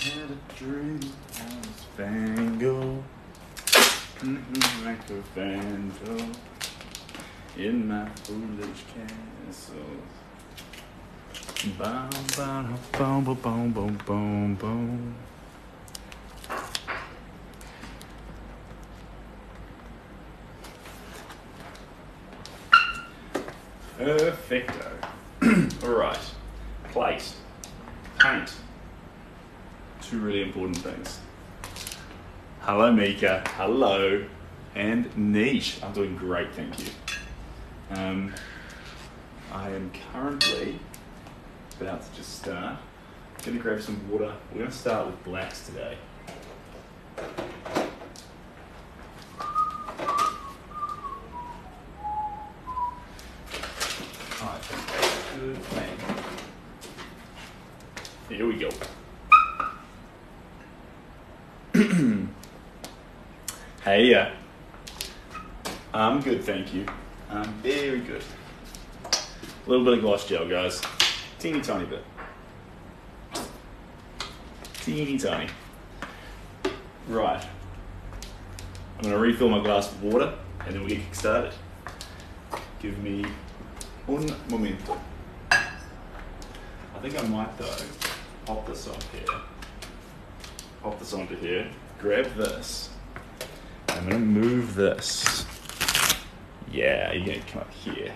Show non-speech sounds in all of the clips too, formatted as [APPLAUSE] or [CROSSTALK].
had a dream I was Van Gogh. Mhm, like a Van Gogh. In my foolish castle. Boom, boom, boom, boom, boom, boom, boom. Perfecto. [CLEARS THROAT] All right. Place. Paint. Two really important things. Hello, Mika. Hello. And niche. I'm doing great, thank you. Um, I am currently about to just start. Gonna grab some water. We're gonna start with blacks today. I think that's a good plan. Here we go. hey, yeah. I'm good, thank you. I'm very good. A little bit of gloss gel, guys. Teeny tiny bit. Teeny tiny. Right. I'm going to refill my glass with water and then we'll get kick started. Give me un momento. I think I might though pop this on here. Pop this onto here. Grab this. I'm gonna move this. Yeah, you're gonna come up here.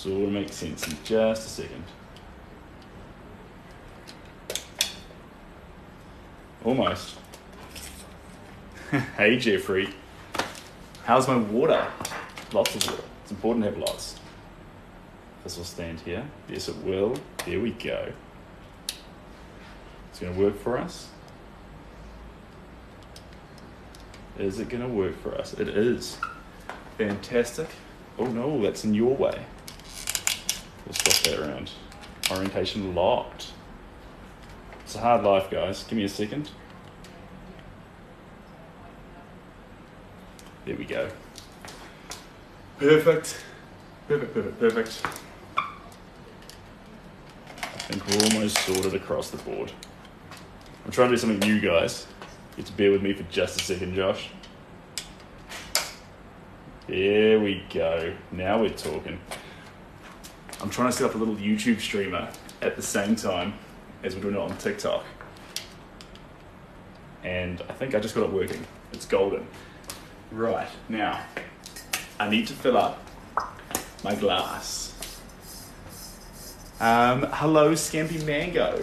So it'll make sense in just a second. Almost. [LAUGHS] hey Jeffrey, how's my water? Lots of water. It's important to have lots. This will stand here. Yes, it will. There we go. It's going to work for us. Is it going to work for us? It is. Fantastic. Oh no, that's in your way. We'll swap that around. Orientation locked. It's a hard life, guys. Give me a second. There we go. Perfect. Perfect, perfect, perfect. I think we're almost sorted across the board. I'm trying to do something new, guys. You have to bear with me for just a second, Josh. There we go. Now we're talking. I'm trying to set up a little YouTube streamer at the same time as we're doing it on TikTok. And I think I just got it working. It's golden. Right, now, I need to fill up my glass. Um, hello, Scampy Mango.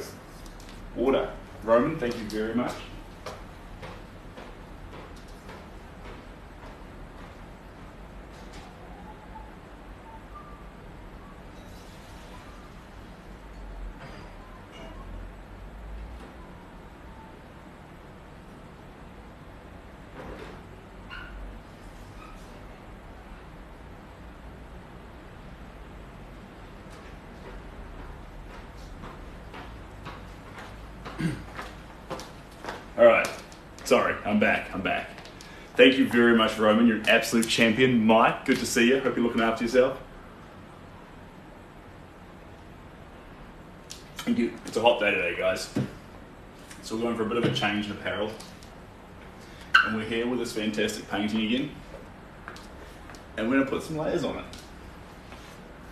Water. Roman, thank you very much. All right. Sorry, I'm back. I'm back. Thank you very much, Roman. You're an absolute champion. Mike, good to see you. Hope you're looking after yourself. Thank you. It's a hot day today, guys. So we're going for a bit of a change in apparel. And we're here with this fantastic painting again. And we're going to put some layers on it.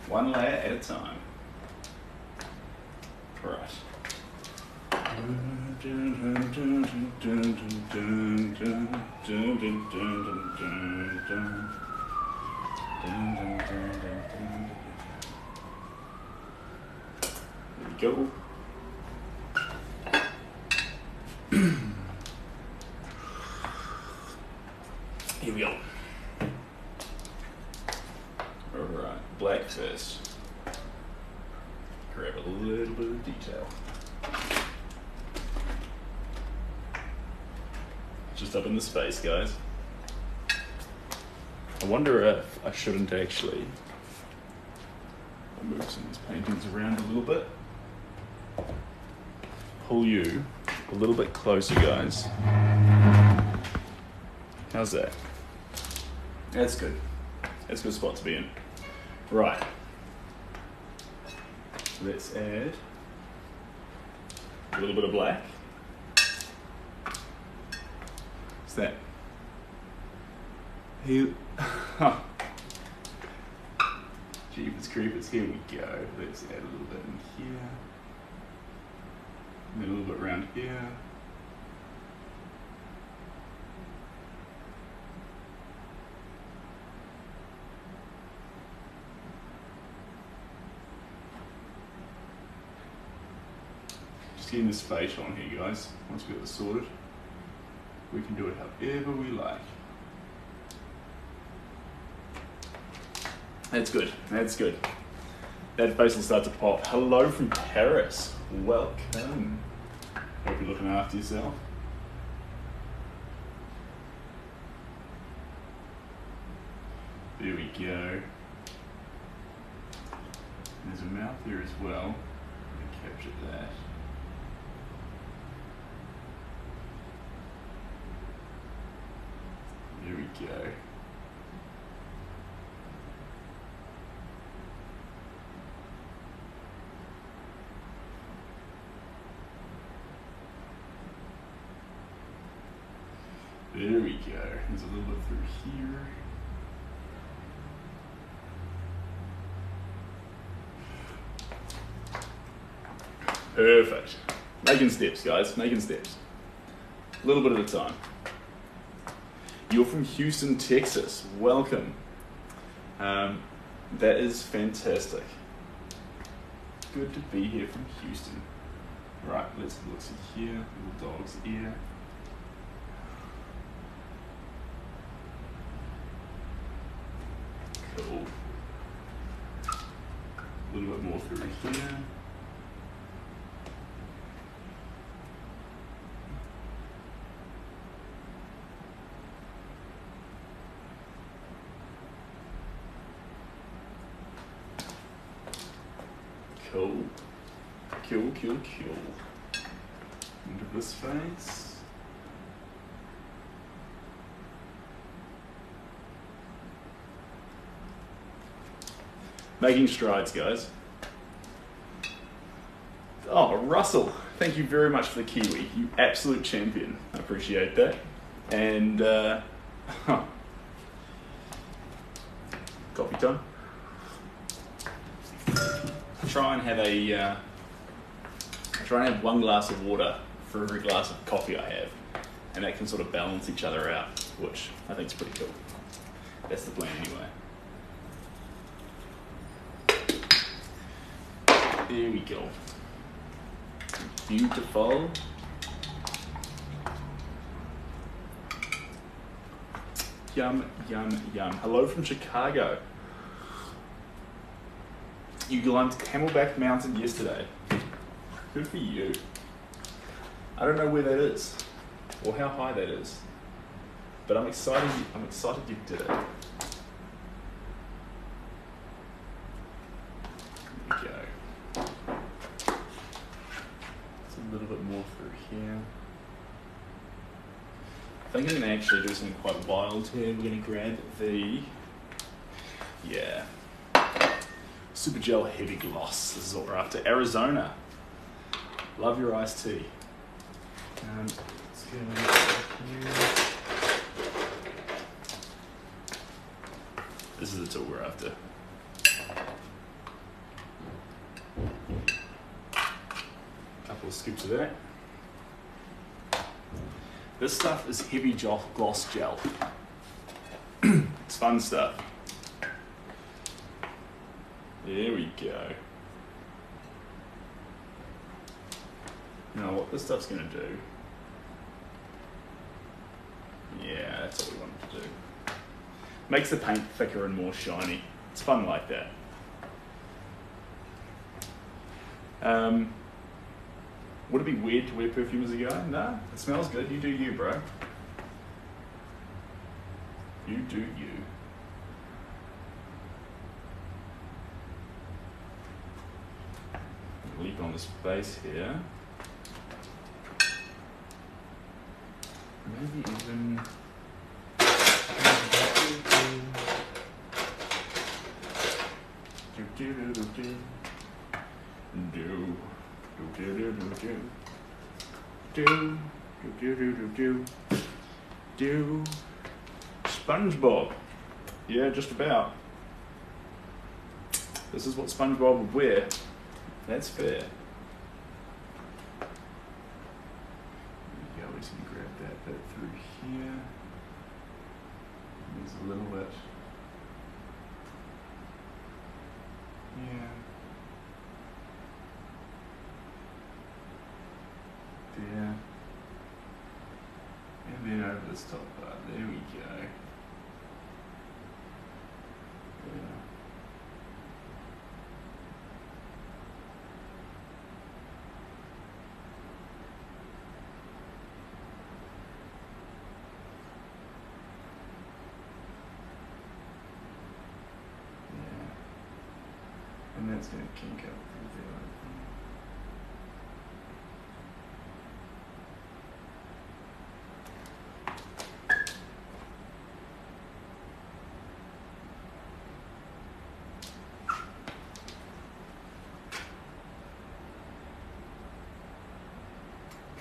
One layer at a time. Right. There we go. Here we go. Alright, black first. Grab a little bit of detail. Just up in the space, guys. I wonder if I shouldn't actually move some of these paintings around a little bit. Pull you a little bit closer, guys. How's that? That's good. That's a good spot to be in. Right. Let's add a little bit of black. That? He. [LAUGHS] Jeepers creepers, here we go. Let's add a little bit in here. And then a little bit around here. Just getting this face on here, guys. Once we get this sorted, we can do it however we like. That's good. That's good. That face will start to pop. Hello from Paris. Welcome. Hope you're looking after yourself. There we go. There's a mouth there as well. Let me capture that. There we go. There we go. There's a little bit through here. Perfect. Making steps, guys. Making steps. A little bit at a time. You're from Houston, Texas. Welcome. Um, that is fantastic. Good to be here from Houston. Right, let's look see here. Little dog's ear. Cool. A little bit more through here. Cool. Cool, cool. Into this face. Making strides, guys. Oh, Russell, thank you very much for the kiwi. You absolute champion. I appreciate that. And, uh, [LAUGHS] coffee time. Try and have a, uh, try and have one glass of water for every glass of coffee I have. And that can sort of balance each other out, which I think is pretty cool. That's the plan anyway. There we go. Beautiful. Yum, yum, yum. Hello from Chicago. You climbed Camelback Mountain yesterday. Good for you. I don't know where that is or how high that is, but I'm excited. I'm excited you did it. Go. A little bit more through here. I think I'm gonna actually do something quite wild here. We're gonna grab the, yeah, Super Gel Heavy Gloss. This is what we're after. Arizona. Love your iced tea. Um. This is the tool we're after. Couple of scoops of that. This stuff is heavy gloss gel. [CLEARS THROAT] it's fun stuff. There we go. Now what this stuff's gonna do. Yeah, that's what we want it to do. Makes the paint thicker and more shiny. It's fun like that. Um, would it be weird to wear perfume as a guy? Nah, it smells good. You do you, bro. You do you. Leap on this base here. Maybe even. do do do do do do do do do do do do do do do do SpongeBob. Yeah, just about. This is what SpongeBob would wear. That's fair. Yeah, we just need to grab that bit through here. There's a little bit. Yeah. There. And then over this top part. There we go. Yeah. Yeah. And that's going to kink up through there. I think.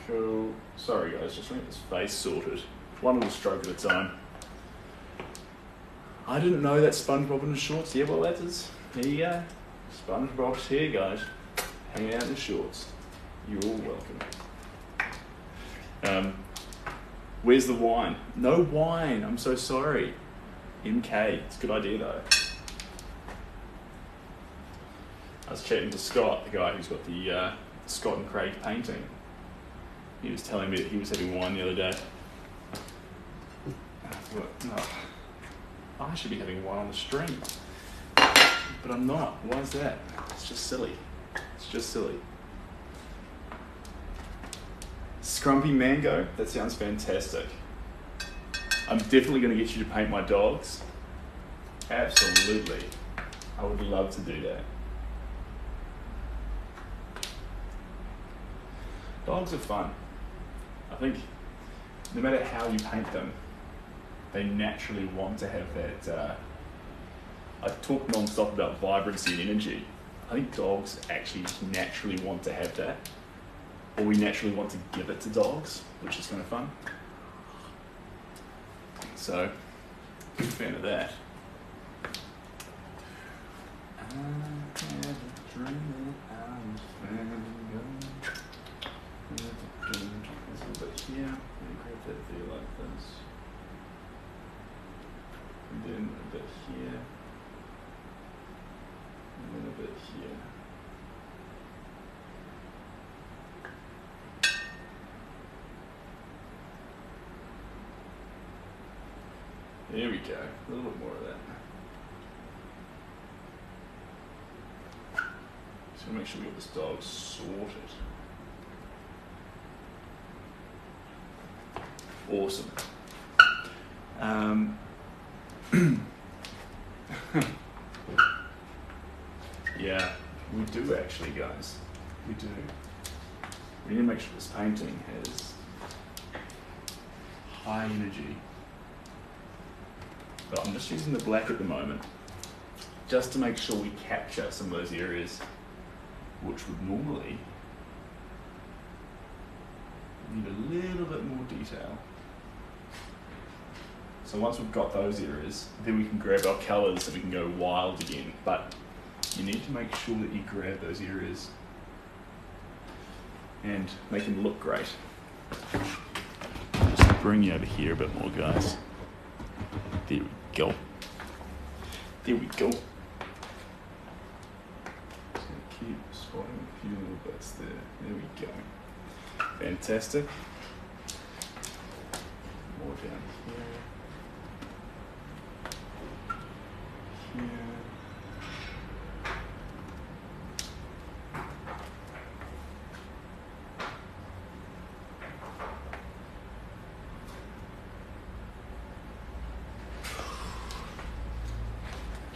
Cool. Sorry guys, just to this face sorted. One little stroke at a time. I didn't know that SpongeBob in the shorts. Yeah, well that is. Here you go. SpongeBob's here, guys. Hanging out in shorts. You're all welcome. Um, where's the wine? No wine. I'm so sorry. MK. It's a good idea though. I was chatting to Scott, the guy who's got the uh, Scott and Craig painting. He was telling me that he was having wine the other day. I thought, no, I should be having wine on the stream. But I'm not. Why is that? It's just silly. It's just silly. Scrumpy Mango, that sounds fantastic. I'm definitely going to get you to paint my dogs. Absolutely. I would love to do that. Dogs are fun. I think no matter how you paint them, they naturally want to have that. Uh, I talk non-stop about vibrancy and energy. I think dogs actually naturally want to have that, or we naturally want to give it to dogs, which is kind of fun. So, big fan of that. I had a dream that I was flying. There's a little bit here. Let me grab that there like this. And then a bit here. And then a bit here. Go. A little bit more of that. Just gonna make sure we get this dog sorted. Awesome. Um, [CLEARS THROAT] yeah, we do actually, guys. We do. We need to make sure this painting has high energy. But I'm just using the black at the moment, just to make sure we capture some of those areas which would normally need a little bit more detail. So once we've got those areas, then we can grab our colours and we can go wild again. But you need to make sure that you grab those areas and make them look great. Just bring you over here a bit more, guys. There we go. There we go. Just gonna keep spotting a few little bits there. There we go. Fantastic. More down here. Here.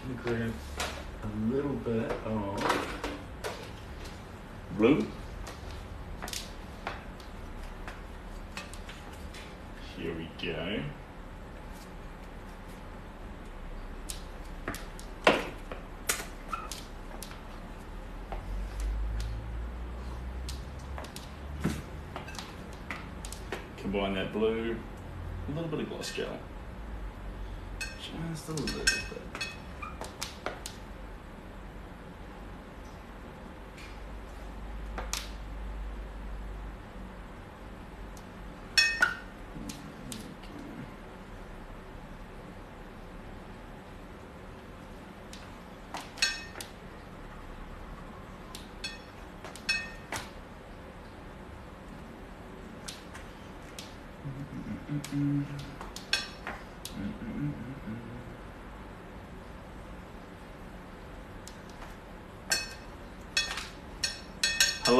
Can you grab a little bit of blue? Here we go. Combine that blue, a little bit of gloss gel. Just a little bit.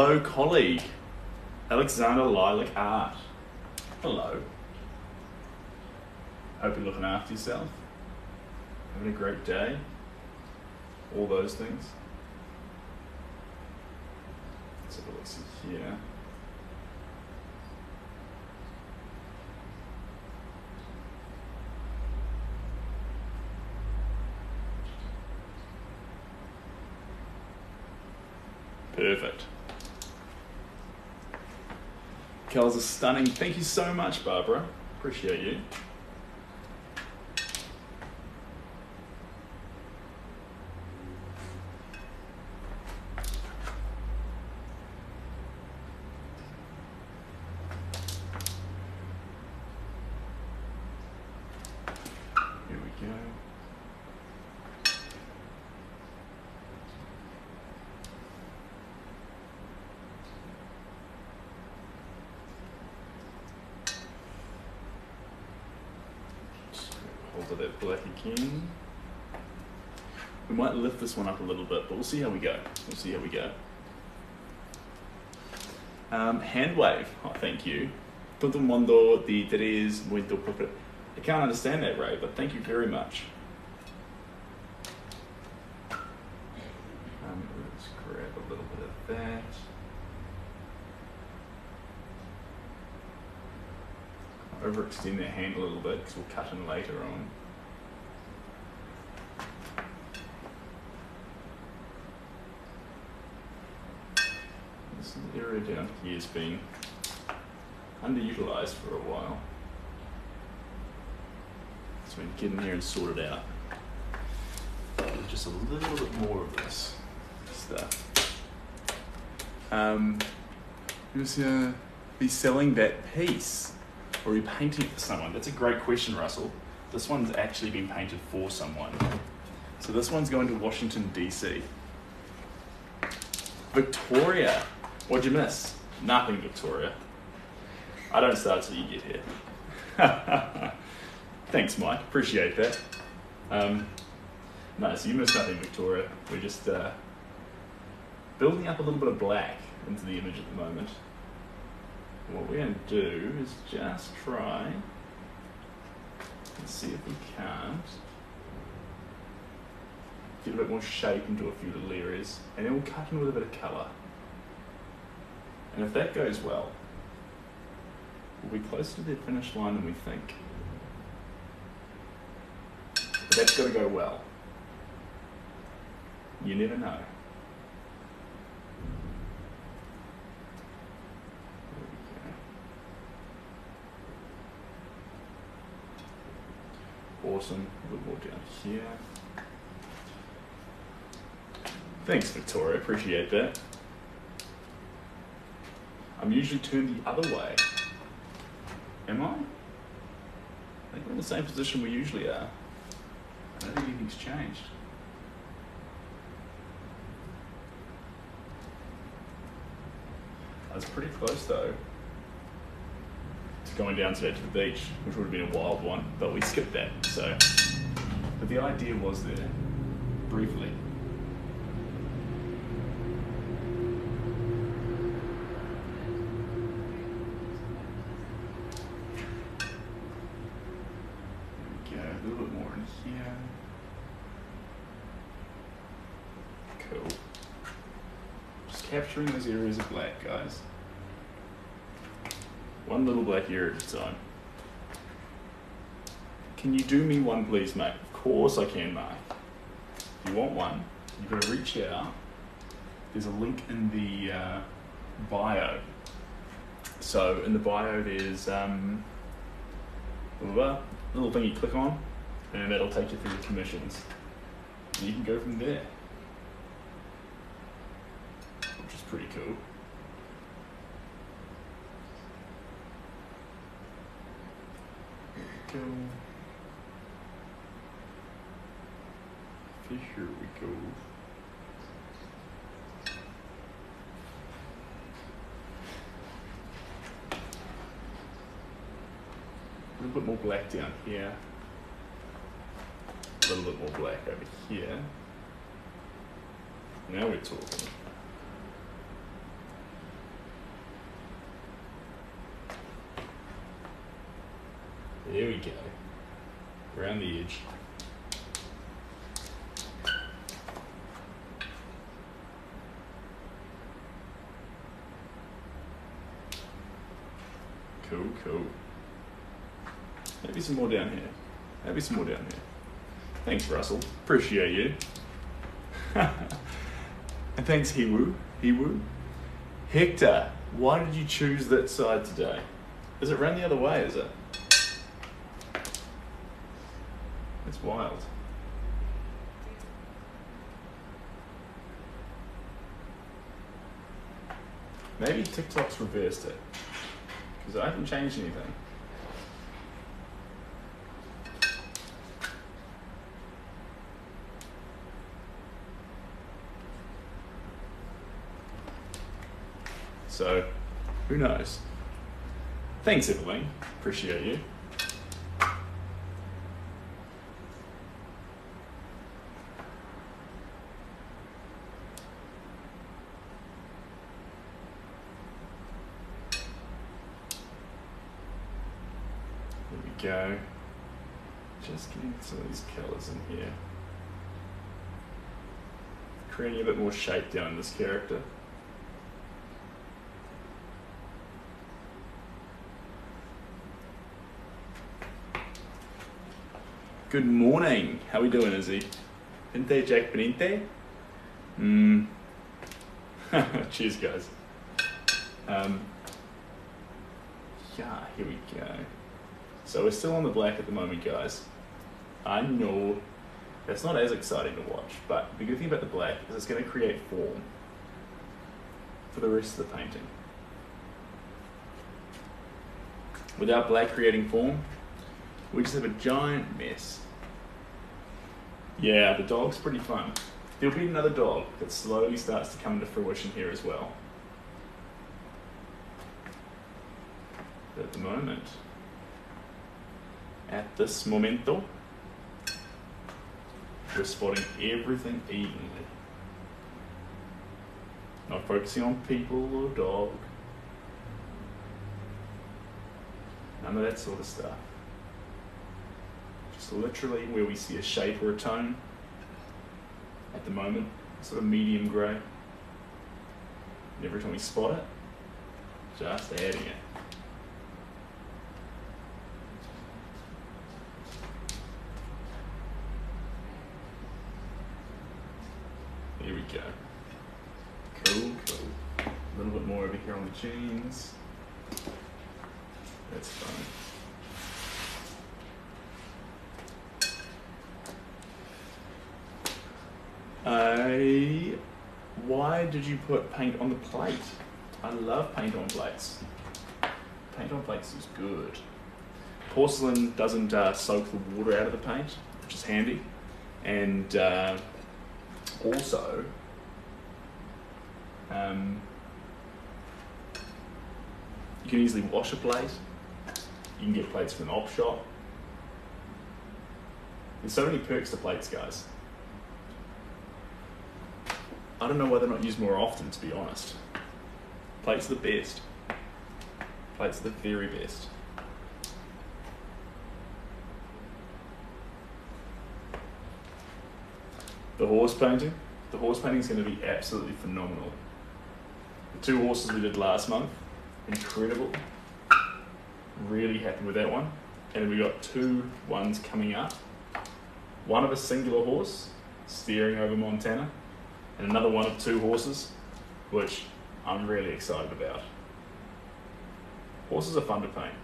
Hello, colleague. Alexander Lilac Art. Hello. Hope you're looking after yourself. Having a great day. All those things. Let's have a look see here. Perfect. Are stunning. Thank you so much, Barbara. Appreciate you. Here we go. Hold of that black again. We might lift this one up a little bit, but we'll see how we go. We'll see how we go. Um, hand wave. Oh, thank you. Todo mundo de tres muito proprio. I can't understand that, Ray, but thank you very much. Um, let's grab a little bit of that. Overextend their hand a little bit because we'll cut in later on. This here has been underutilized for a while. So we can get in here and sort it out. Just a little bit more of this stuff. Um, who's uh, be selling that piece? Or are you painting it for someone? That's a great question, Russell. This one's actually been painted for someone. So this one's going to Washington, D.C. Victoria. What'd you miss? Nothing, Victoria. I don't start till you get here. [LAUGHS] Thanks, Mike. Appreciate that. Um, no, so you missed nothing, Victoria. We're just uh, building up a little bit of black into the image at the moment. What we're going to do is just try and see if we can't get a bit more shape into a few little areas, and then we'll cut in with a bit of colour. And if that goes well, we'll be closer to the finish line than we think. But that's got to go well. You never know. Awesome. A little more down here. Thanks, Victoria. Appreciate that. I'm usually turned the other way. Am I? I think we're in the same position we usually are. I don't think anything's changed. I was pretty close though to going down today to the beach, which would have been a wild one, but we skipped that. So, but the idea was there briefly. There we go, a little bit more in here. Cool. Just areas of black, guys. One little black area at a time. Can you do me one, please, mate? Of course I can, Mark. If you want one, you've got to reach out. There's a link in the uh, bio So in the bio, there's um, blah, blah, blah, little thing you click on, and that'll take you through the commissions. And you can go from there, pretty cool. Go. Here we go. A little bit more black down here. A little bit more black over here. Now we're talking. There we go. Around the edge. Cool, cool. Maybe some more down here. Maybe some more down here. Thanks, Russell. Appreciate you. [LAUGHS] and thanks, Hiwu. Hiwu. Hector, why did you choose that side today? Is it run the other way, is it? It's wild. Maybe TikTok's reversed it. Because I haven't changed anything. So, who knows? Thanks, Evelyn. Appreciate you. There we go. Just getting some of these colours in here. Creating a bit more shape down in this character. Good morning. How are we doing, Izzy? Pinte Jack Beninte? Mm. [LAUGHS] Cheers, guys. Um, yeah, here we go. So we're still on the black at the moment, guys. I know that's not as exciting to watch, but the good thing about the black is it's going to create form for the rest of the painting. Without black creating form, we just have a giant mess. Yeah, the dog's pretty fun. There'll be another dog that slowly starts to come into fruition here as well. But at the moment, at this momento, spotting everything evenly. Not focusing on people or dog. None of that sort of stuff. Just literally where we see a shape or a tone at the moment, sort of medium grey. And every time we spot it, just adding it. Here we go. Cool, cool. A little bit the jeans. That's fine. I. Why did you put paint on the plate? I love paint on plates. Paint on plates is good. Porcelain doesn't uh, soak the water out of the paint, which is handy. And uh, also, um, you can easily wash a plate. You can get plates from an op shop. There's so many perks to plates, guys. I don't know why they're not used more often, to be honest. Plates are the best. Plates are the very best. The horse painting. The horse painting is going to be absolutely phenomenal. The two horses we did last month, incredible. Really happy with that one. And we got two ones coming up. One of a singular horse steering over Montana, and another one of two horses, which I'm really excited about. Horses are fun to paint.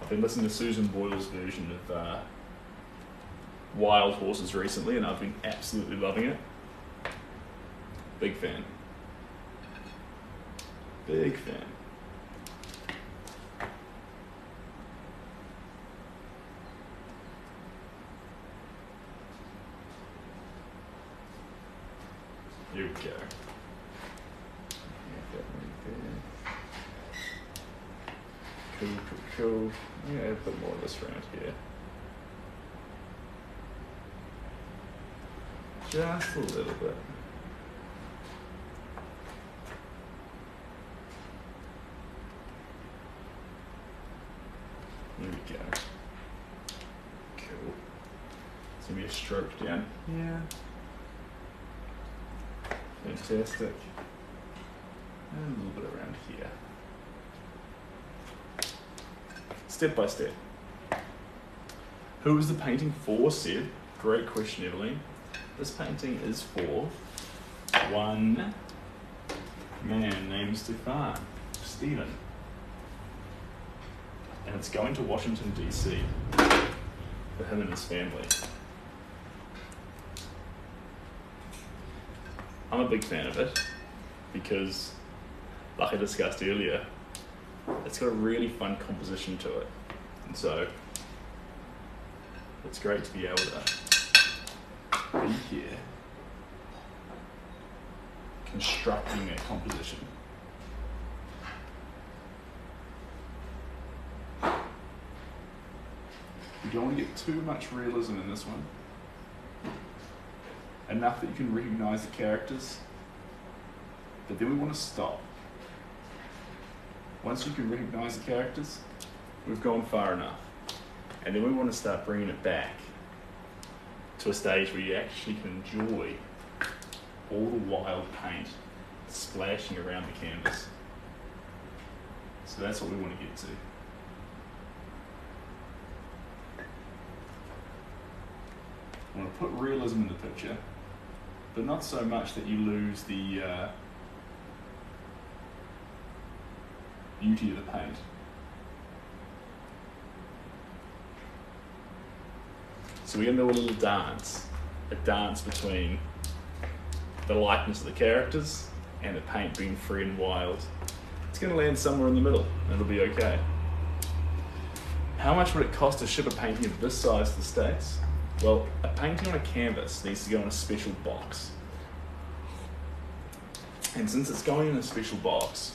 I've been listening to Susan Boyle's version of uh, Wild Horses recently, and I've been absolutely loving it. Big fan. Big fan. You there. Cool, cool, cool. Yeah, put more of this around here. Just a little bit. There we go. Cool. It's gonna stroke down here. Fantastic. And a little bit around here. Step by step. Who is the painting for, Sid? Great question, Evelyn. This painting is for one man named Stefan, Stephen. And it's going to Washington, D.C. for him and his family. I'm a big fan of it because, like I discussed earlier, it's got a really fun composition to it. And so, it's great to be able to be here constructing a composition. You don't want to get too much realism in this one. Enough that you can recognize the characters, but then we want to stop. Once you can recognize the characters, we've gone far enough. And then we want to start bringing it back to a stage where you actually can enjoy all the wild paint splashing around the canvas. So that's what we want to get to. I want to put realism in the picture, but not so much that you lose the uh, beauty of the paint. So we're going to do a little dance, a dance between the likeness of the characters and the paint being free and wild. It's going to land somewhere in the middle, and it'll be okay. How much would it cost to ship a painting of this size to the States? Well, a painting on a canvas needs to go in a special box. And since it's going in a special box,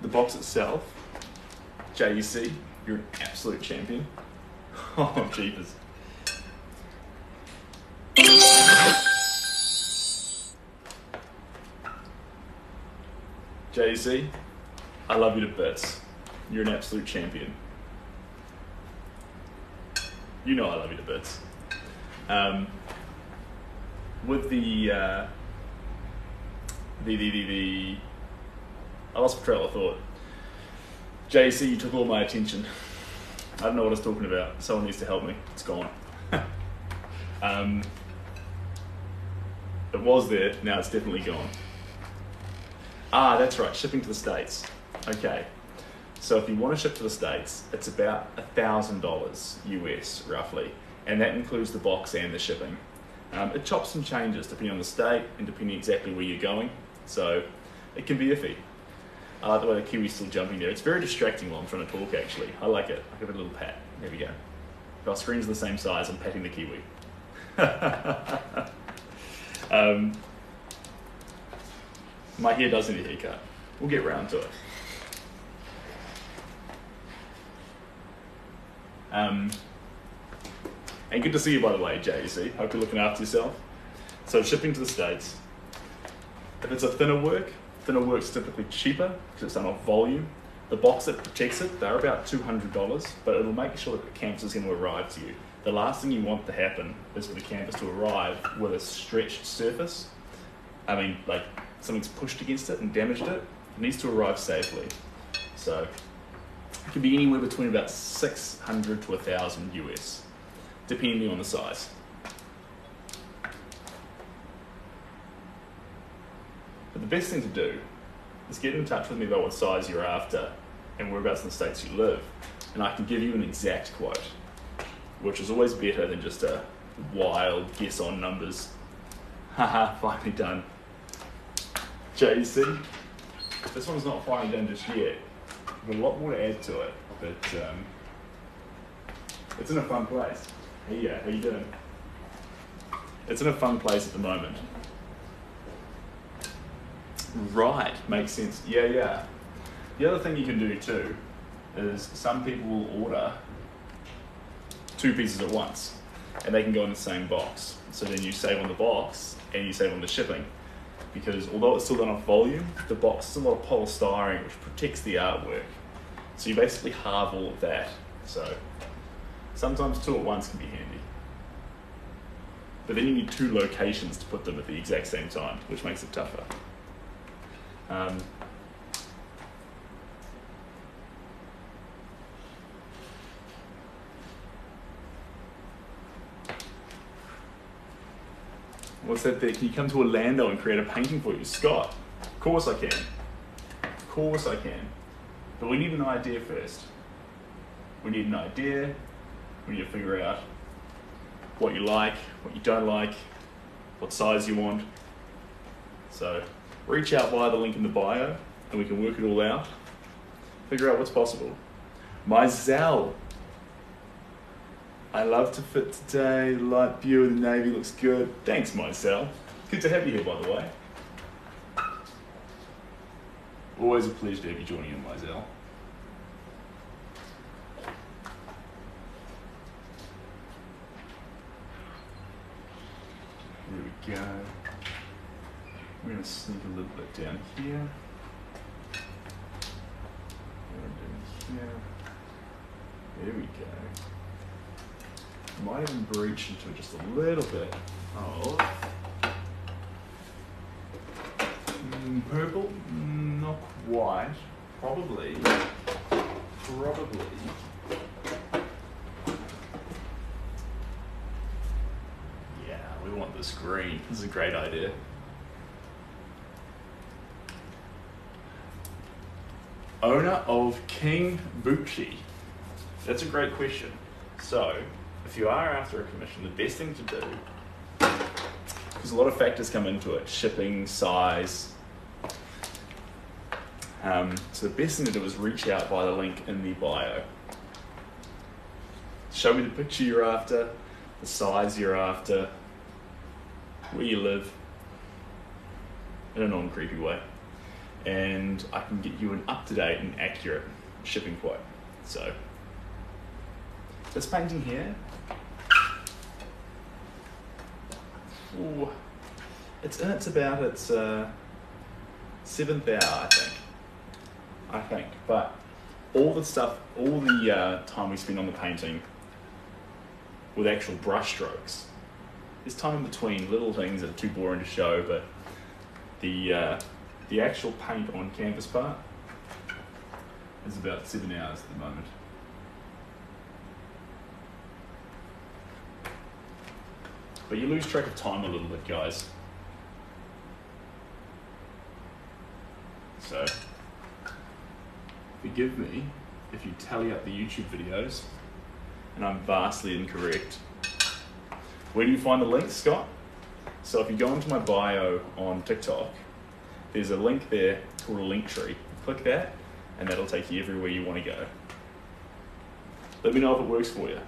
the box itself, JEC, you're an absolute champion. [LAUGHS] Oh, jeepers. JEC, I love you to bits. You're an absolute champion. You know I love you to bits. Um, with the, uh, the, the, the, the, I lost my trail of thought. JC, you took all my attention. I don't know what I was talking about. Someone needs to help me. It's gone. [LAUGHS] um, it was there, now it's definitely gone. Ah, that's right, shipping to the States. Okay. So if you want to ship to the States, it's about $1,000 US roughly, and that includes the box and the shipping. Um, it chops and changes depending on the state and depending exactly where you're going, so it can be iffy. I like the way the kiwi's still jumping there. It's very distracting while I'm trying to talk actually. I like it. I give it a little pat. There we go. If our screens the same size, I'm patting the kiwi. [LAUGHS] um, my hair does need a haircut. We'll get round to it. Um, and good to see you, by the way, JEC. Hope you're looking after yourself. So, shipping to the States. If it's a thinner work, thinner work's typically cheaper because it's done off volume. The box that protects it, they're about $200, but it'll make sure that the canvas is going to arrive to you. The last thing you want to happen is for the canvas to arrive with a stretched surface. I mean, like something's pushed against it and damaged it. It needs to arrive safely. So it can be anywhere between about 600 to 1,000 US, depending on the size. But the best thing to do is get in touch with me about what size you're after, and whereabouts in the states you live, and I can give you an exact quote, which is always better than just a wild guess on numbers. [LAUGHS] Haha, finally done. JC, this one's not finally done just yet. Got a lot more to add to it, but um, it's in a fun place. Hey, yeah, how you doing? It's in a fun place at the moment. Right, makes sense. Yeah, yeah. The other thing you can do too is some people will order two pieces at once and they can go in the same box. So then you save on the box and you save on the shipping. Because although it's still done off volume, the box is a lot of polystyrene which protects the artwork. So you basically halve all of that. So sometimes two at once can be handy. But then you need two locations to put them at the exact same time, which makes it tougher. Um, what's that there? Can you come to Orlando and create a painting for you? Scott, of course I can. Of course I can. But we need an idea first. We need an idea. We need to figure out what you like, what you don't like, what size you want. So reach out via the link in the bio and we can work it all out. Figure out what's possible. My Zell. I love to fit today. Light blue and the navy looks good. Thanks, Mycel. Good to have you here, by the way. Always a pleasure to have you joining in, Myzel. There we go. We're to sneak a little bit down here. In here. There we go. Might even breach into it just a little bit of mm, purple. Mm, not quite. Probably. Probably. Yeah, we want this green. This is a great idea. Owner of King Bucci. That's a great question. So, if you are after a commission, the best thing to do, because a lot of factors come into it, shipping, size. Um, so the best thing to do is reach out by the link in the bio. Show me the picture you're after, the size you're after, where you live, in a non-creepy way, and I can get you an up-to-date and accurate shipping quote. So this painting here Ooh, it's in it's about its uh, seventh hour, I think. I think, but all the stuff, all the uh, time we spend on the painting with actual brush strokes, there's time in between little things that are too boring to show, but the uh, the actual paint on canvas part is about seven hours at the moment. But you lose track of time a little bit, guys. So, forgive me if you tally up the YouTube videos and I'm vastly incorrect. Where do you find the link, Scott? So if you go into my bio on TikTok, there's a link there called a Linktree. Click that, and that'll take you everywhere you want to go. Let me know if it works for you.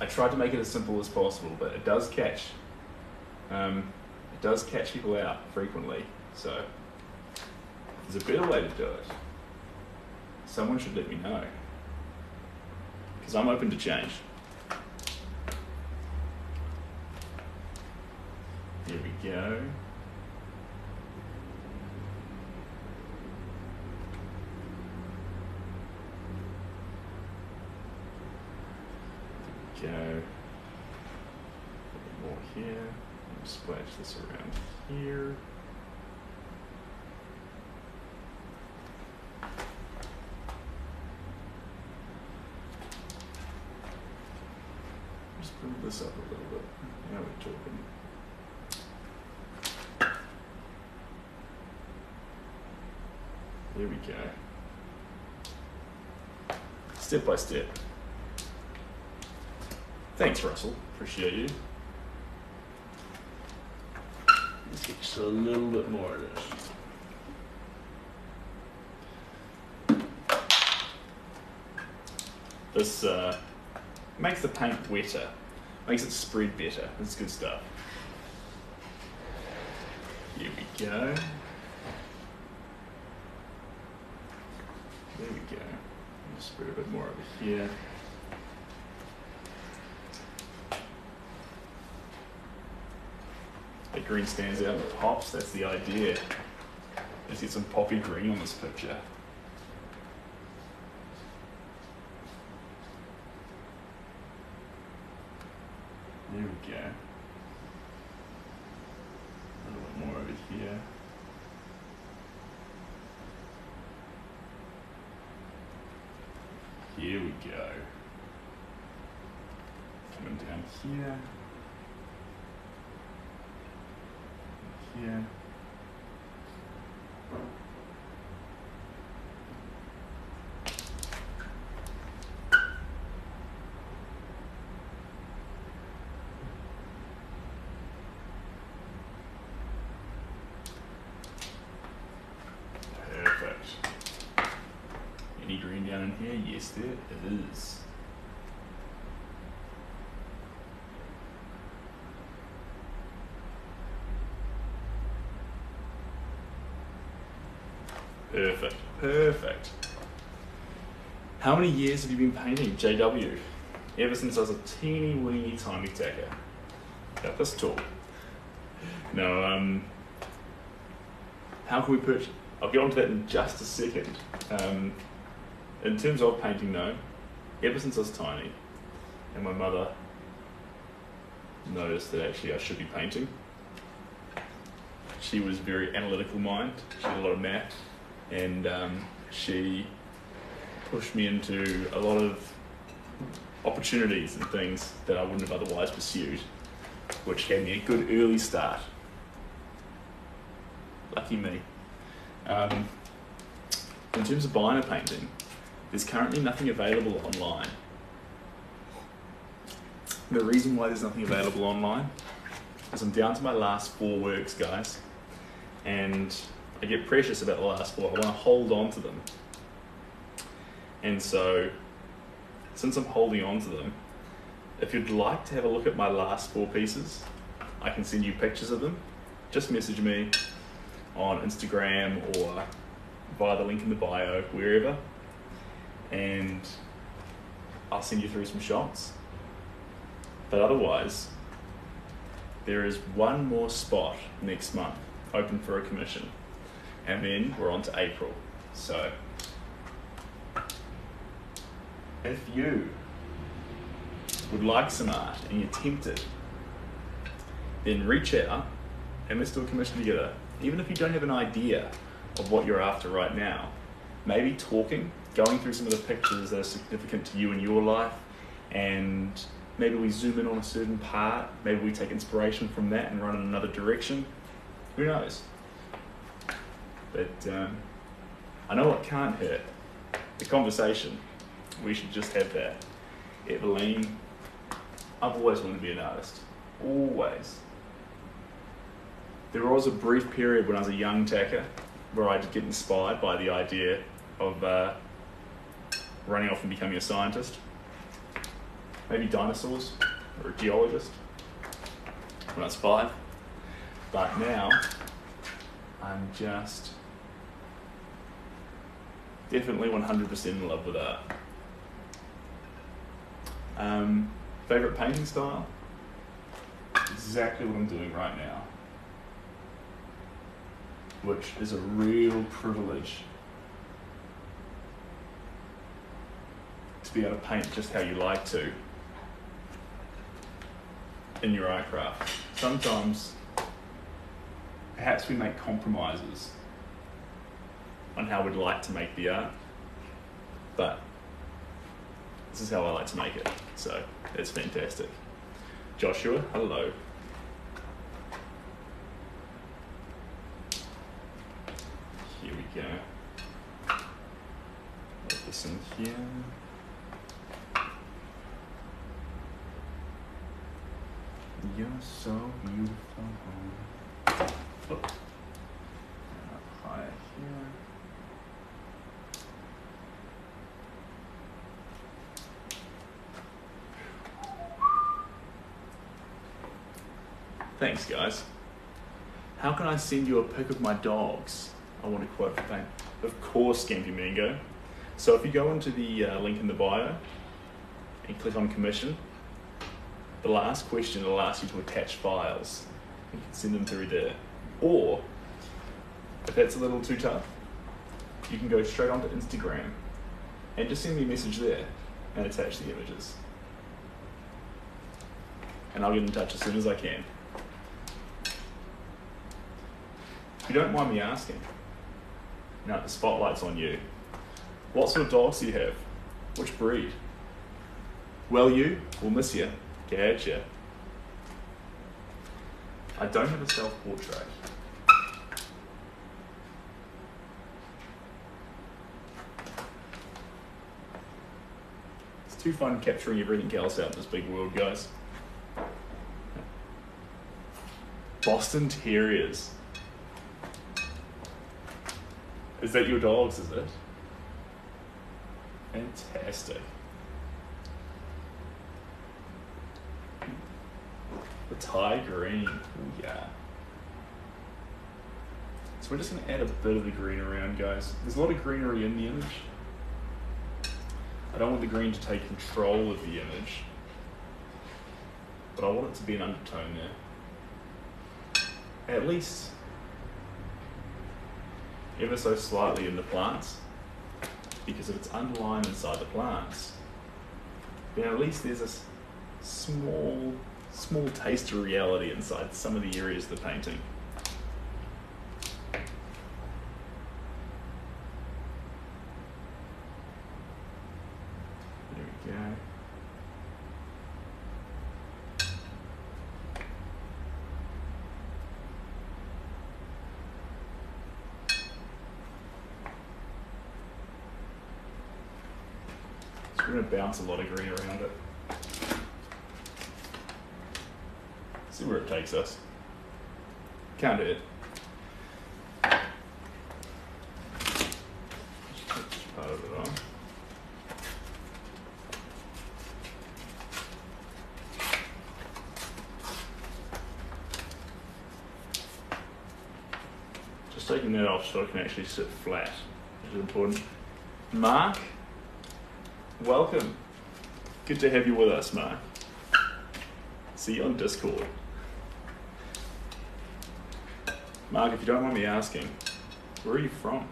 I tried to make it as simple as possible, but it does catch. Um, it does catch people out frequently. So there's a better way to do it. Someone should let me know, because I'm open to change. Here we go. go. A bit more here. Splash this around here. Just move this up a little bit. Now we're talking. Here we go. Step by step. Thanks, Russell. Appreciate you. Let's get just a little bit more of this. This uh, makes the paint wetter, makes it spread better. It's good stuff. Here we go. There we go. Just spread a bit over. The green stands out and pops, that's the idea. Let's get some poppy green on this picture. There we go. A little bit more over here. Here we go. Coming down here. Here. Perfect. Any green down in here? Yes, there is. Perfect. Perfect. How many years have you been painting, JW? Ever since I was a teeny weeny tiny tacker. About this tall. No, um, how can we put? I'll get onto that in just a second. Um, in terms of painting, though, ever since I was tiny, and my mother noticed that actually I should be painting. She was very analytical mind. She did a lot of math, and um, she pushed me into a lot of opportunities and things that I wouldn't have otherwise pursued, which gave me a good early start. Lucky me. Um, in terms of buying a painting, there's currently nothing available online. The reason why there's nothing available online is I'm down to my last four works, guys, and I get precious about the last four. I want to hold on to them. And so, since I'm holding on to them, if you'd like to have a look at my last four pieces, I can send you pictures of them. Just message me on Instagram or via the link in the bio, wherever, and I'll send you through some shots. But otherwise, there is one more spot next month open for a commission, and then we're on to April. So, if you would like some art and you're tempted, then reach out and let's do a commission together. Even if you don't have an idea of what you're after right now, maybe talking, going through some of the pictures that are significant to you in your life, and maybe we zoom in on a certain part, maybe we take inspiration from that and run in another direction. Who knows? But um, I know it can't hurt the conversation. We should just have that. Evelyn, I've always wanted to be an artist. Always. There was a brief period when I was a young tacker where I did get inspired by the idea of uh, running off and becoming a scientist. Maybe dinosaurs or a geologist when I was five. But now I'm just definitely 100% in love with art. Um, favorite painting style? Exactly what I'm doing right now, which is a real privilege to be able to paint just how you like to in your art craft. Sometimes, perhaps we make compromises on how we'd like to make the art, but this is how I like to make it. So it's fantastic. Joshua, hello. Here we go. Put this in here. You're so beautiful. Up higher here. Thanks, guys. How can I send you a pic of my dogs? I want to quote for fame. Of course, Scampy Mango. So if you go into the uh, link in the bio and click on commission, the last question will ask you to attach files. You can send them through there. Or, if that's a little too tough, you can go straight onto Instagram and just send me a message there and attach the images. And I'll get in touch as soon as I can. If you don't mind me asking, now the spotlight's on you. What sort of dogs do you have? Which breed? Well, you, we'll miss you. Gotcha. I don't have a self portrait. It's too fun capturing everything else out in this big world, guys. Boston Terriers. Is that your dogs, is it? Fantastic. The Thai green. Ooh, yeah. So we're just going to add a bit of the green around, guys. There's a lot of greenery in the image. I don't want the green to take control of the image, but I want it to be an undertone there. At least ever so slightly in the plants, because if it's underlined inside the plants, then at least there's a small, small taste of reality inside some of the areas of the painting. There we go. So we're going to bounce a lot of green around it. See where it takes us. Do it. Just taking that off so I can actually sit flat, which is important. Mark, welcome. Good to have you with us, Mark. See you on Discord. Mark, if you don't mind me asking, where are you from?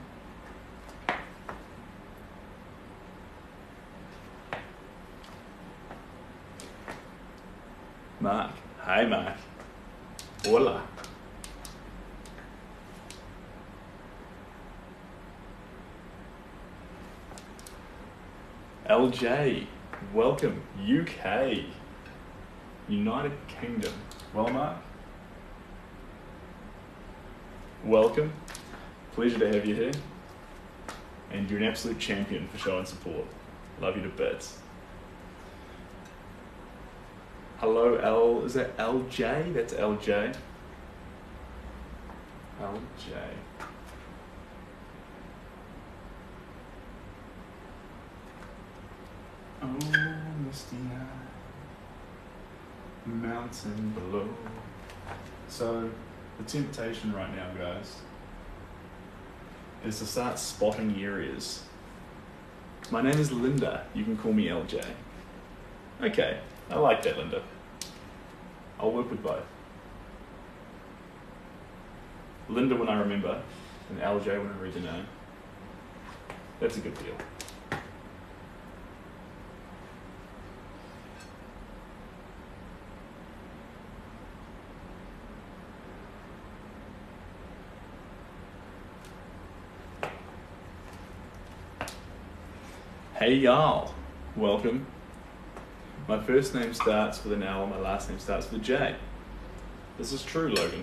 Mark. Hi, Mark. Hola. LJ, welcome. UK, United Kingdom. Well, Mark. Welcome. Pleasure to have you here. And you're an absolute champion for showing support. Love you to bits. Hello, L. Is that LJ? That's LJ. LJ. Oh, misty eye, mountain below. So, the temptation right now, guys, is to start spotting areas. My name is Linda. You can call me LJ. Okay, I like that, Linda. I'll work with both. Linda when I remember, and LJ when I read the name. That's a good deal. Hey y'all, welcome. My first name starts with an L, my last name starts with a J. This is true, Logan.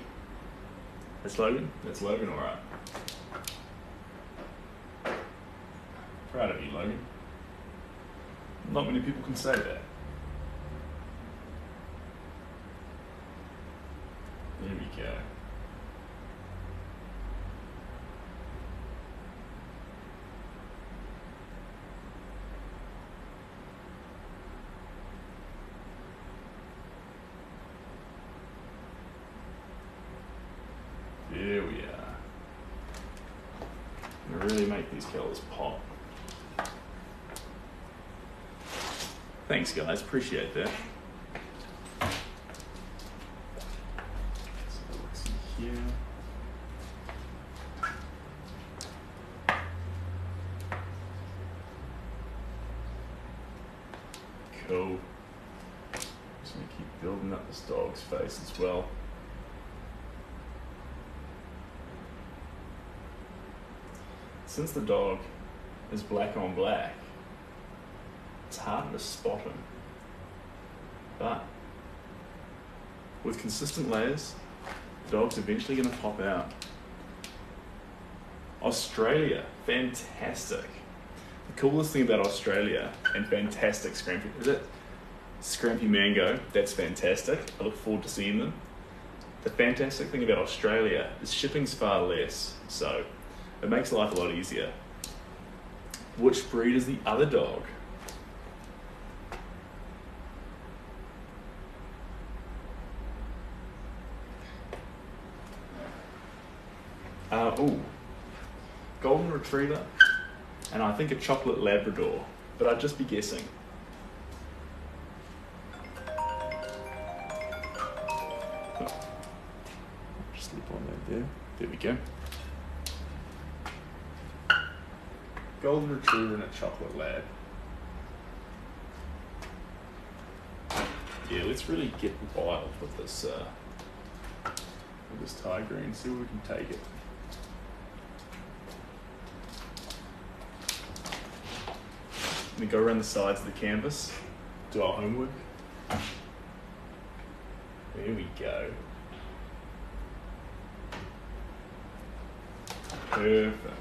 That's Logan? That's Logan, alright. Proud of you, Logan. Not many people can say that. There we go. There we are. Gonna make these pop. Thanks, guys. Appreciate that. So let's see here. Cool. Just gonna keep building up this dog's face as well. Since the dog is black on black, it's harder to spot him. But with consistent layers, the dog's eventually going to pop out. Australia, fantastic. The coolest thing about Australia and fantastic Scrampy, is it? Scrampy Mango, that's fantastic. I look forward to seeing them. The fantastic thing about Australia is shipping's far less, so it makes life a lot easier. Which breed is the other dog? Uh, ooh, golden retriever, and I think a chocolate Labrador, but I'd just be guessing. Oh, just slip on that there. There we go. Golden retriever and a chocolate lab. Yeah, let's really get wild with this uh, with this tiger and see where we can take it. We go around the sides of the canvas, do our homework. There we go. Perfect.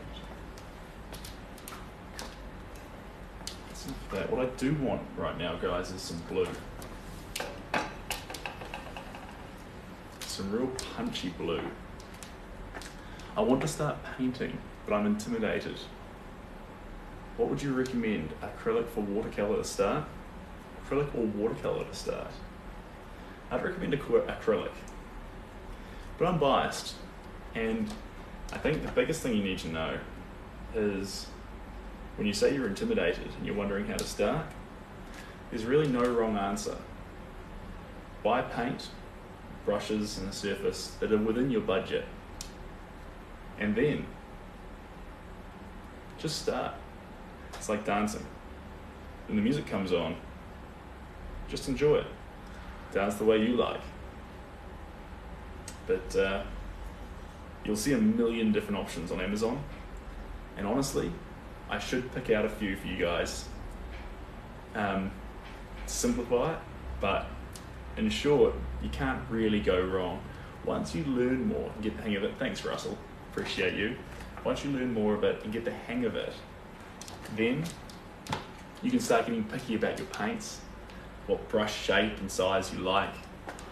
That's enough of that. What I do want right now, guys, is some blue. Some real punchy blue. I want to start painting, but I'm intimidated. What would you recommend? Acrylic for watercolor to start? Acrylic or watercolor to start? I'd recommend acrylic. But I'm biased, and I think the biggest thing you need to know is when you say you're intimidated and you're wondering how to start, there's really no wrong answer. Buy paint, brushes, and a surface that are within your budget. And then just start. It's like dancing. When the music comes on, just enjoy it. Dance the way you like. But uh, you'll see a million different options on Amazon. And honestly, I should pick out a few for you guys. Um, simplify it, but in short, you can't really go wrong. Once you learn more and get the hang of it, thanks Russell, appreciate you. Once you learn more of it and get the hang of it, then you can start getting picky about your paints, what brush shape and size you like,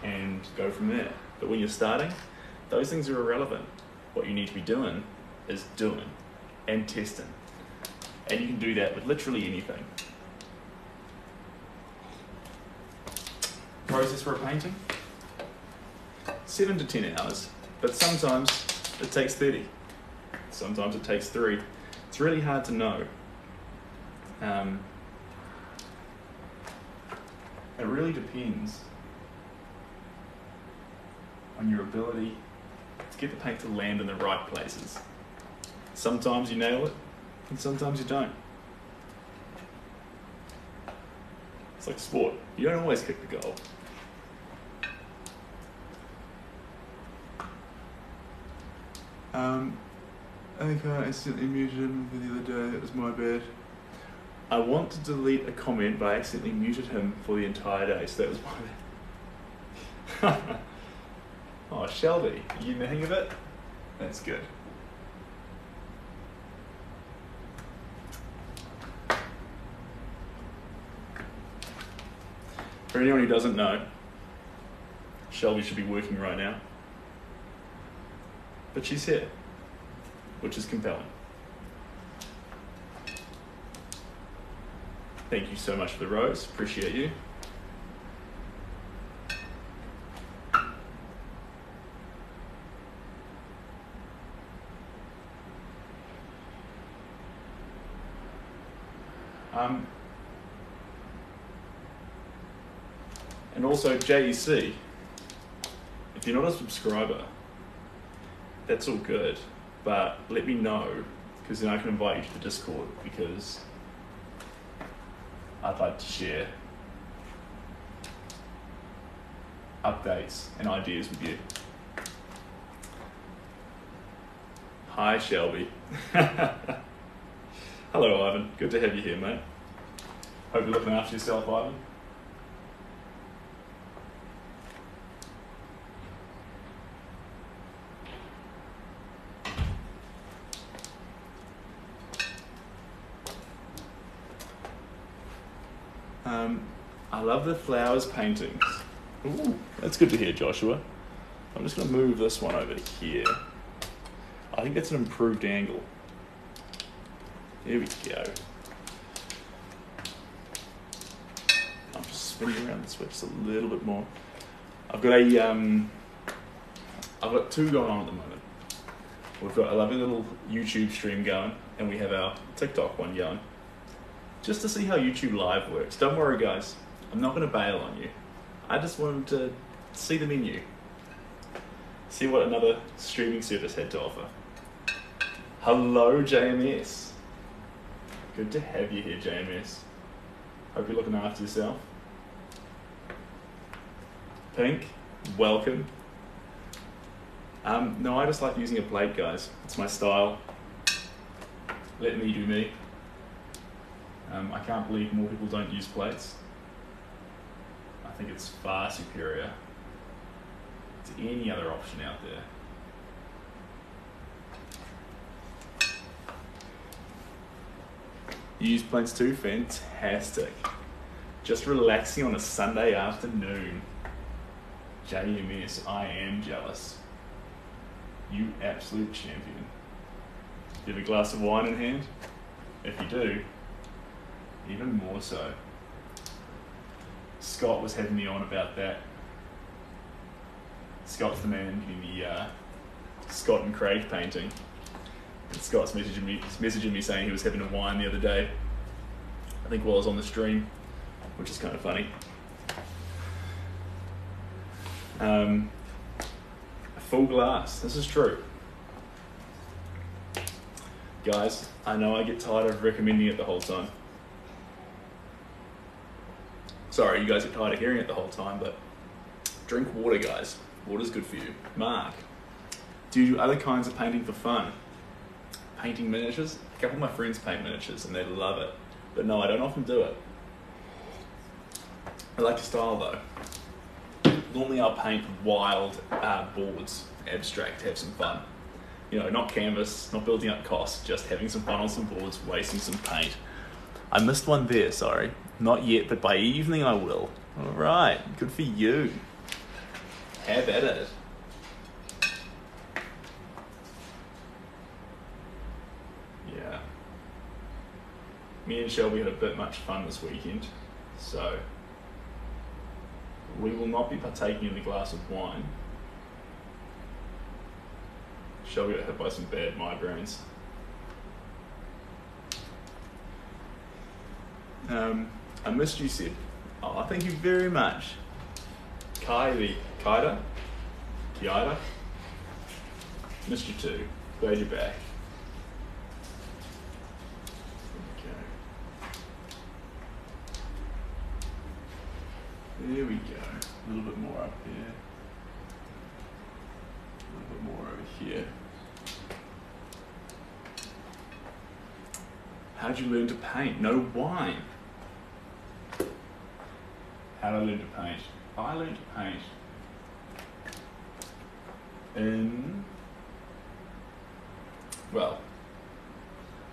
and go from there. But when you're starting, those things are irrelevant. What you need to be doing is doing and testing. And you can do that with literally anything. Process for a painting? Seven to ten hours, but sometimes it takes 30. Sometimes it takes three. It's really hard to know. Um, it really depends on your ability to get the paint to land in the right places. Sometimes you nail it, and sometimes you don't. It's like sport. You don't always kick the goal. Um, I think I accidentally muted him for the other day. It was my bad. I want to delete a comment, but I accidentally muted him for the entire day, so that was my bad. [LAUGHS] oh, Shelby, you in the hang of it? That's good. For anyone who doesn't know, Shelby should be working right now. But she's here, which is compelling. Thank you so much for the rose. Appreciate you. Um, and also JEC, if you're not a subscriber, that's all good, but let me know because then I can invite you to the Discord because I'd like to share updates and ideas with you. Hi, Shelby. [LAUGHS] Hello, Ivan. Good to have you here, mate. Hope you're looking after yourself, Ivan. Um, I love the flowers paintings. Ooh, that's good to hear, Joshua. I'm just going to move this one over here. I think that's an improved angle. Here we go. I'm just spinning around the switch a little bit more. I've got a, um, I've got two going on at the moment. We've got a lovely little YouTube stream going, and we have our TikTok one going. Just to see how YouTube Live works. Don't worry, guys. I'm not going to bail on you. I just wanted to see the menu, see what another streaming service had to offer. Hello, JMS. Good to have you here, JMS. Hope you're looking after yourself. Pink, welcome. Um, no, I just like using a plate, guys. It's my style. Let me do me. Um, I can't believe more people don't use plates. I think it's far superior to any other option out there. Use plates too? Fantastic. Just relaxing on a Sunday afternoon. JMS, I am jealous. You absolute champion. Do you have a glass of wine in hand? If you do, even more so. Scott was having me on about that. Scott's the man in the uh, Scott and Craig painting. And Scott's messaging me, messaging me saying he was having a wine the other day. I think while I was on the stream, which is kind of funny. Um, a full glass. This is true. Guys, I know I get tired of recommending it the whole time. Sorry, you guys get tired of hearing it the whole time, but drink water, guys. Water's good for you. Mark, do you do other kinds of painting for fun? Painting miniatures? A couple of my friends paint miniatures and they love it. But no, I don't often do it. I like to style though. Normally I'll paint wild uh, boards, abstract, have some fun. You know, not canvas, not building up costs, just having some fun on some boards, wasting some paint. I missed one there, sorry. Not yet, but by evening I will. All right, good for you. Have at it. Yeah. Me and Shelby had a bit much fun this weekend, so we will not be partaking in a glass of wine. Shelby got hit by some bad migraines. Um, I missed you, Sid. Oh, thank you very much. Kylie, Kaida, Kiada. Missed you too. Glad you're back. There we go. A little bit more up here. A little bit more over here. How'd you learn to paint? No wine. How I learn to paint? I learned to paint in, well,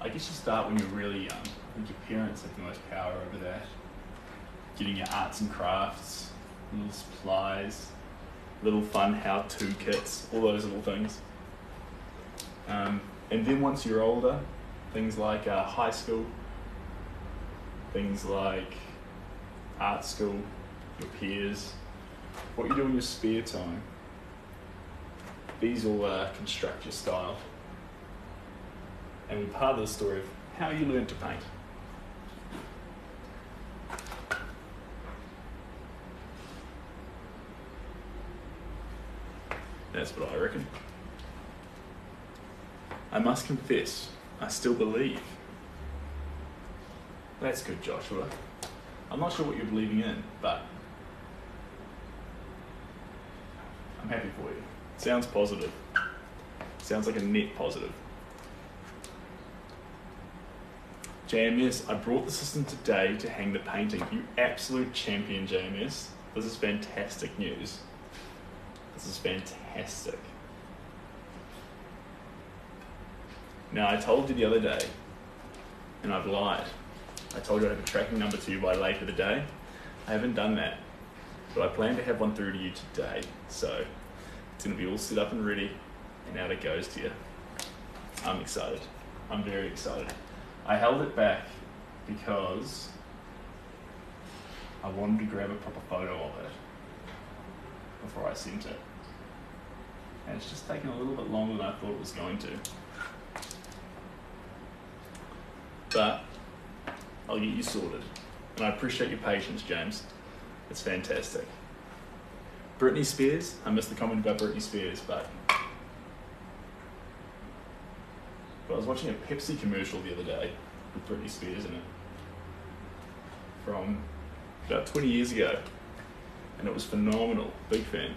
I guess you start when you're really young. I think your parents have the most power over that. getting your arts and crafts, little supplies, little fun how-to kits, all those little things. Um, and then once you're older, things like uh, high school, things like art school, your peers, what you do in your spare time. These all uh, construct your style. And we're part of the story of how you learn to paint. That's what I reckon. I must confess, I still believe. That's good, Joshua. I'm not sure what you're believing in, but I'm happy for you. Sounds positive. Sounds like a net positive. JMS, I brought the system today to hang the painting. You absolute champion, JMS. This is fantastic news. This is fantastic. Now, I told you the other day, and I've lied. I told you I'd have a tracking number to you by later the day. I haven't done that, but I plan to have one through to you today. So it's to be all set up and ready, and out it goes to you. I'm excited. I'm very excited. I held it back because I wanted to grab a proper photo of it before I sent it. And it's just taken a little bit longer than I thought it was going to. But I'll get you sorted. And I appreciate your patience, James. It's fantastic. Britney Spears, I missed the comment about Britney Spears, but but I was watching a Pepsi commercial the other day with Britney Spears in it from about 20 years ago, and it was phenomenal. Big fan.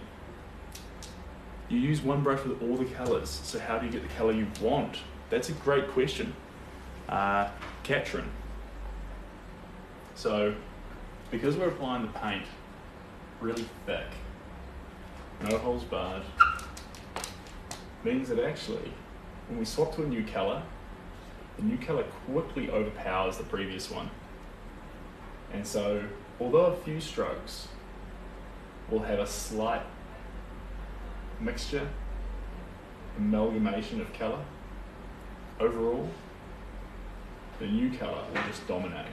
You use one brush with all the colors, so how do you get the color you want? That's a great question. Uh, Katrin. So, because we're applying the paint really thick, no holes barred, means that actually, when we swap to a new color, the new color quickly overpowers the previous one. And so, although a few strokes will have a slight mixture, amalgamation of color, overall, the new color will just dominate.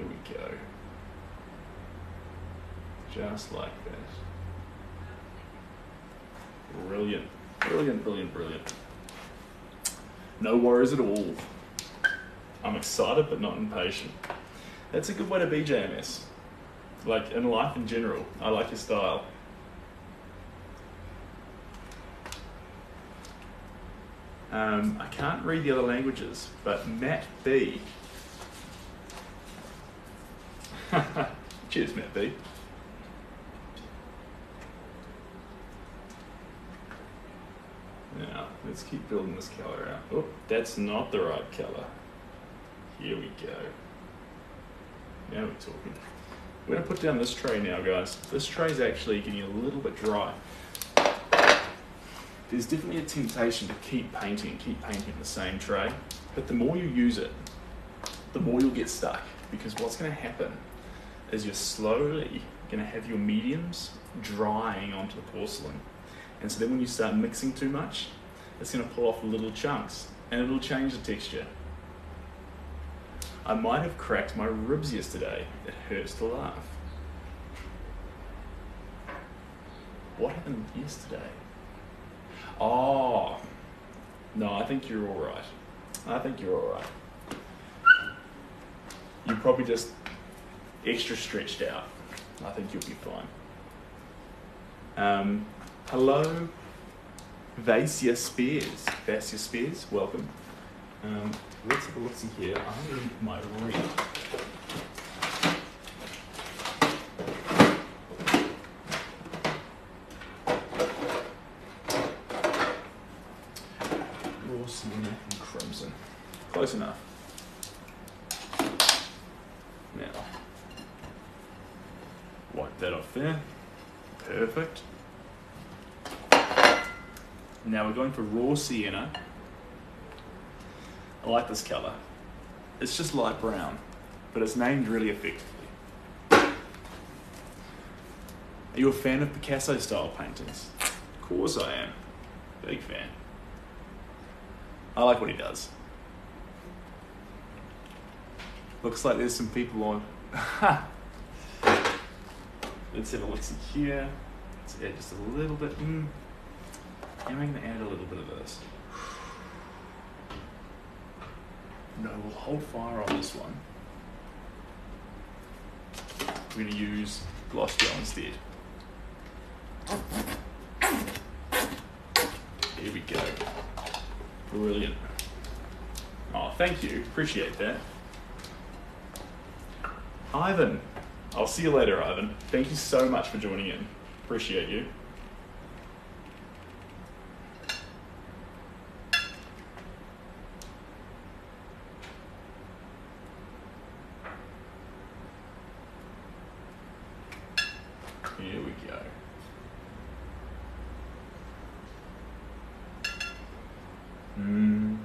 There we go. Just like that. Brilliant. Brilliant, brilliant, brilliant. No worries at all. I'm excited but not impatient. That's a good way to be JMS. Like in life in general. I like your style. Um, I can't read the other languages, but Matt B. [LAUGHS] Cheers, Matt B. Now, let's keep building this color out. Oh, that's not the right color. Here we go. Now we're talking. We're going to put down this tray now, guys. This tray is actually getting a little bit dry. There's definitely a temptation to keep painting, keep painting the same tray, but the more you use it, the more you'll get stuck. Because what's going to happen is you're slowly going to have your mediums drying onto the porcelain. And so then when you start mixing too much, it's going to pull off little chunks and it'll change the texture. I might have cracked my ribs yesterday. It hurts to laugh. What happened yesterday? Oh, no, I think you're all right. I think you're all right. You're probably just extra stretched out. I think you'll be fine. Um, hello, Vasia Spears. Vasia Spears, welcome. Um, let's have a look see here. I need my ring. Crimson. Close enough. Now, wipe that off there. Perfect. Now we're going for raw sienna I like this colour. It's just light brown, but it's named really effectively. Are you a fan of Picasso style paintings? Of course I am. Big fan. I like what he does. Looks like there's some people on. [LAUGHS] Let's have a look here. Let's add just a little bit. Mm. we're going to add a little bit of this. No, we'll hold fire on this one. We're going to use gloss gel instead. Here we go. Brilliant. Oh, thank you. Appreciate that. Ivan. I'll see you later, Ivan. Thank you so much for joining in. Appreciate you. Here we go. Mm.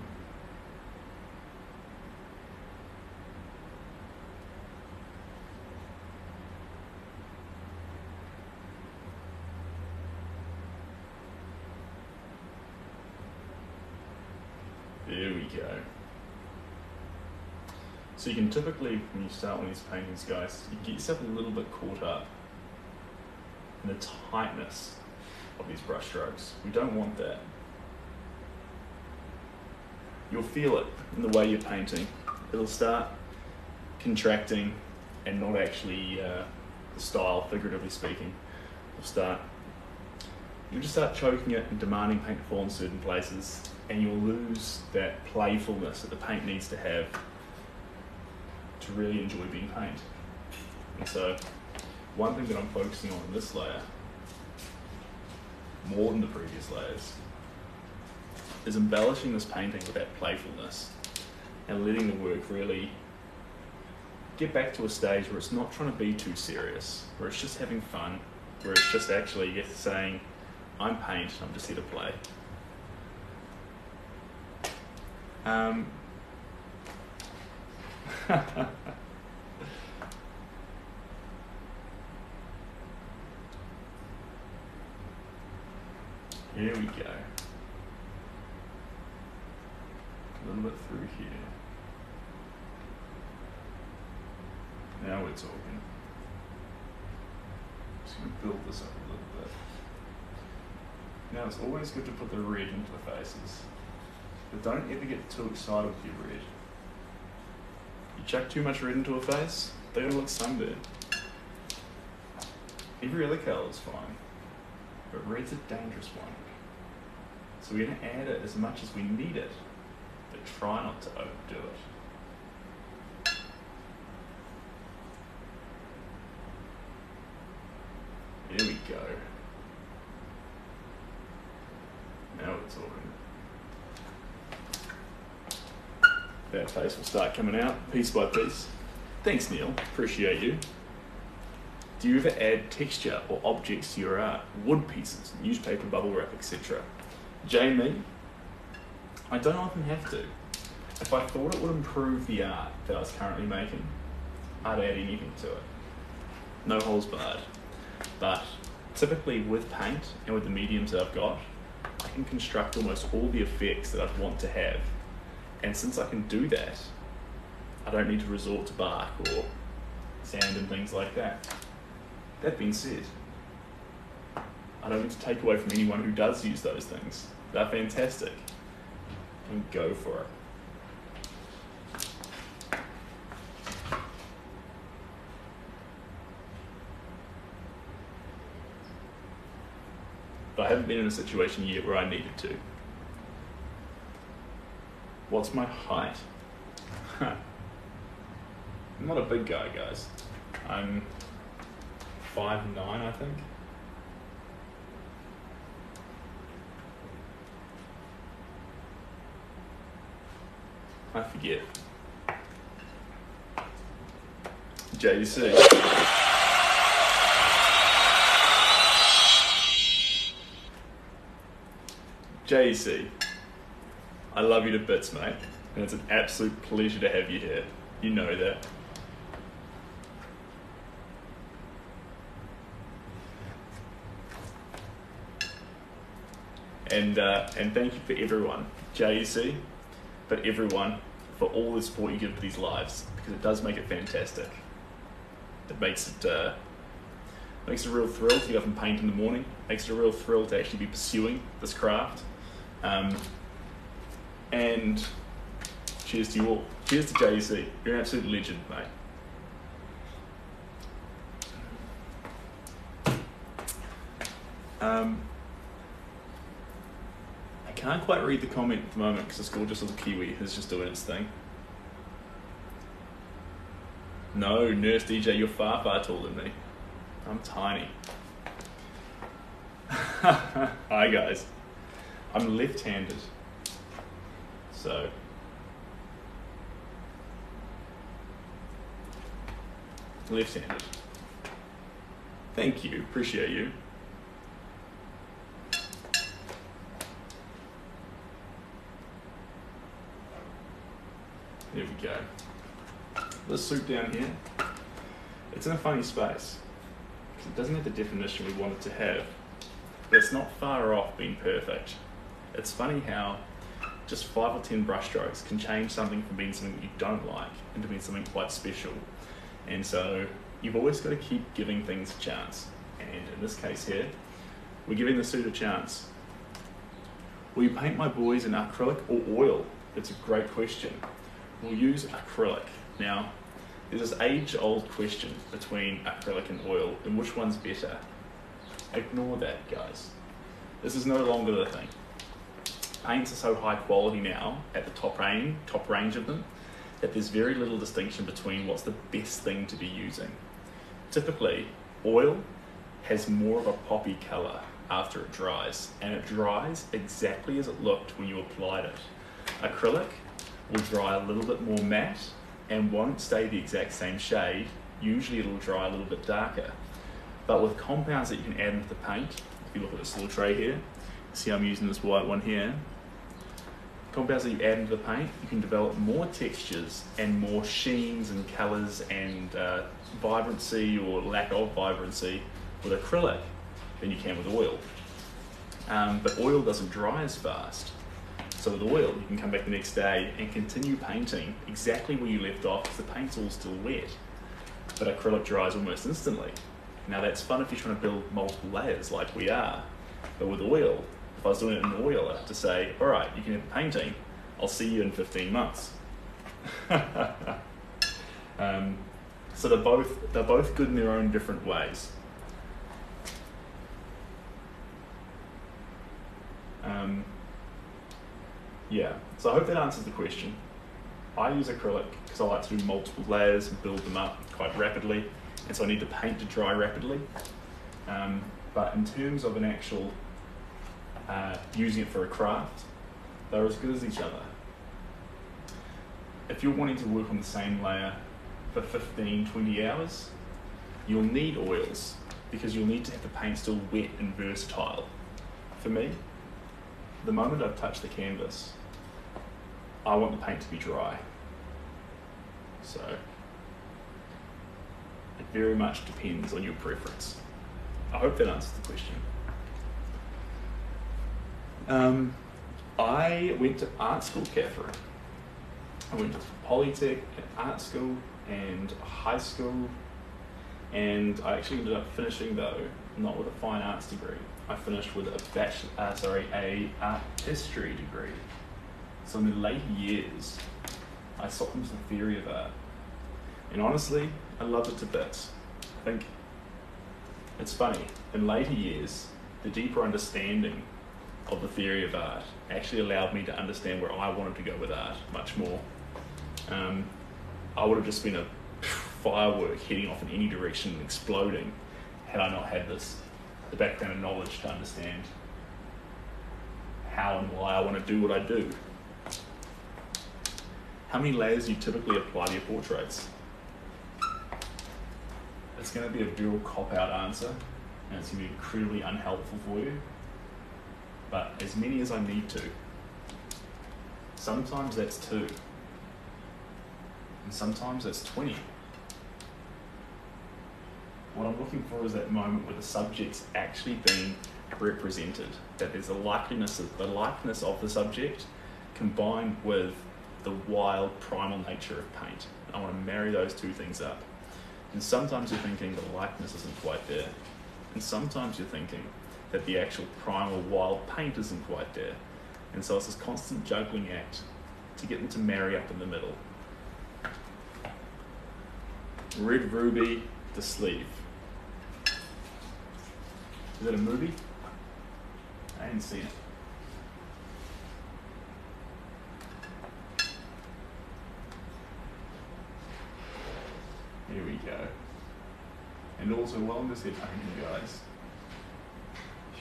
There we go. So you can typically, when you start of these paintings, guys, you get yourself a little bit caught up in the tightness of these brush strokes. We don't want that. You'll feel it in the way you're painting. It'll start contracting and not actually uh, the style, figuratively speaking. You'll start, you'll just start choking it and demanding paint to fall in certain places, and you'll lose that playfulness that the paint needs to have to really enjoy being paint. And so, one thing that I'm focusing on in this layer, more than the previous layers, is embellishing this painting with that playfulness and letting the work really get back to a stage where it's not trying to be too serious, where it's just having fun, where it's just actually just saying, I'm paint, I'm just here to play. Um, [LAUGHS] Here we go. A little bit through here. Now we're talking. Just gonna build this up a little bit. Now it's always good to put the red into the faces. But don't ever get too excited with your red. Chuck too much red into a face, they're gonna look sunburned. Every other colour is fine, but red's a dangerous one. So we're gonna add it as much as we need it, but try not to overdo it. Here we go. Now we're talking. That face will start coming out piece by piece. Thanks, Neil. Appreciate you. Do you ever add texture or objects to your art? Wood pieces, newspaper, bubble wrap, etc. Jamie, I don't often have to. If I thought it would improve the art that I was currently making, I'd add anything to it. No holes barred. But typically with paint and with the mediums that I've got, I can construct almost all the effects that I'd want to have. And since I can do that, I don't need to resort to bark or sand and things like that. That being said, I don't need to take away from anyone who does use those things. They're fantastic. And go for it. But I haven't been in a situation yet where I needed to. What's my height? I'm not a big guy, guys. I'm five nine, I think. I forget. JC. JC. I love you to bits, mate. And it's an absolute pleasure to have you here. You know that. And, uh, and thank you for everyone, JEC, but everyone, for all the support you give to these lives, because it does make it fantastic. It makes it, uh, makes it a real thrill to get up and paint in the morning, makes it a real thrill to actually be pursuing this craft. Um, and cheers to you all. Cheers to JEC. You're an absolute legend, mate. Um, I can't quite read the comment at the moment because this gorgeous little Kiwi is just doing its thing. No, Nurse DJ, you're far, far taller than me. I'm tiny. [LAUGHS] Hi, guys. I'm left handed. So. Left handed. Thank you. Appreciate you. There we go. This soup down here, it's in a funny space. It doesn't have the definition we want it to have. But it's not far off being perfect. It's funny how just five or ten brushstrokes can change something from being something that you don't like into being something quite special. And so you've always got to keep giving things a chance. And in this case here, we're giving the suit a chance. Will you paint my boys in acrylic or oil? It's a great question. We'll use acrylic. Now, there's this age-old question between acrylic and oil, and which one's better? Ignore that, guys. This is no longer the thing. Paints are so high quality now at the top range, top range of them, that there's very little distinction between what's the best thing to be using. Typically, oil has more of a poppy color after it dries, and it dries exactly as it looked when you applied it. Acrylic will dry a little bit more matte and won't stay the exact same shade. Usually it'll dry a little bit darker. But with compounds that you can add into the paint, if you look at this little tray here, see I'm using this white one here, compounds that you add into the paint, you can develop more textures and more sheens and colours and uh, vibrancy or lack of vibrancy with acrylic than you can with oil. Um, but oil doesn't dry as fast. So with oil, you can come back the next day and continue painting exactly where you left off because the paint's all still wet. But acrylic dries almost instantly. Now that's fun if you're trying to build multiple layers like we are. But with oil, if I was doing it in oil, to say, all right, you can have painting. I'll see you in 15 months. [LAUGHS] um, so they're both they're both good in their own different ways. Um, yeah, so I hope that answers the question. I use acrylic because I like to do multiple layers and build them up quite rapidly, and so I need the paint to dry rapidly. Um, but in terms of an actual uh, using it for a craft, they're as good as each other. If you're wanting to work on the same layer for 15, 20 hours, you'll need oils because you'll need to have the paint still wet and versatile. For me, the moment I've touched the canvas, I want the paint to be dry. So it very much depends on your preference. I hope that answers the question. Um, I went to art school, Catherine. I went to Polytech art school and high school, and I actually ended up finishing though not with a fine arts degree. I finished with a bachelor, uh, sorry, a art history degree. So in the later years, I sought into the theory of art, and honestly, I loved it to bits. I think it's funny. In later years, the deeper understanding of the theory of art actually allowed me to understand where I wanted to go with art much more. Um, I would have just been a firework heading off in any direction and exploding had I not had this, the background and knowledge to understand how and why I want to do what I do. How many layers do you typically apply to your portraits? It's going to be a real cop-out answer, and it's going to be incredibly unhelpful for you but as many as I need to. Sometimes that's two. and sometimes that's 20. What I'm looking for is that moment where the subject's actually being represented, that there's a likeliness of the likeness of the subject combined with the wild primal nature of paint. I want to marry those two things up. And sometimes you're thinking the likeness isn't quite there. And sometimes you're thinking that the actual primal wild paint isn't quite there. And so it's this constant juggling act to get them to marry up in the middle. Red Ruby, the sleeve. Is that a movie? I didn't see it. Here we go. And also, while I'm just guys,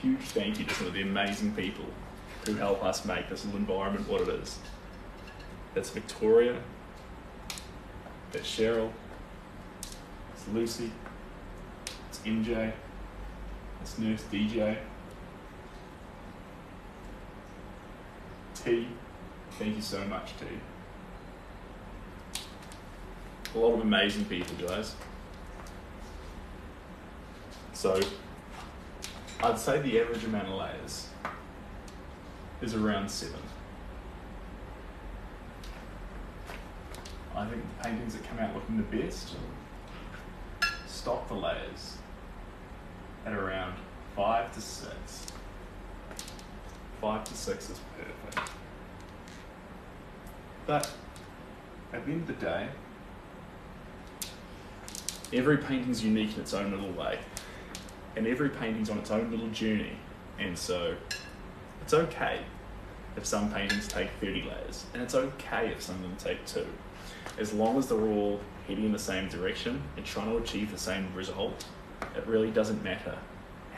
huge thank you to some of the amazing people who help us make this little environment what it is. That's Victoria, that's Cheryl, it's Lucy, it's MJ, it's Nurse DJ, T, thank you so much, T. A lot of amazing people, guys. So, I'd say the average amount of layers is around seven. I think the paintings that come out looking the best stop the layers at around five to six. Five to six is perfect. But at the end of the day, every painting's unique in its own little way. And every painting's on its own little journey. And so it's okay if some paintings take 30 layers, and it's okay if some of them take two. As long as they're all heading in the same direction and trying to achieve the same result, it really doesn't matter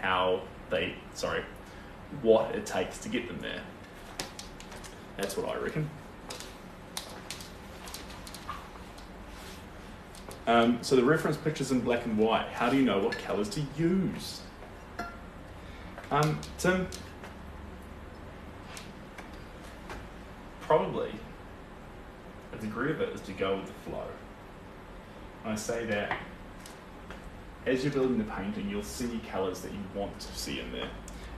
how they, sorry, what it takes to get them there. That's what I reckon. Um, so the reference picture's in black and white. How do you know what colours to use? Um, Tim, probably a degree of it is to go with the flow. I say that as you're building the painting, you'll see colours that you want to see in there.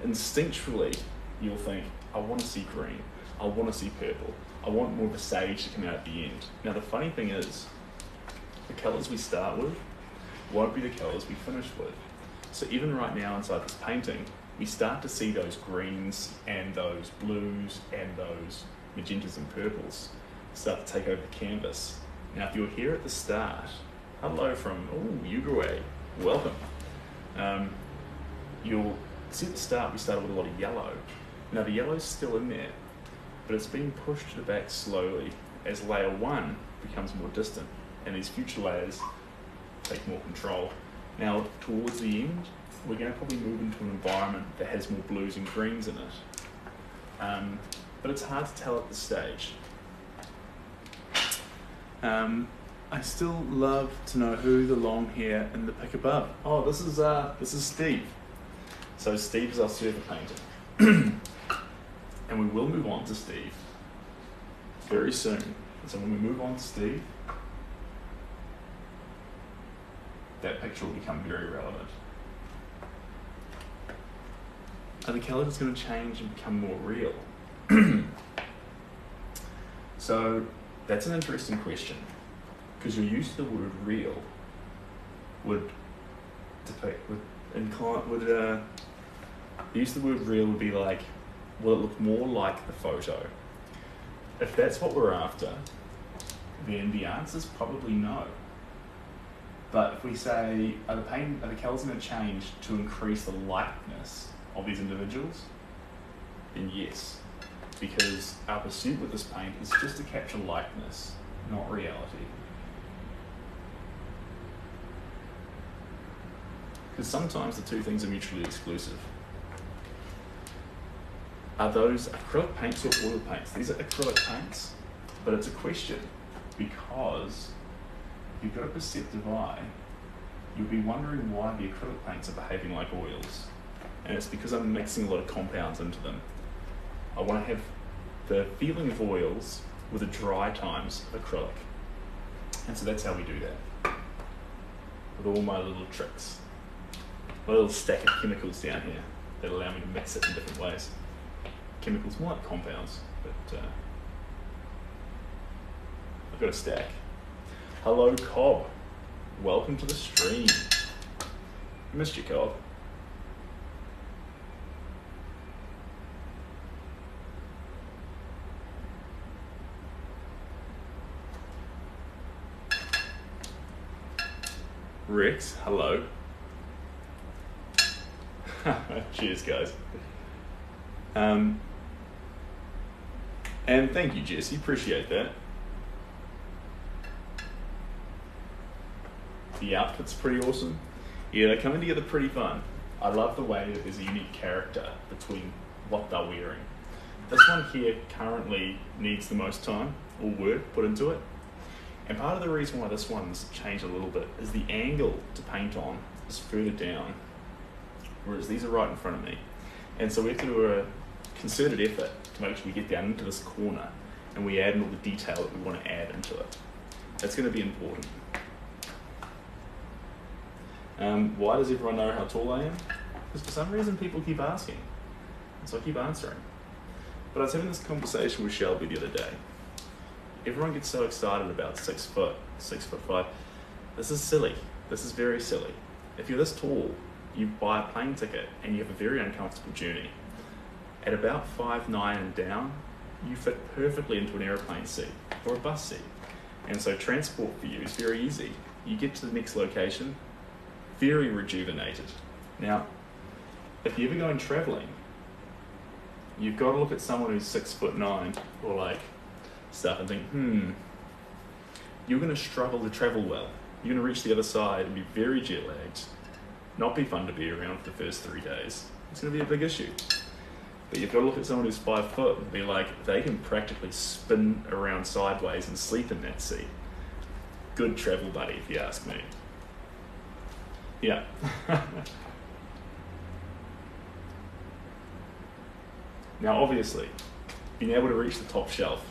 Instinctually, you'll think, I want to see green, I want to see purple, I want more of a sage to come out at the end. Now, the funny thing is, the colours we start with won't be the colours we finish with. So even right now inside this painting, we start to see those greens and those blues and those magentas and purples start to take over the canvas. Now if you're here at the start, hello from, oh, Uruguay, welcome. Um, you'll see at the start we started with a lot of yellow. Now the yellow's still in there, but it's being pushed to the back slowly as layer one becomes more distant and these future layers take more control. Now, towards the end, we're going to probably move into an environment that has more blues and greens in it. Um, but it's hard to tell at this stage. Um, I still love to know who the long hair in the pic above. Oh, this is uh, this is Steve. So Steve is our server painter, [CLEARS THROAT] and we will move on to Steve very soon. So when we move on to Steve, that picture will become very relevant. Are the colours going to change and become more real? [CLEARS THROAT] so that's an interesting question because your use of the word real would depict would incline would uh, use the word real would be like will it look more like the photo? If that's what we're after, then the answer is probably no. But if we say, are the paint, are the colours going to change to increase the likeness of these individuals? Then yes, because our pursuit with this paint is just to capture likeness, not reality. Because sometimes the two things are mutually exclusive. Are those acrylic paints or oil paints? These are acrylic paints, but it's a question because you've got a perceptive eye, you'll be wondering why the acrylic paints are behaving like oils. And it's because I'm mixing a lot of compounds into them. I want to have the feeling of oils with the dry times of acrylic. And so that's how we do that. With all my little tricks. My little stack of chemicals down here that allow me to mix it in different ways. Chemicals more like compounds, but uh, I've got a stack. Hello, Cobb. Welcome to the stream. Missed you, Cobb. Hello. [LAUGHS] Cheers, guys. Um, and thank you, Jesse. Appreciate that. The outfit's pretty awesome. Yeah, they're coming together pretty fun. I love the way that there's a unique character between what they're wearing. This one here currently needs the most time or work put into it. And part of the reason why this one's changed a little bit is the angle to paint on is further down, whereas these are right in front of me. And so we have to do a concerted effort to make sure we get down into this corner and we add all the detail that we want to add into it. That's going to be important. Um, why does everyone know how tall I am? Because for some reason people keep asking. And so I keep answering. But I was having this conversation with Shelby the other day everyone gets so excited about six foot, six foot five. This is silly. This is very silly. If you're this tall, you buy a plane ticket and you have a very uncomfortable journey. At about five nine and down, you fit perfectly into an aeroplane seat or a bus seat. And so transport for you is very easy. You get to the next location, very rejuvenated. Now, if you're ever going traveling, you've got to look at someone who's six foot nine or like stuff and think, hmm, you're going to struggle to travel well. You're going to reach the other side and be very jet lagged, not be fun to be around for the first three days. It's going to be a big issue. But you've got to look at someone who's five foot and be like, they can practically spin around sideways and sleep in that seat. Good travel buddy, if you ask me. Yeah. [LAUGHS] now, obviously, being able to reach the top shelf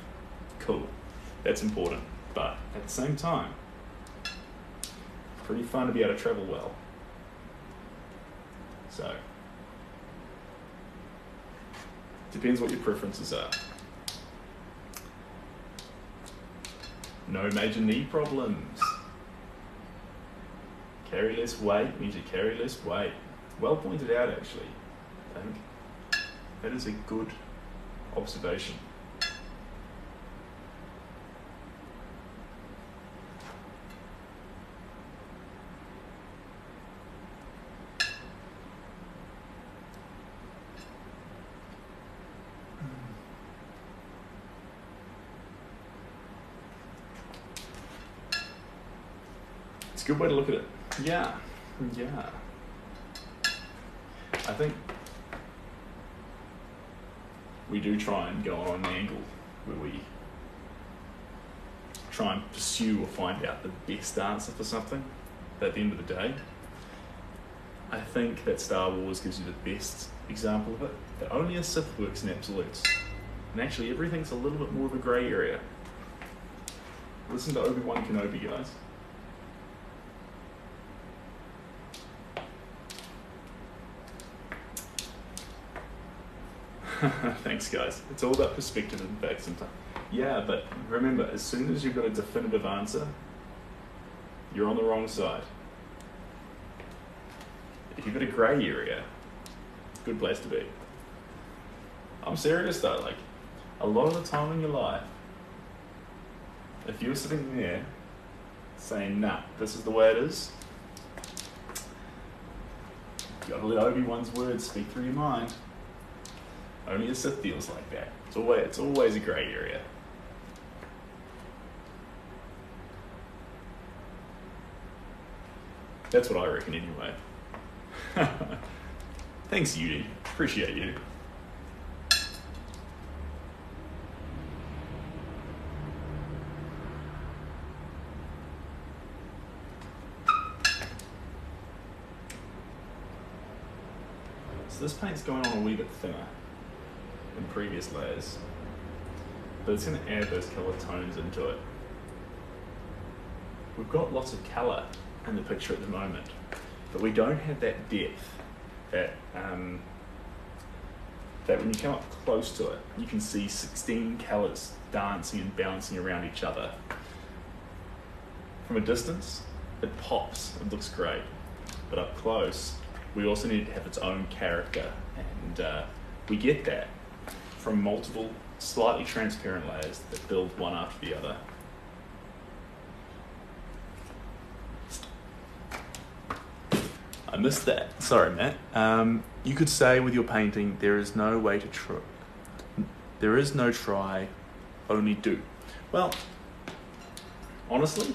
cool. That's important. But at the same time, pretty fun to be able to travel well. So, depends what your preferences are. No major knee problems. Carry less weight means you carry less weight. Well pointed out, actually. I think that is a good observation. It's a good way to look at it. Yeah, yeah. I think we do try and go on an angle where we try and pursue or find out the best answer for something. But at the end of the day, I think that Star Wars gives you the best example of it. That only a Sith works in absolutes. And actually, everything's a little bit more of a grey area. Listen to Obi Wan Kenobi, guys. [LAUGHS] Thanks, guys. It's all about perspective and facts sometimes. Yeah, but remember, as soon as you've got a definitive answer, you're on the wrong side. If you've got a grey area, good place to be. I'm serious though, like, a lot of the time in your life, if you're sitting there saying, nah, this is the way it is, you gotta let Obi-Wan's words speak through your mind. Only a Sith feels like that. It's always, it's always a grey area. That's what I reckon anyway. [LAUGHS] Thanks, Yudi. Appreciate you. So this paint's going on a wee bit thinner in previous layers. But it's going to add those color tones into it. we've got lots of colour in the picture at the moment, but we don't have that depth that um, that when you come up close to it, you can see 16 colours dancing and bouncing around each other. From a distance, it pops, it looks great, but up close, we also need to have its own character, and uh, we get that from multiple slightly transparent layers that build one after the other. I missed that. Sorry, Matt. Um, you could say with your painting, there is no way to try. There is no try, only do. Well, honestly,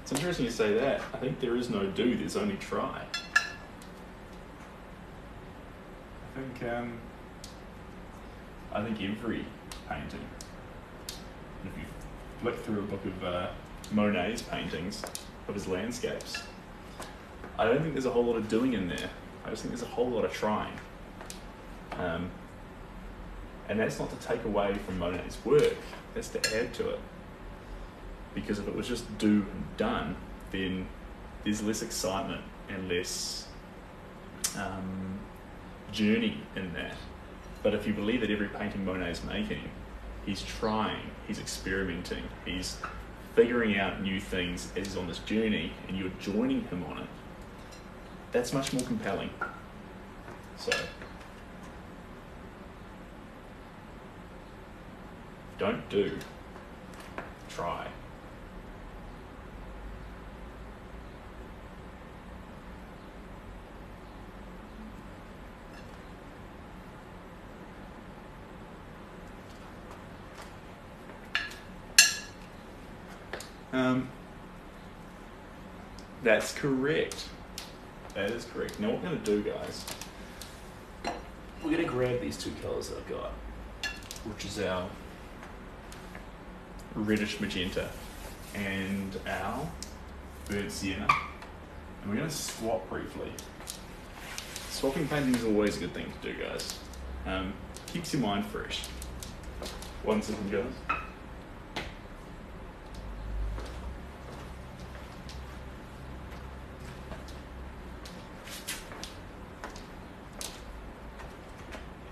it's interesting you say that. I think there is no do, there's only try. I think um, I think every painting. If you flick through a book of uh, Monet's paintings of his landscapes, I don't think there's a whole lot of doing in there. I just think there's a whole lot of trying. Um, and that's not to take away from Monet's work, that's to add to it. Because if it was just do and done, then there's less excitement and less um, journey in that. But if you believe that every painting Monet is making, he's trying, he's experimenting, he's figuring out new things as he's on this journey, and you're joining him on it, that's much more compelling. So, don't do, try. Um, that's correct. That is correct. Now what we're going to do, guys, we're going to grab these two colours that I've got, which is our reddish magenta and our burnt sienna, and we're going to swap briefly. Swapping painting is always a good thing to do, guys. Um, keeps your mind fresh. One second, guys.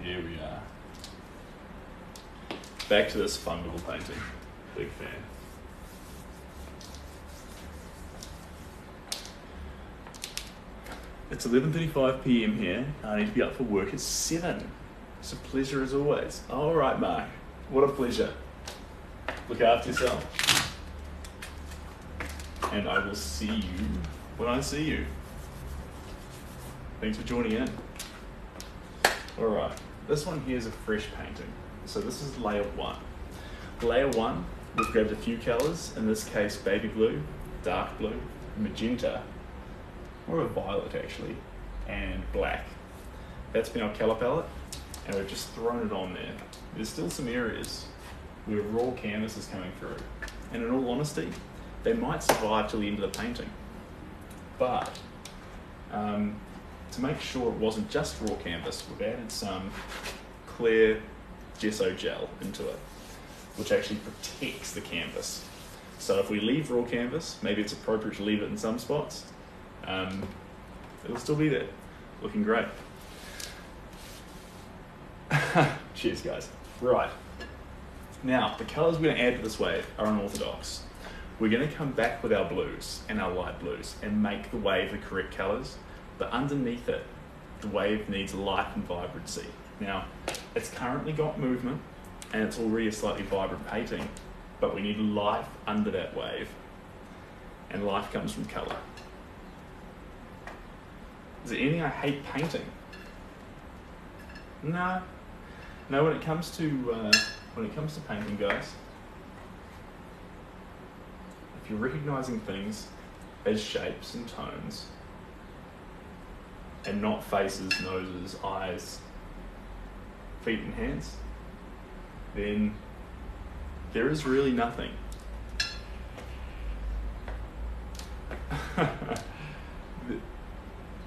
Here we are. Back to this fun little painting. Big fan. It's 11.35 p.m. here. I need to be up for work at 7. It's a pleasure as always. All right, Mark. What a pleasure. Look after yourself. And I will see you when I see you. Thanks for joining in. All right. This one here is a fresh painting. So this is layer one. Layer one, we've grabbed a few colors, in this case baby blue, dark blue, magenta, of a violet actually, and black. That's been our color palette, and we've just thrown it on there. There's still some areas where raw canvas is coming through. And in all honesty, they might survive till the end of the painting. But um, to make sure it wasn't just raw canvas, we've added some clear gesso gel into it, which actually protects the canvas. So if we leave raw canvas, maybe it's appropriate to leave it in some spots, um, it'll still be there, looking great. [LAUGHS] Cheers, guys. Right. Now, the colours we're to add to this wave are unorthodox. We're going to come back with our blues and our light blues and make the wave the correct colours but underneath it, the wave needs life and vibrancy. Now, it's currently got movement and it's already a slightly vibrant painting, but we need life under that wave. And life comes from colour. Is there anything I hate painting? No. No, when it comes to uh, when it comes to painting, guys, if you're recognizing things as shapes and tones, and not faces, noses, eyes, feet, and hands, then there is really nothing. [LAUGHS]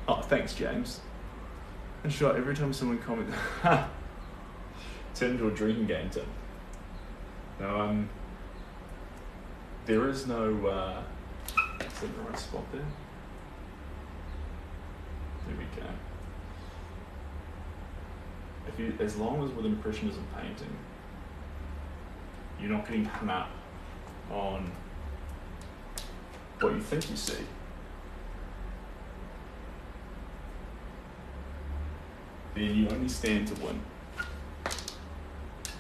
oh, thanks, James. And sure, every time someone comments, [LAUGHS] turn into a drinking game, Tim. No, um, there is no, uh, Is that the right spot there? There we go. If you, as long as with impressionism painting, you're not getting hung up on what you think you see. Then you only stand to win.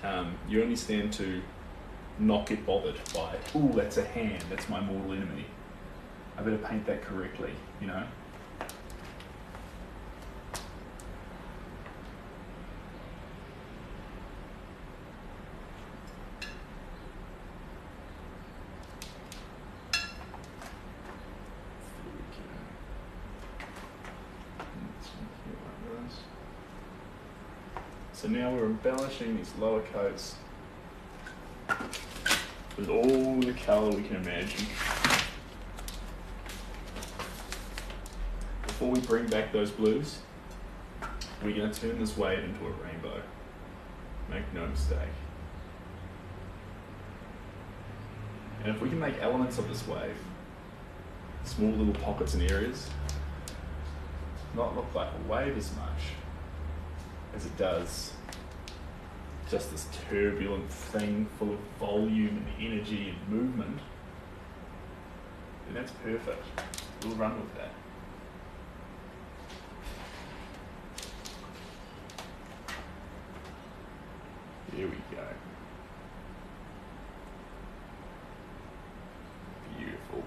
Um, you only stand to not get bothered by, oh, that's a hand, that's my mortal enemy. I better paint that correctly, you know? So now we're embellishing these lower coats with all the colour we can imagine. Before we bring back those blues, we're going to turn this wave into a rainbow. Make no mistake. And if we can make elements of this wave, small little pockets and areas, not look like a wave as much as it does just this turbulent thing full of volume and energy and movement, then that's perfect. We'll run with that. There we go. Beautiful.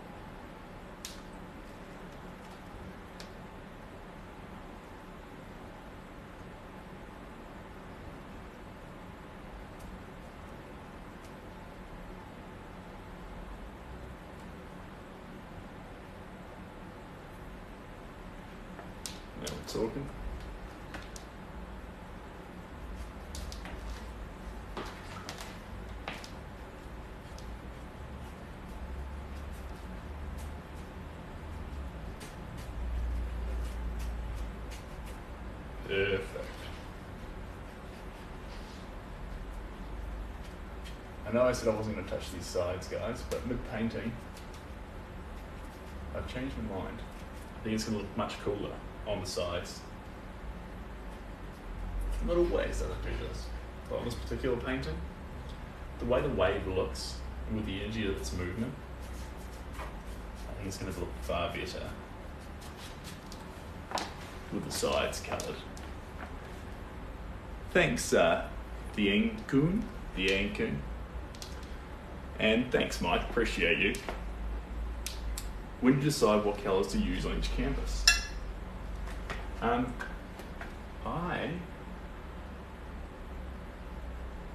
Now we're talking. Perfect. I know I said I wasn't going to touch these sides, guys, but mid painting, I've changed my mind. I think it's going to look much cooler on the sides. Not always that I do this, but on this particular painting, the way the wave looks with the energy of its movement, I think it's going to look far better with the sides coloured. Thanks, uh, the Ankun, the Ankun. And thanks, Mike, appreciate you. When you decide what colours to use on each canvas? Um, I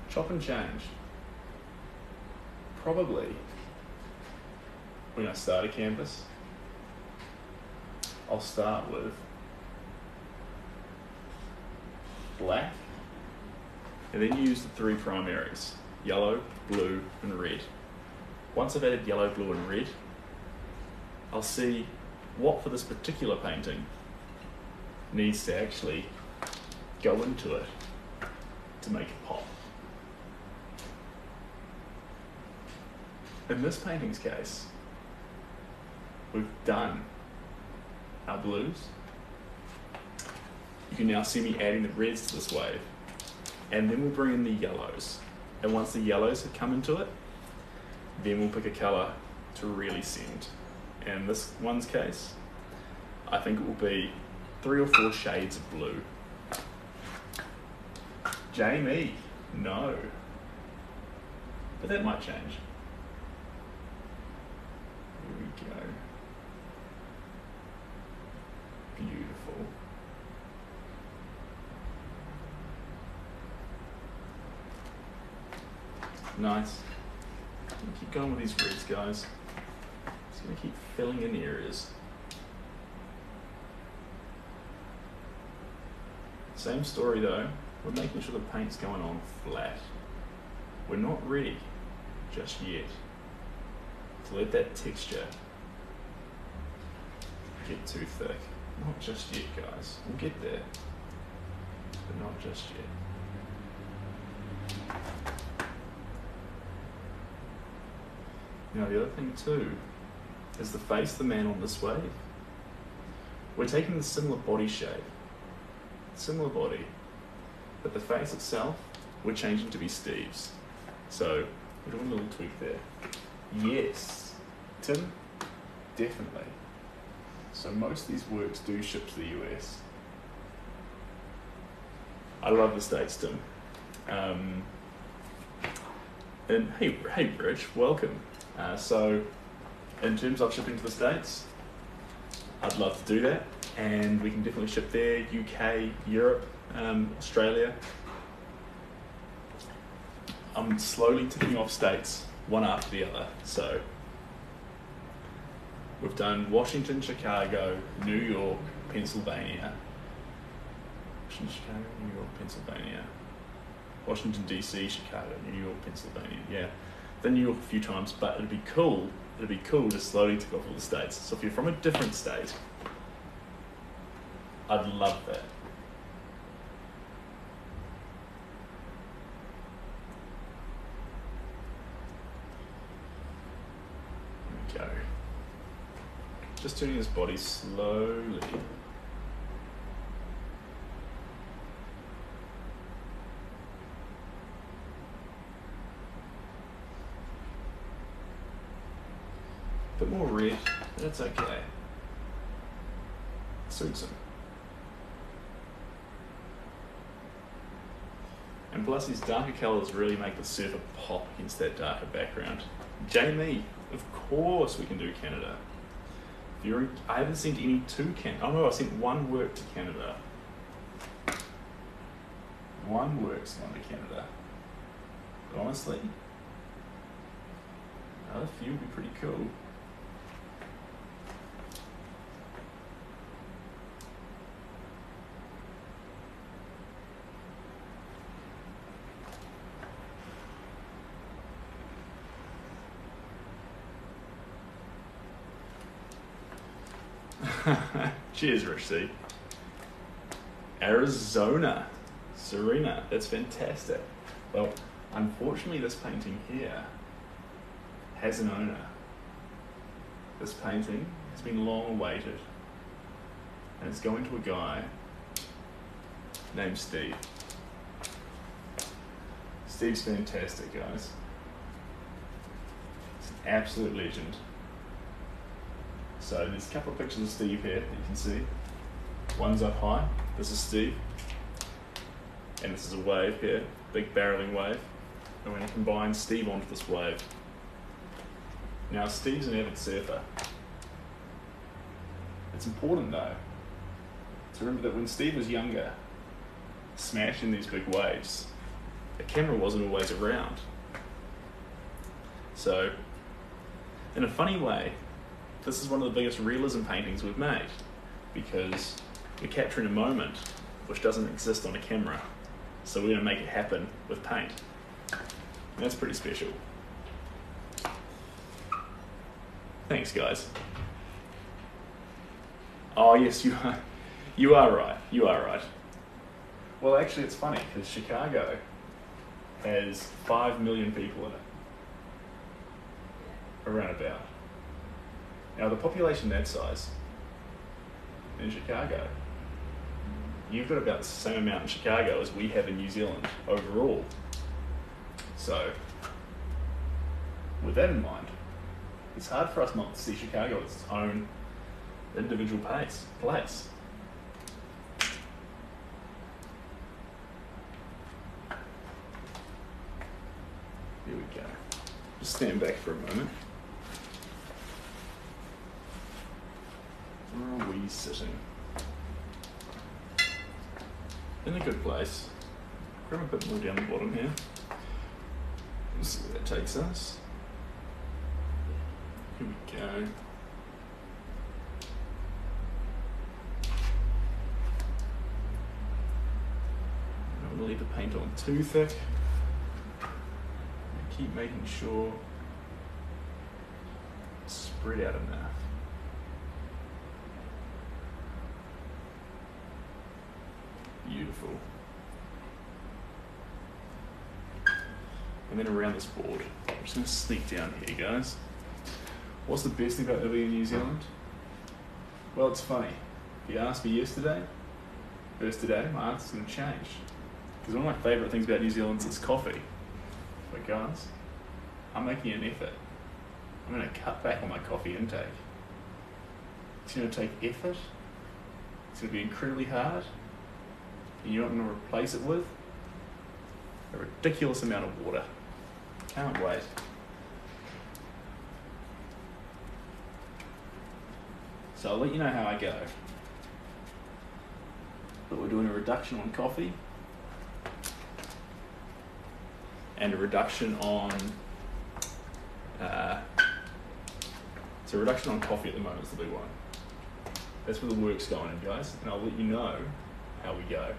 chop and change. Probably when I start a canvas, I'll start with black and then you use the three primaries yellow, blue, and red. Once I've added yellow, blue, and red, I'll see what for this particular painting needs to actually go into it to make it pop. In this painting's case, we've done our blues. You can now see me adding the reds to this wave. And then we'll bring in the yellows. And once the yellows have come into it, then we'll pick a colour to really send. And this one's case, I think it will be three or four shades of blue. Jamie, no. But that might change. Here we go. Beautiful. Nice. Keep going with these grids, guys. Just gonna keep filling in the areas. Same story though, we're making sure the paint's going on flat. We're not ready just yet to let that texture get too thick. Not just yet, guys. We'll get there, but not just yet. Now the other thing too is the face the man on this wave. We're taking the similar body shape, similar body, but the face itself, we're changing to be Steve's. So we're doing a little tweak there. Yes, Tim, definitely. So most of these works do ship to the US. I love the States, Tim. Um, and hey, hey, Rich, welcome. Uh, so, in terms of shipping to the States, I'd love to do that, and we can definitely ship there, UK, Europe, um, Australia. I'm slowly ticking off states, one after the other. So, we've done Washington, Chicago, New York, Pennsylvania. Washington, Chicago, New York, Pennsylvania. Washington DC, Chicago, New York, Pennsylvania. Yeah, then New York a few times, but it'd be cool. It'd be cool to slowly tick off all the states. So if you're from a different state, I'd love that. Go. Just turning his body slowly. Bit more red, it's okay. Suits him. And plus these darker colours really make the surfer pop against that darker background. Jamie, of course we can do Canada. I haven't sent any to Canada. Oh no, I sent one work to Canada. One work's gone to Canada. But honestly, another few would be pretty cool. [LAUGHS] Cheers, Rich C. Arizona. Serena. That's fantastic. Well, unfortunately, this painting here has an owner. This painting has been long awaited. And it's going to a guy named Steve. Steve's fantastic, guys. He's an absolute legend. So there's a couple of pictures of Steve here that you can see. One's up high. This is Steve. And this is a wave here, big barreling wave. And we're going to combine Steve onto this wave. Now Steve's an avid surfer. It's important though to remember that when Steve was younger, smashing these big waves, the camera wasn't always around. So, in a funny way, this is one of the biggest realism paintings we've made because we're capturing a moment which doesn't exist on a camera. So we're going to make it happen with paint. That's pretty special. Thanks, guys. Oh yes, you are. You are right. You are right. Well, actually, it's funny because Chicago has five million people in it, around about. Now, the population that size in Chicago, you've got about the same amount in Chicago as we have in New Zealand overall. So, with that in mind, it's hard for us not to see Chicago as its own individual pace, place. Here we go. Just stand back for a moment. Where are we sitting? In a good place. Grab a bit more down the bottom here. Let's see where that takes us. Here we go. Don't leave the paint on too thick. Keep making sure spread out enough. And then around this board, I'm just going to sneak down here, guys. What's the best thing about living in New Zealand? Well, it's funny. If you asked me yesterday versus today, my answer's going to change. Because one of my favourite things about New Zealand is coffee. But guys, I'm making an effort. I'm going to cut back on my coffee intake. It's going to take effort. It's going to be incredibly hard. And you know what I'm going to replace it with? A ridiculous amount of water. Can't wait. So I'll let you know how I go. But we're doing a reduction on coffee and a reduction on. Uh, so reduction on coffee at the moment is the big one. That's where the work's going, guys, and I'll let you know how we go.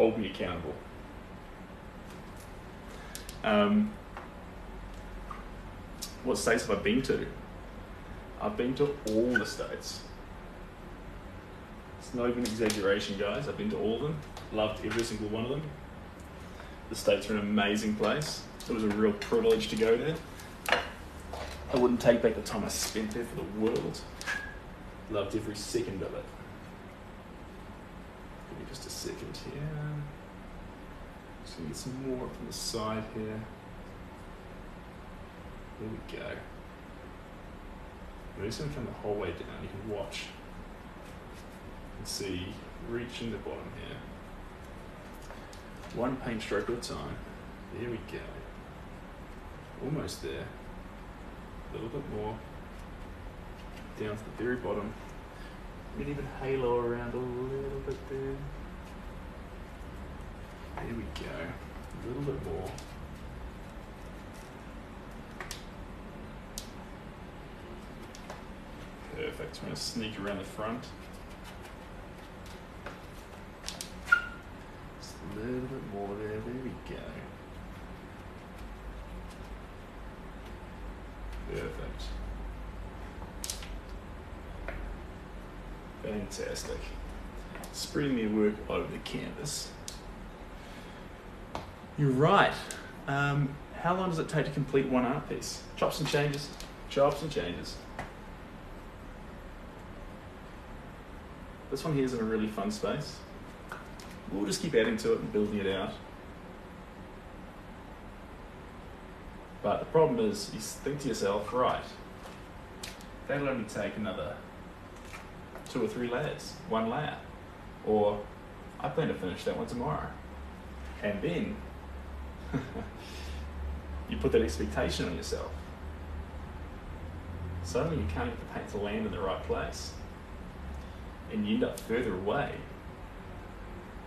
Hold me accountable. Um, what states have I been to? I've been to all the states. It's not even exaggeration, guys. I've been to all of them. Loved every single one of them. The states are an amazing place. It was a real privilege to go there. I wouldn't take back the time I spent there for the world. Loved every second of it. Me just a second here. Just gonna get some more up from the side here. There we go. We're just to come the whole way down. You can watch and see, reaching the bottom here. One paint stroke at a time. There we go. Almost there. A little bit more. Down to the very bottom. Maybe even halo around a little bit there. There we go. A little bit more. Perfect. I'm going to sneak around the front. Just a little bit more there. There we go. Perfect. Fantastic. Spreading the work over the canvas. You're right. Um, how long does it take to complete one art piece? Chops and changes. Chops and changes. This one here is in a really fun space. We'll just keep adding to it and building it out. But the problem is, you think to yourself, right, that'll only take another two or three layers, one layer. Or, I plan to finish that one tomorrow. And then, [LAUGHS] you put that expectation on yourself. Suddenly you can't get the paint to land in the right place and you end up further away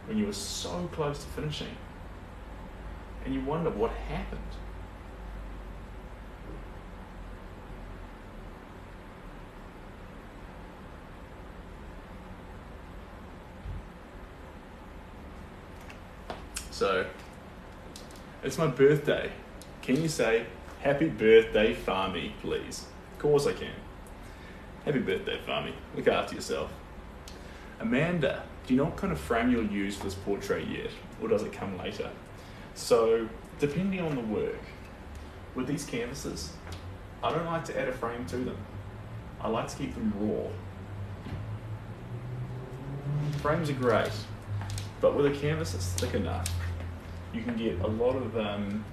when you were so close to finishing. And you wonder what happened. So, it's my birthday. Can you say, Happy birthday, Farmy, please? Of course I can. Happy birthday, Farmy. Look after yourself. Amanda, do you know what kind of frame you'll use for this portrait yet? Or does it come later? So, depending on the work, with these canvases, I don't like to add a frame to them. I like to keep them raw. Frames are great, but with a canvas that's thick enough. You can get a lot of um,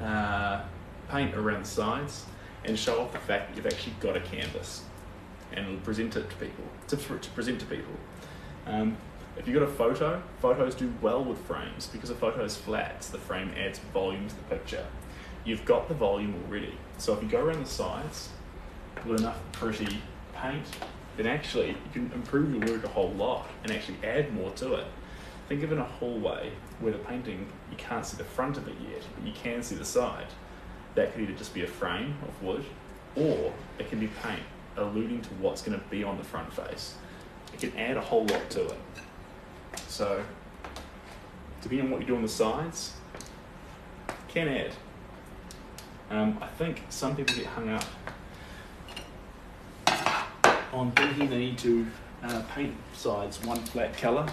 uh, paint around the sides and show off the fact that you've actually got a canvas and present it to people, to, to present to people. Um, if you've got a photo, photos do well with frames because a photo is flat, so the frame adds volume to the picture. You've got the volume already. So if you go around the sides with enough pretty paint, then actually you can improve your work a whole lot and actually add more to it. Think of it in a hallway where the painting, you can't see the front of it yet, but you can see the side. That could either just be a frame of wood or it can be paint alluding to what's going to be on the front face. It can add a whole lot to it. So, depending on what you do on the sides, can add. Um, I think some people get hung up on thinking they need to uh, paint sides one flat colour.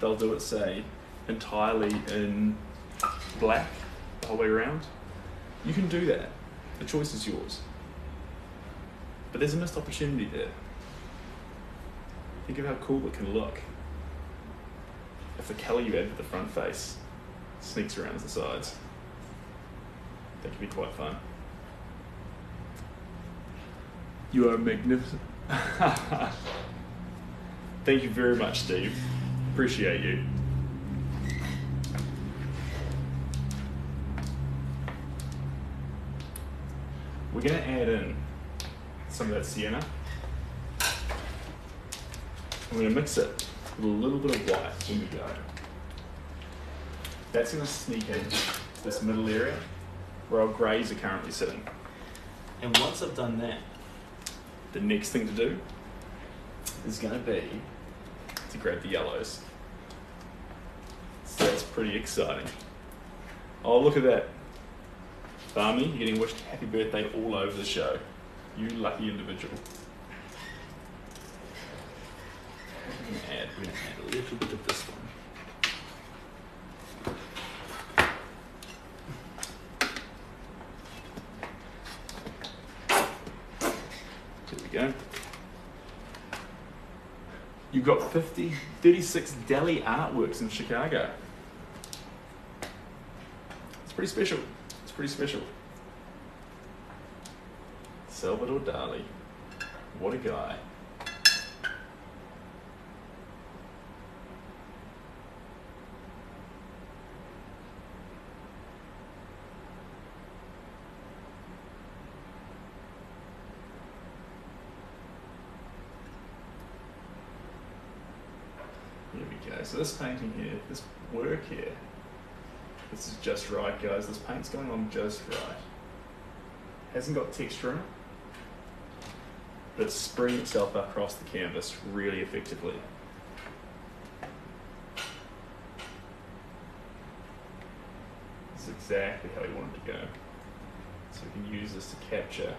They'll do it, say, entirely in black the whole way around, you can do that. The choice is yours. But there's a missed opportunity there. Think of how cool it can look if the colour you add to the front face sneaks around the sides. That could be quite fun. You are magnificent. [LAUGHS] Thank you very much, Steve. Appreciate you. We're going to add in some of that sienna. I'm going to mix it with a little bit of white when we go. That's going to sneak in this middle area where our greys are currently sitting. And once I've done that, The next thing to do is going to be to grab the yellows. So that's pretty exciting. Oh, look at that. Barmy, you're getting wished happy birthday all over the show. You lucky individual. We're going to add, we're going to add a little bit of this one. There we go. You've got 50, 36 Dali artworks in Chicago. It's pretty special. Pretty special. Salvador Dali. What a guy. Here we go. So this painting here, this work here, this is just right, guys. This paint's going on just right. Hasn't got texture in it, but it's spreading itself across the canvas really effectively. This is exactly how we want it to go. So we can use this to capture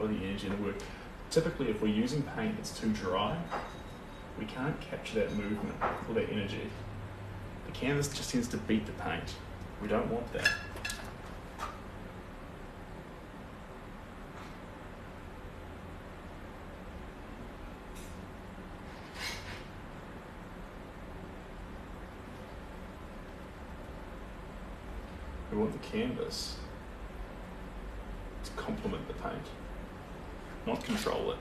all the energy in the work. Typically, if we're using paint that's too dry, we can't capture that movement or that energy. The canvas just tends to beat the paint. We don't want that. We want the canvas to complement the paint, not control it.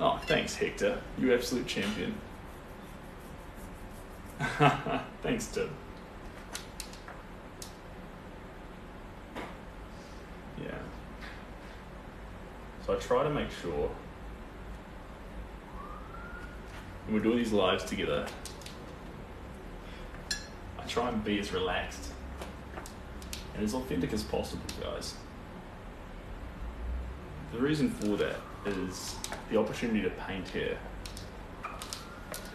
Oh, thanks, Hector. You absolute champion. [LAUGHS] thanks, Tim. Yeah. So I try to make sure when we're doing these lives together, I try and be as relaxed and as authentic as possible, guys. The reason for that is the opportunity to paint here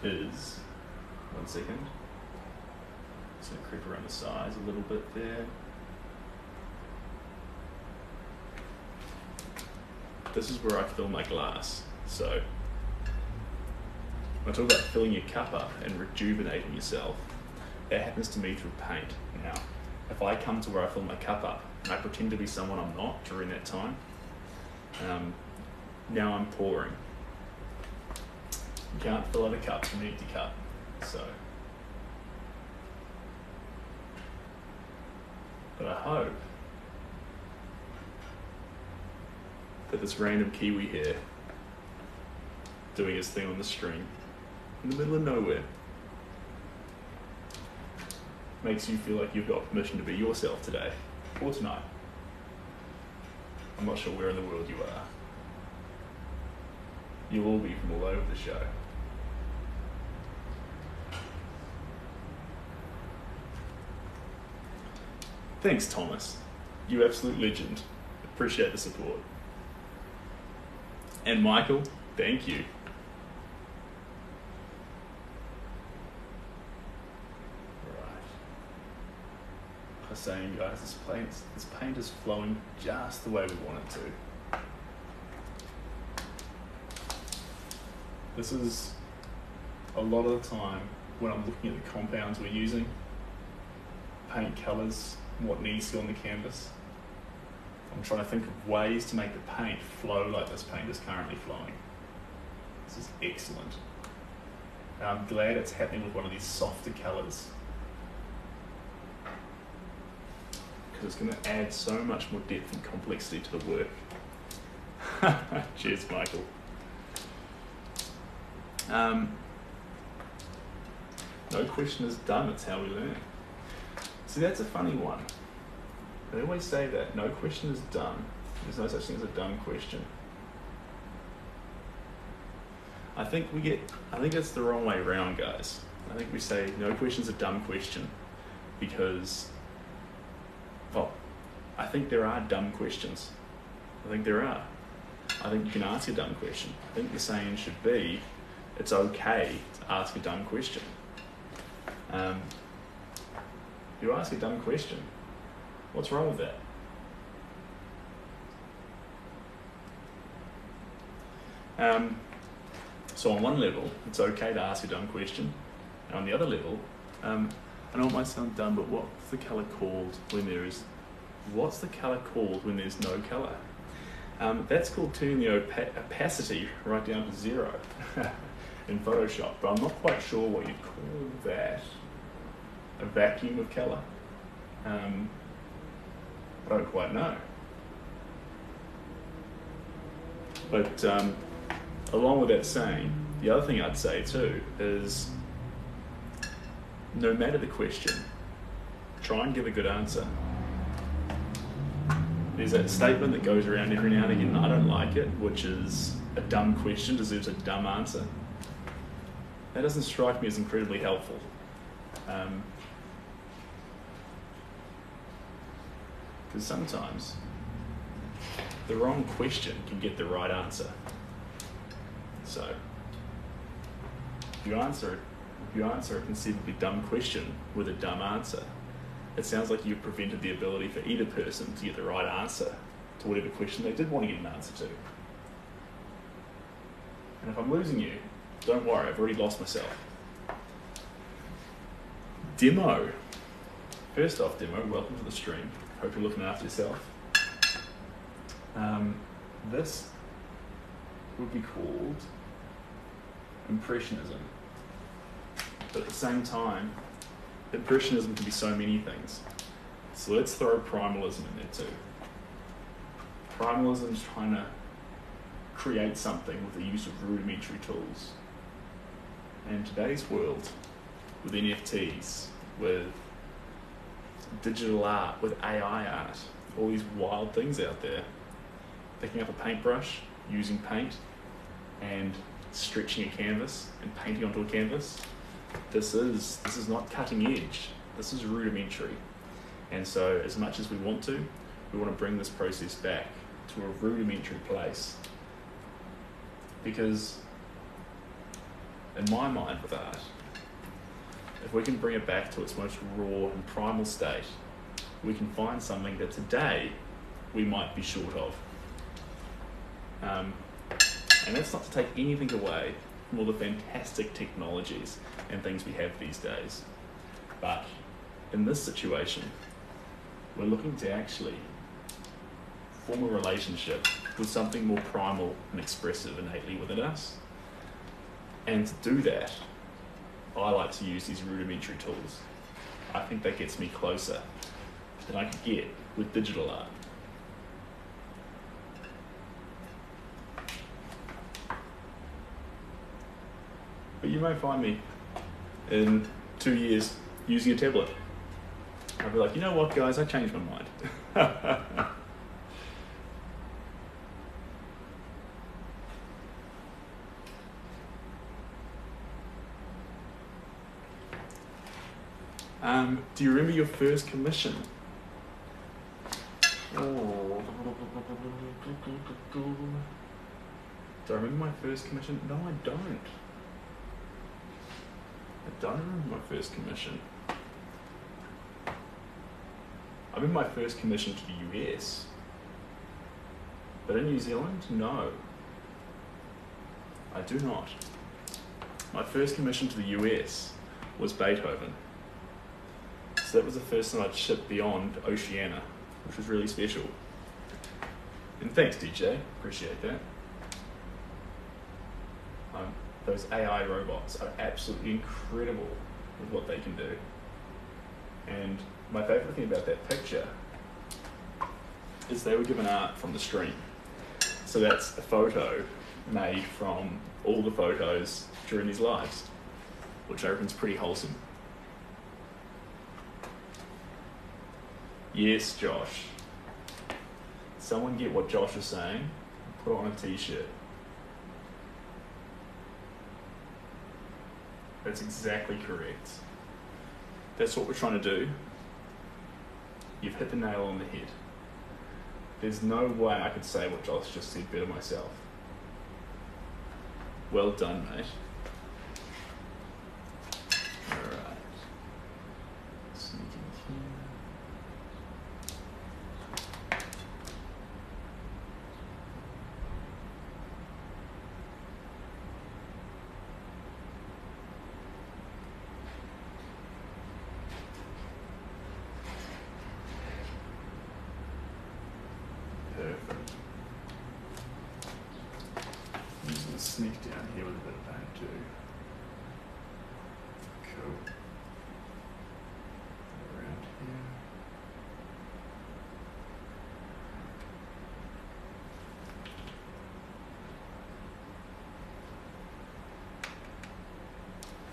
is one second. Gonna creep around the sides a little bit there. This is where I fill my glass. So when I talk about filling your cup up and rejuvenating yourself, that happens to me through paint. Now, if I come to where I fill my cup up and I pretend to be someone I'm not during that time, um, now I'm pouring. You can't fill other cups cup from an empty cup. So, but I hope that this random Kiwi here doing his thing on the stream in the middle of nowhere makes you feel like you've got permission to be yourself today or tonight. I'm not sure where in the world you are. You'll all be from all over the show. Thanks, Thomas. You absolute legend. Appreciate the support. And Michael, thank you. Right. I was saying, guys, this paint, this paint is flowing just the way we want it to. This is a lot of the time when I'm looking at the compounds we're using, paint colours, what needs to on the canvas. I'm trying to think of ways to make the paint flow like this paint is currently flowing. This is excellent. And I'm glad it's happening with one of these softer colours. Because it's going to add so much more depth and complexity to the work. [LAUGHS] Cheers, Michael. Um, no question is dumb, it's how we learn. See, that's a funny one. They always say that no question is dumb. There's no such thing as a dumb question. I think we get, I think that's the wrong way around, guys. I think we say no question's a dumb question because, well, I think there are dumb questions. I think there are. I think you can ask a dumb question. I think the saying should be it's okay to ask a dumb question. Um, you ask a dumb question. What's wrong with that? Um, so on one level, it's okay to ask a dumb question, and on the other level, um, I know it might sound dumb, but what's the color called when there is? What's the color called when there's no color? Um, that's called turning the opa- opacity right down to zero [LAUGHS] in Photoshop, but I'm not quite sure what you'd call that. A vacuum of color. Um, I don't quite know. But um, along with that saying, the other thing I'd say too is no matter the question, try and give a good answer. There's a statement that goes around every now and again, I don't like it, which is a dumb question deserves a dumb answer. That doesn't strike me as incredibly helpful. Um, Because sometimes the wrong question can get the right answer. So, if you answer if you answer a conceivably dumb question with a dumb answer, it sounds like you've prevented the ability for either person to get the right answer to whatever question they did want to get an answer to. And if I'm losing you, don't worry, I've already lost myself. Demo. First off, Demo, welcome to the stream. Hope you're looking after yourself. Um, this would be called Impressionism. But at the same time, Impressionism can be so many things. So let's throw primalism in there too. Primalism is trying to create something with the use of rudimentary tools. And today's world, with NFTs, with digital art, with AI art, all these wild things out there. Picking up a paintbrush, using paint, and stretching a canvas and painting onto a canvas. This is this is not cutting edge. This is rudimentary. And so as much as we want to, we want to bring this process back to a rudimentary place. Because in my mind with art, if we can bring it back to its most raw and primal state, we can find something that today we might be short of. Um, and that's not to take anything away from all the fantastic technologies and things we have these days. But in this situation, we're looking to actually form a relationship with something more primal and expressive innately within us. And to do that, I like to use these rudimentary tools. I think that gets me closer than I could get with digital art. But you may find me in two years using a tablet. I'll be like, you know what, guys, I changed my mind. [LAUGHS] Um, do you remember your first commission? Oh. Do I remember my first commission? No, I don't. I don't remember my first commission. I remember my first commission to the US. But in New Zealand, no. I do not. My first commission to the US was Beethoven. So that was the first time I'd shipped beyond Oceania, which was really special. And thanks, DJ. Appreciate that. Um, those AI robots are absolutely incredible with what they can do. And my favourite thing about that picture is they were given art from the stream. So that's a photo made from all the photos during these lives, which I reckon's pretty wholesome. Yes, Josh. Someone get what Josh is saying, put on a t-shirt. That's exactly correct. That's what we're trying to do. You've hit the nail on the head. There's no way I could say what Josh just said better myself. Well done, mate. Alright. Sneak in here. Perfect. I'm just gonna sneak down here with a bit of paint too. Cool. Around here.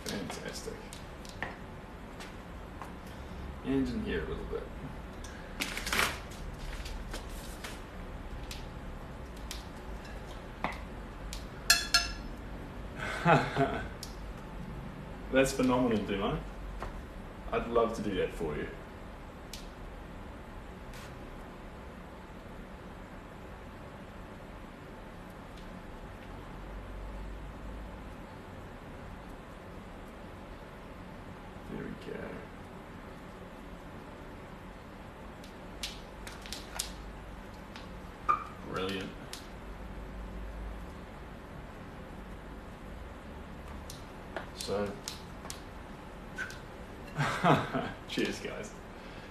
Fantastic. In here a little bit. [LAUGHS] That's phenomenal, Demo. I'd love to do that for you. There we go. Brilliant. So, cheers, guys.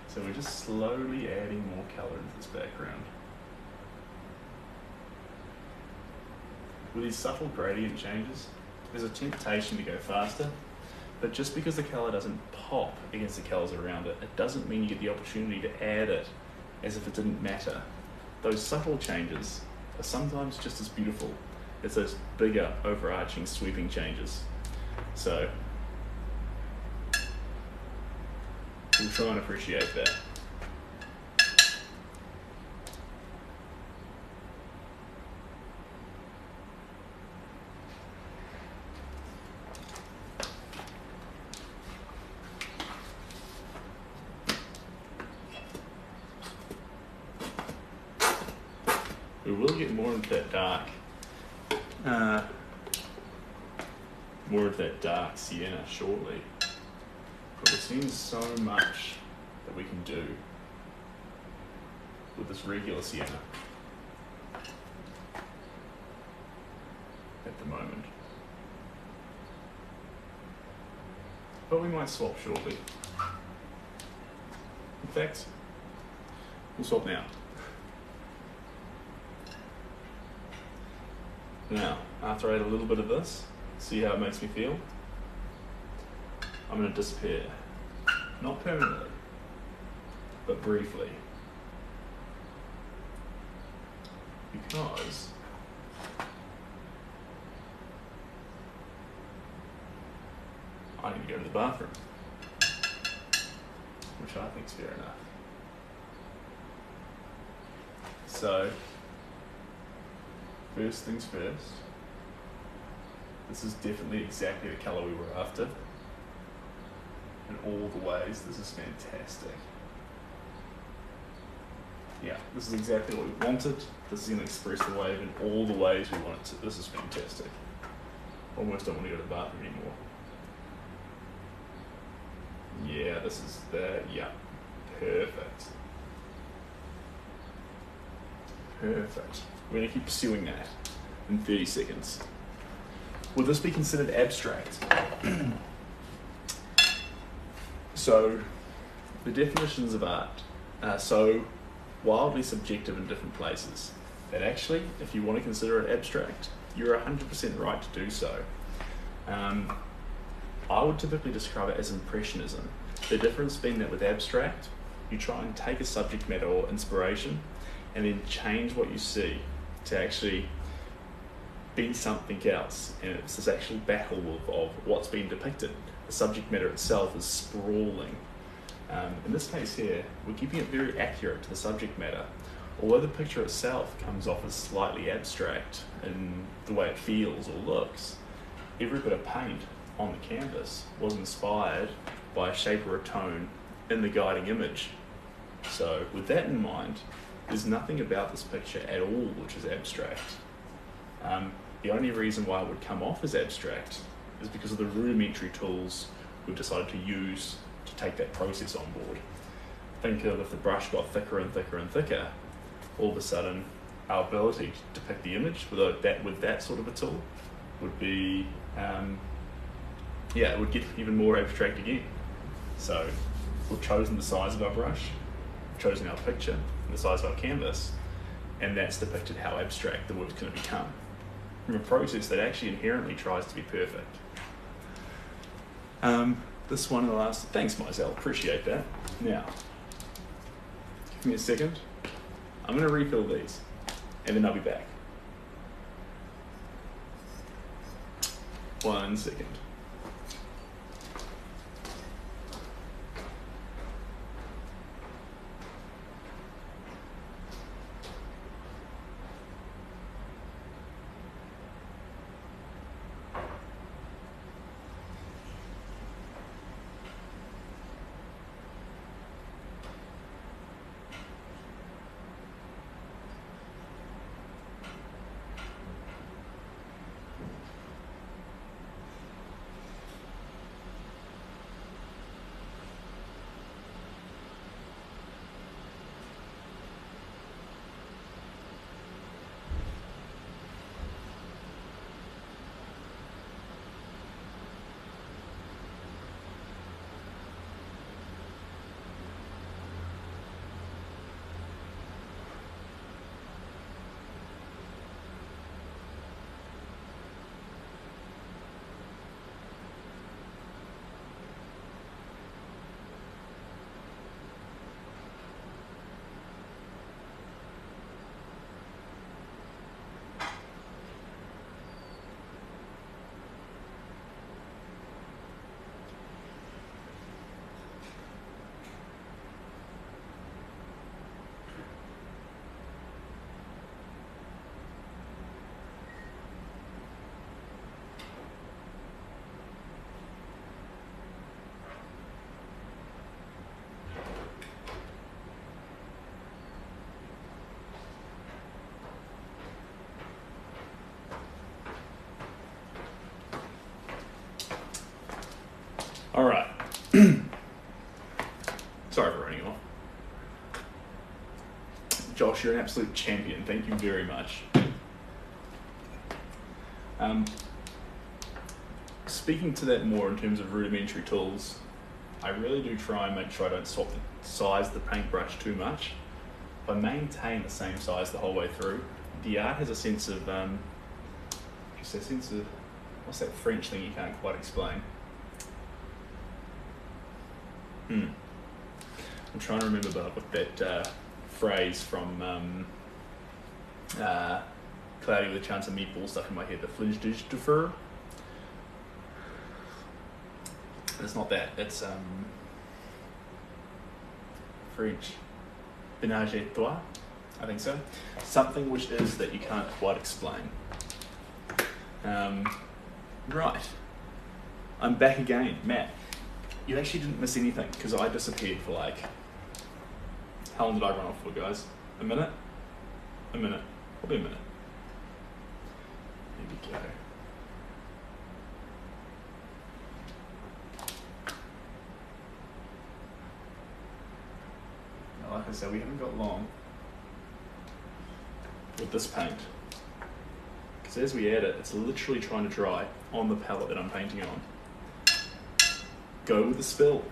So we're just slowly adding more color into this background. With these subtle gradient changes, there's a temptation to go faster, but just because the color doesn't pop against the colors around it, it doesn't mean you get the opportunity to add it as if it didn't matter. Those subtle changes are sometimes just as beautiful as those bigger, overarching, sweeping changes. So we'll try and appreciate that. We will get more into that dark. Uh, more of that dark sienna shortly. But seeing so much that we can do with this regular sienna at the moment. But we might swap shortly. In fact, we'll swap now. Now, after I add a little bit of this, see how it makes me feel? I'm going to disappear. Not permanently, but briefly. Because I need to go to the bathroom. Which I think is fair enough. So, first things first. This is definitely exactly the colour we were after. In all the ways, this is fantastic. Yeah, this is exactly what we wanted. This is going to express the wave in all the ways we want it to. This is fantastic. Almost don't want to go to the bathroom anymore. Yeah, this is the, yeah, perfect. Perfect. We're going to keep pursuing that in 30 seconds. Would this be considered abstract? [CLEARS THROAT] So, the definitions of art are so wildly subjective in different places that actually, if you want to consider it abstract, you're 100% right to do so. Um, I would typically describe it as impressionism. The difference being that with abstract, you try and take a subject matter or inspiration and then change what you see to actually be something else. And it's this actual battle of, of what's being depicted. The subject matter itself is sprawling. Um, in this case here, we're keeping it very accurate to the subject matter. Although the picture itself comes off as slightly abstract in the way it feels or looks, every bit of paint on the canvas was inspired by a shape or a tone in the guiding image. So, with that in mind, there's nothing about this picture at all which is abstract. Um, the only reason why it would come off as abstract is because of the rudimentary tools we've decided to use to take that process on board. Think of if the brush got thicker and thicker and thicker, all of a sudden our ability to depict the image with that with that sort of a tool would be um, yeah, it would get even more abstract again. So we've chosen the size of our brush, chosen our picture, the size of our canvas, and that's depicted how abstract the work's going to become from a process that actually inherently tries to be perfect. Um, this one, the last, thanks Mizell, appreciate that. Now, give me a second. I'm going to refill these, and then I'll be back. One second. All right. [CLEARS THROAT] Sorry for running off. Josh, you're an absolute champion. Thank you very much. Um, speaking to that more in terms of rudimentary tools, I really do try and make sure I don't swap the size of the paintbrush too much. If I maintain the same size the whole way through, the art has a sense of, um, just a sense of, what's that French thing you can't quite explain? Hmm. I'm trying to remember but with that uh, phrase from um, uh, Cloudy with a Chance of Meatballs stuck in my head, the flinch dish defer. It's not that, it's um, French. Benage toi, I think so. Something which is that you can't quite explain. Um, right. I'm back again. Matt, you actually didn't miss anything because I disappeared for like. How long did I run off for, guys? A minute? A minute. Probably a minute. Here we go. Now, like I said, we haven't got long with this paint. Because as we add it, it's literally trying to dry on the palette that I'm painting on go with the spill.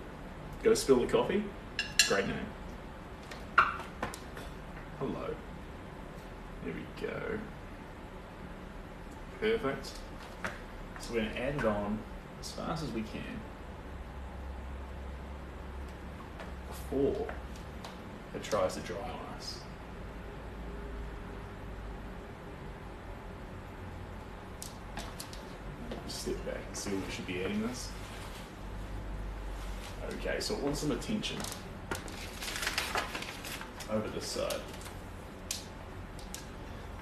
Go spill the coffee. Great name. Hello. There we go. Perfect. So we're going to add it on as fast as we can before it tries to dry on us. Step back and see where we should be adding this. Okay, so I want some attention over this side.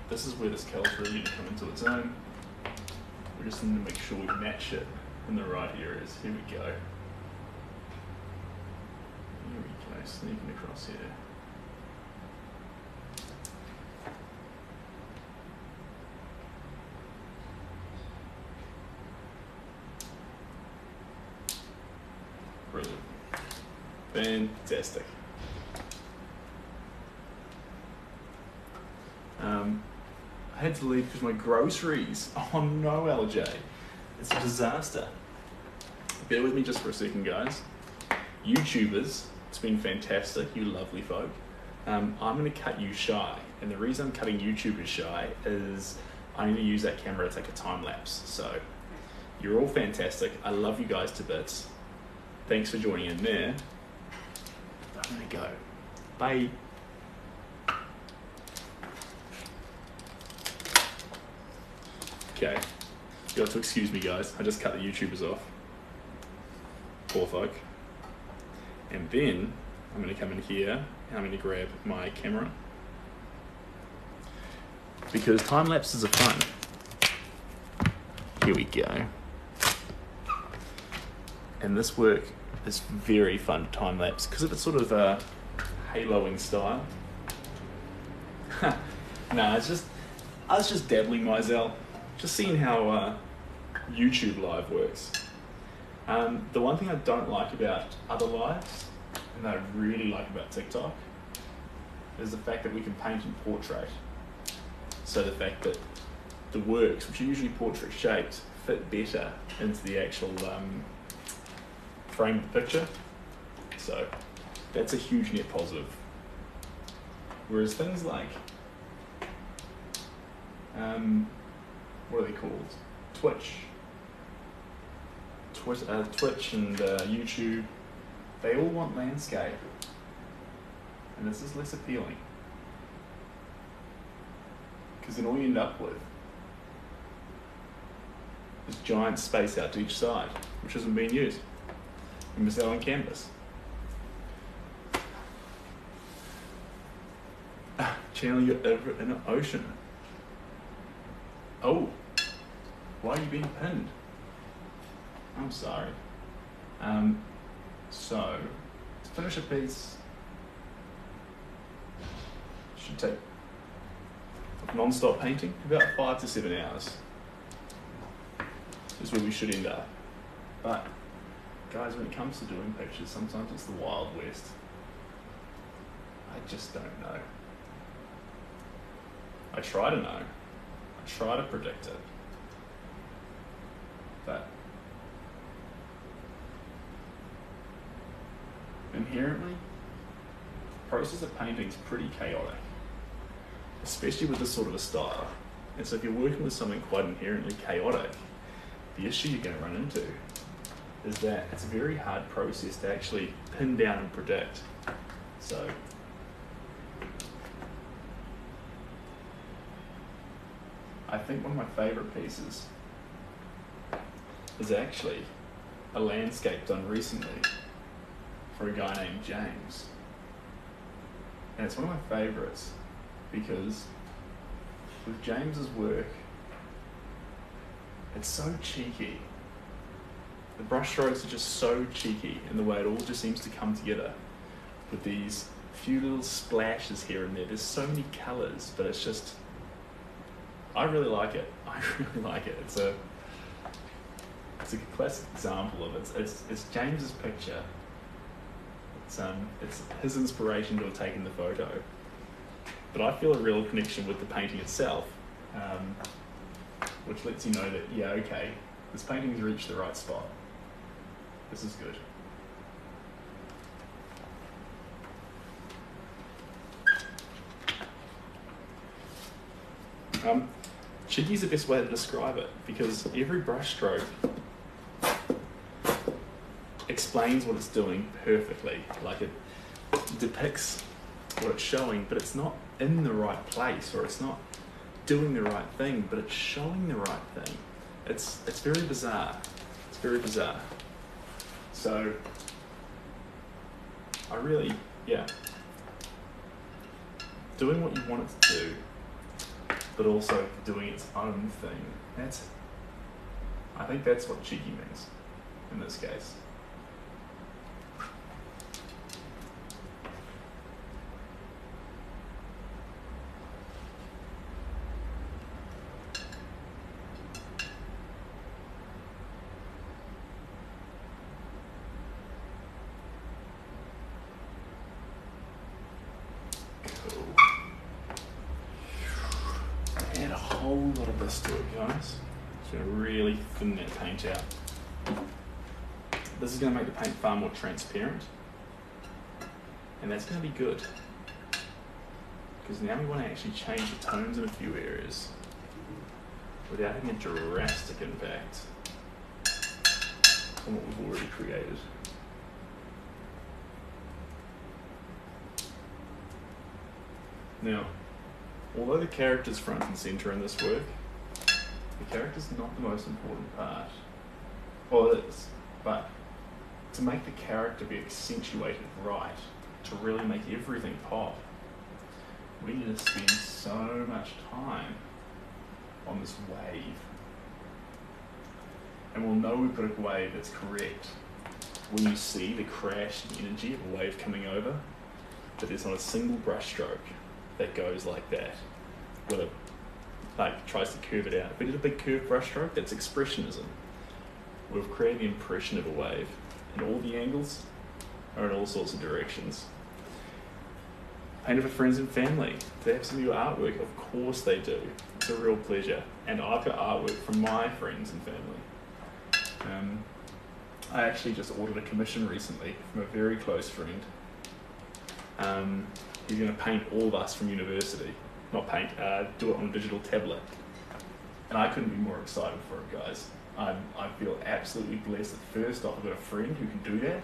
This is where this colour's really going to come into its own. We just need to make sure we match it in the right areas. Here we go. Here we go, sneaking across here. Brilliant. Fantastic. Um, I had to leave because my groceries. [LAUGHS] Oh no, LJ. It's a disaster. Bear with me just for a second, guys. YouTubers, it's been fantastic, you lovely folk. Um, I'm going to cut you shy, and the reason I'm cutting YouTubers shy is I need to use that camera to take a time lapse. So, you're all fantastic. I love you guys to bits. Thanks for joining in there. I'm going to go. Bye. Okay. You have to excuse me, guys. I just cut the YouTubers off. Poor folk. And then I'm going to come in here and I'm going to grab my camera. Because time lapses are fun. Here we go. And this work is very fun to time lapse because of its sort of a haloing style. [LAUGHS] nah, it's just I was just dabbling myself, just seeing how uh, YouTube Live works. Um, the one thing I don't like about other lives, and that I really like about TikTok, is the fact that we can paint and portrait. So the fact that the works, which are usually portrait shaped, fit better into the actual um, frame of the picture. So that's a huge net positive. Whereas things like, um, what are they called? Twitch. Twitch, uh, Twitch and uh, YouTube, they all want landscape. And this is less appealing. Because then all you end up with is giant space out to each side, which isn't being used. You miss out on canvas. [LAUGHS] Channel you over in an ocean. Oh, why are you being pinned? I'm sorry. Um, so, to finish a piece, should take non-stop painting about five to seven hours. Is where we should end up. But guys, when it comes to doing pictures, sometimes it's the wild west. I just don't know. I try to know. Try to predict it. But inherently, the process of painting is pretty chaotic, especially with this sort of a style. And so if you're working with something quite inherently chaotic, the issue you're going to run into is that it's a very hard process to actually pin down and predict. So I think one of my favorite pieces is actually a landscape done recently for a guy named James. And it's one of my favorites because with James's work, it's so cheeky. The brushstrokes are just so cheeky in the way it all just seems to come together with these few little splashes here and there. There's so many colours, but it's just I really like it. [LAUGHS] I really like it. It's a it's a classic example of it. It's it's, it's James's picture. It's um it's his inspiration to have taken the photo, but I feel a real connection with the painting itself, um, which lets you know that yeah okay this painting's reached the right spot. This is good. Um, cheeky is the best way to describe it because every brushstroke explains what it's doing perfectly. Like it depicts what it's showing, but it's not in the right place or it's not doing the right thing, but it's showing the right thing. It's it's very bizarre. It's very bizarre. So I really yeah. Doing what you want it to do, but also doing its own thing. That's I think that's what cheeky means in this case. Cool. Add a whole lot of this to it, guys. It's gonna really thin that paint out. This is gonna make the paint far more transparent. And that's gonna be good. Because now we wanna actually change the tones in a few areas without having a drastic impact on what we've already created. Now, although the character's front and center in this work, the character's not the most important part. It but to make the character be accentuated right, to really make everything pop, we need to spend so much time on this wave. And we'll know we've got a wave that's correct when you see the crash in energy of a wave coming over, but there's not a single brush stroke that goes like that, with a like tries to curve it out. If we did a big curved brush stroke, that's expressionism. We've created the impression of a wave, and all the angles are in all sorts of directions. Painted for friends and family. Do they have some of your artwork? Of course they do. It's a real pleasure. And I've got artwork from my friends and family. Um, I actually just ordered a commission recently from a very close friend. Um, he's going to paint all of us from university. Not paint, uh, do it on a digital tablet. And I couldn't be more excited for it, guys. I, I feel absolutely blessed that first off, I've got a friend who can do that.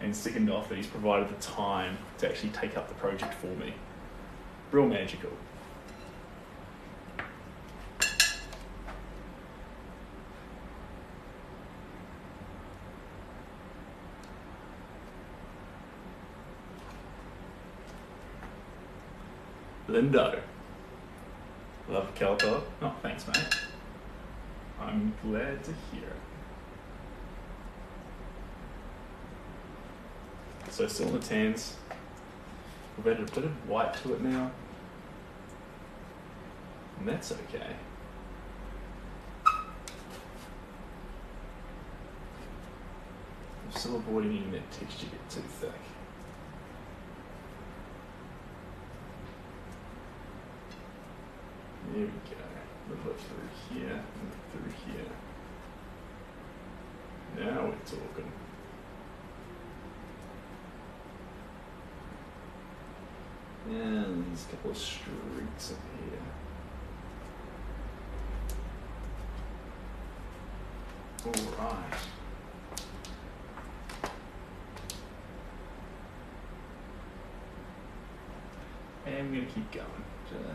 And second off, that he's provided the time to actually take up the project for me. Real magical. Lindo. Love Calico. Oh, thanks, mate. I'm glad to hear. So still in the tans. We've added a bit of white to it now. And that's okay. I'm still avoiding letting that texture get too thick. There we go. Little bit through here and through here. Now we're talking. And there's a couple of streaks in here. Alright. And we're gonna keep going.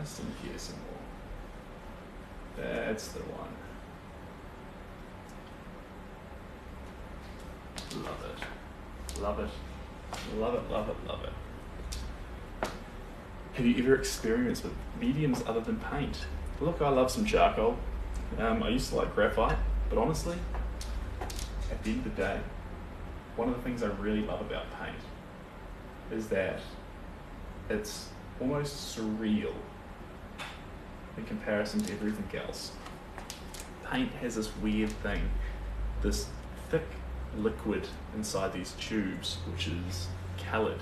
Just in here some more. That's the one. Love it. Love it. Love it, love it, love it. Have you ever experienced with mediums other than paint? Look, I love some charcoal. Um, I used to like graphite, but honestly, at the end of the day, one of the things I really love about paint is that it's almost surreal in comparison to everything else. Paint has this weird thing, this thick liquid inside these tubes, which is coloured,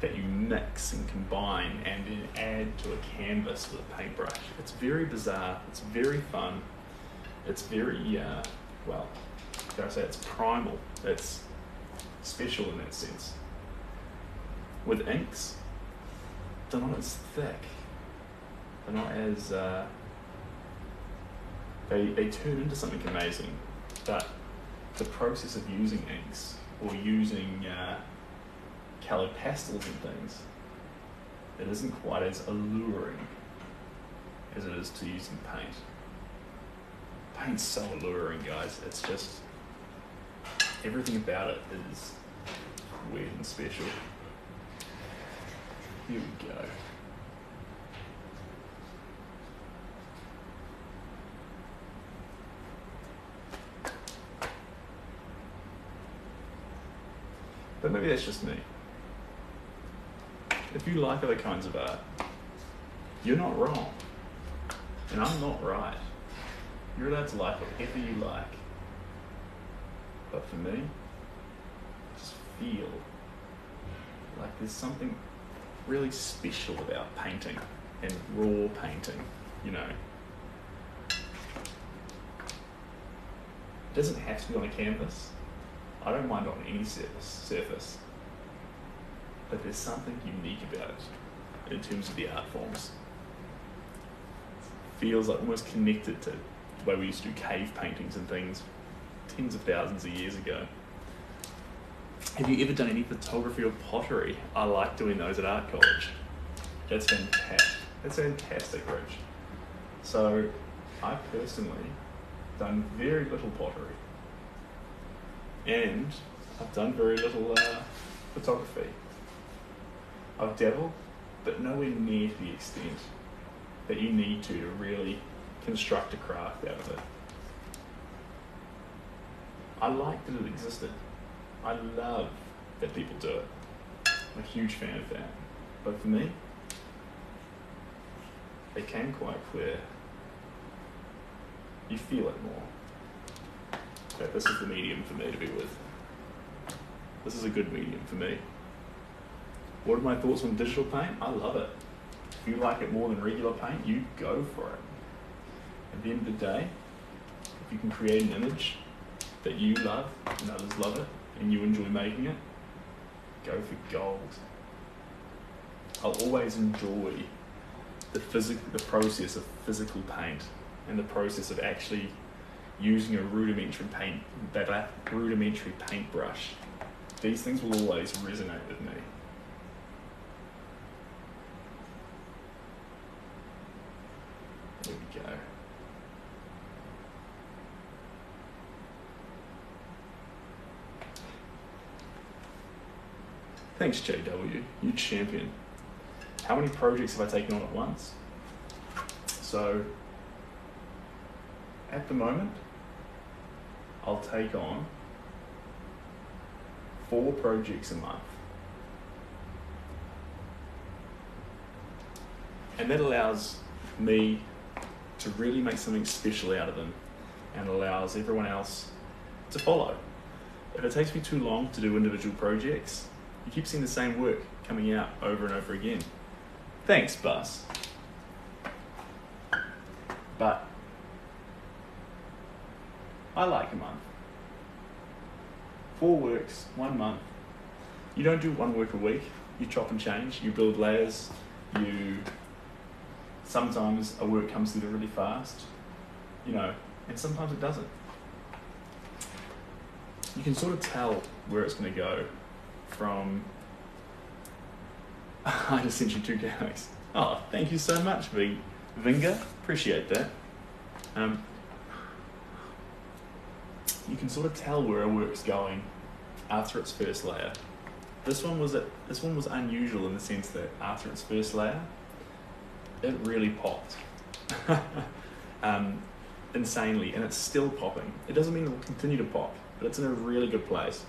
that you mix and combine and then add to a canvas with a paintbrush. It's very bizarre, it's very fun, it's very, uh, well, dare I say, it's primal, it's special in that sense. With inks, they're not as thick, they're not as uh, they, they turn into something amazing. But the process of using inks or using uh, coloured pastels and things, it isn't quite as alluring as it is to using paint. Paint's so alluring, guys. It's just everything about it is weird and special. Here we go. But maybe that's just me. If you like other kinds of art, you're not wrong. And I'm not right. You're allowed to like whatever you like. But for me, I just feel like there's something really special about painting and raw painting, you know. It doesn't have to be on a canvas. I don't mind on any surface, surface. But there's something unique about it in terms of the art forms. Feels like almost connected to the way we used to do cave paintings and things tens of thousands of years ago. Have you ever done any photography or pottery? I like doing those at art college. That's fantastic. That's fantastic, Rich. So, I personally done very little pottery, and I've done very little uh, photography. I've dabbled, but nowhere near to the extent that you need to to really construct a craft out of it. I like that it existed. I love that people do it. I'm a huge fan of that. But for me, it became quite clear. You feel it more. That this is the medium for me to be with. This is a good medium for me. What are my thoughts on digital paint? I love it. If you like it more than regular paint, you go for it. At the end of the day, if you can create an image that you love and others love it and you enjoy making it, go for gold. I'll always enjoy the physic- the process of physical paint and the process of actually using a rudimentary paint that rudimentary paintbrush. These things will always resonate with me. There we go. Thanks, JW. You champion. How many projects have I taken on at once? So, at the moment, I'll take on four projects a month. And that allows me to really make something special out of them and allows everyone else to follow. If it takes me too long to do individual projects, you keep seeing the same work coming out over and over again. Thanks, Bus. But I like a month. Four works, one month. You don't do one work a week. You chop and change. You build layers. You sometimes a work comes through really fast, you know, and sometimes it doesn't. You can sort of tell where it's going to go from. [LAUGHS] I just sent you two galaxies. Oh, thank you so much, Vinga. Appreciate that. Um, you can sort of tell where a work's going after its first layer. This one was a, this one was unusual in the sense that after its first layer, it really popped. [LAUGHS] um, insanely, and it's still popping. It doesn't mean it will continue to pop, but it's in a really good place.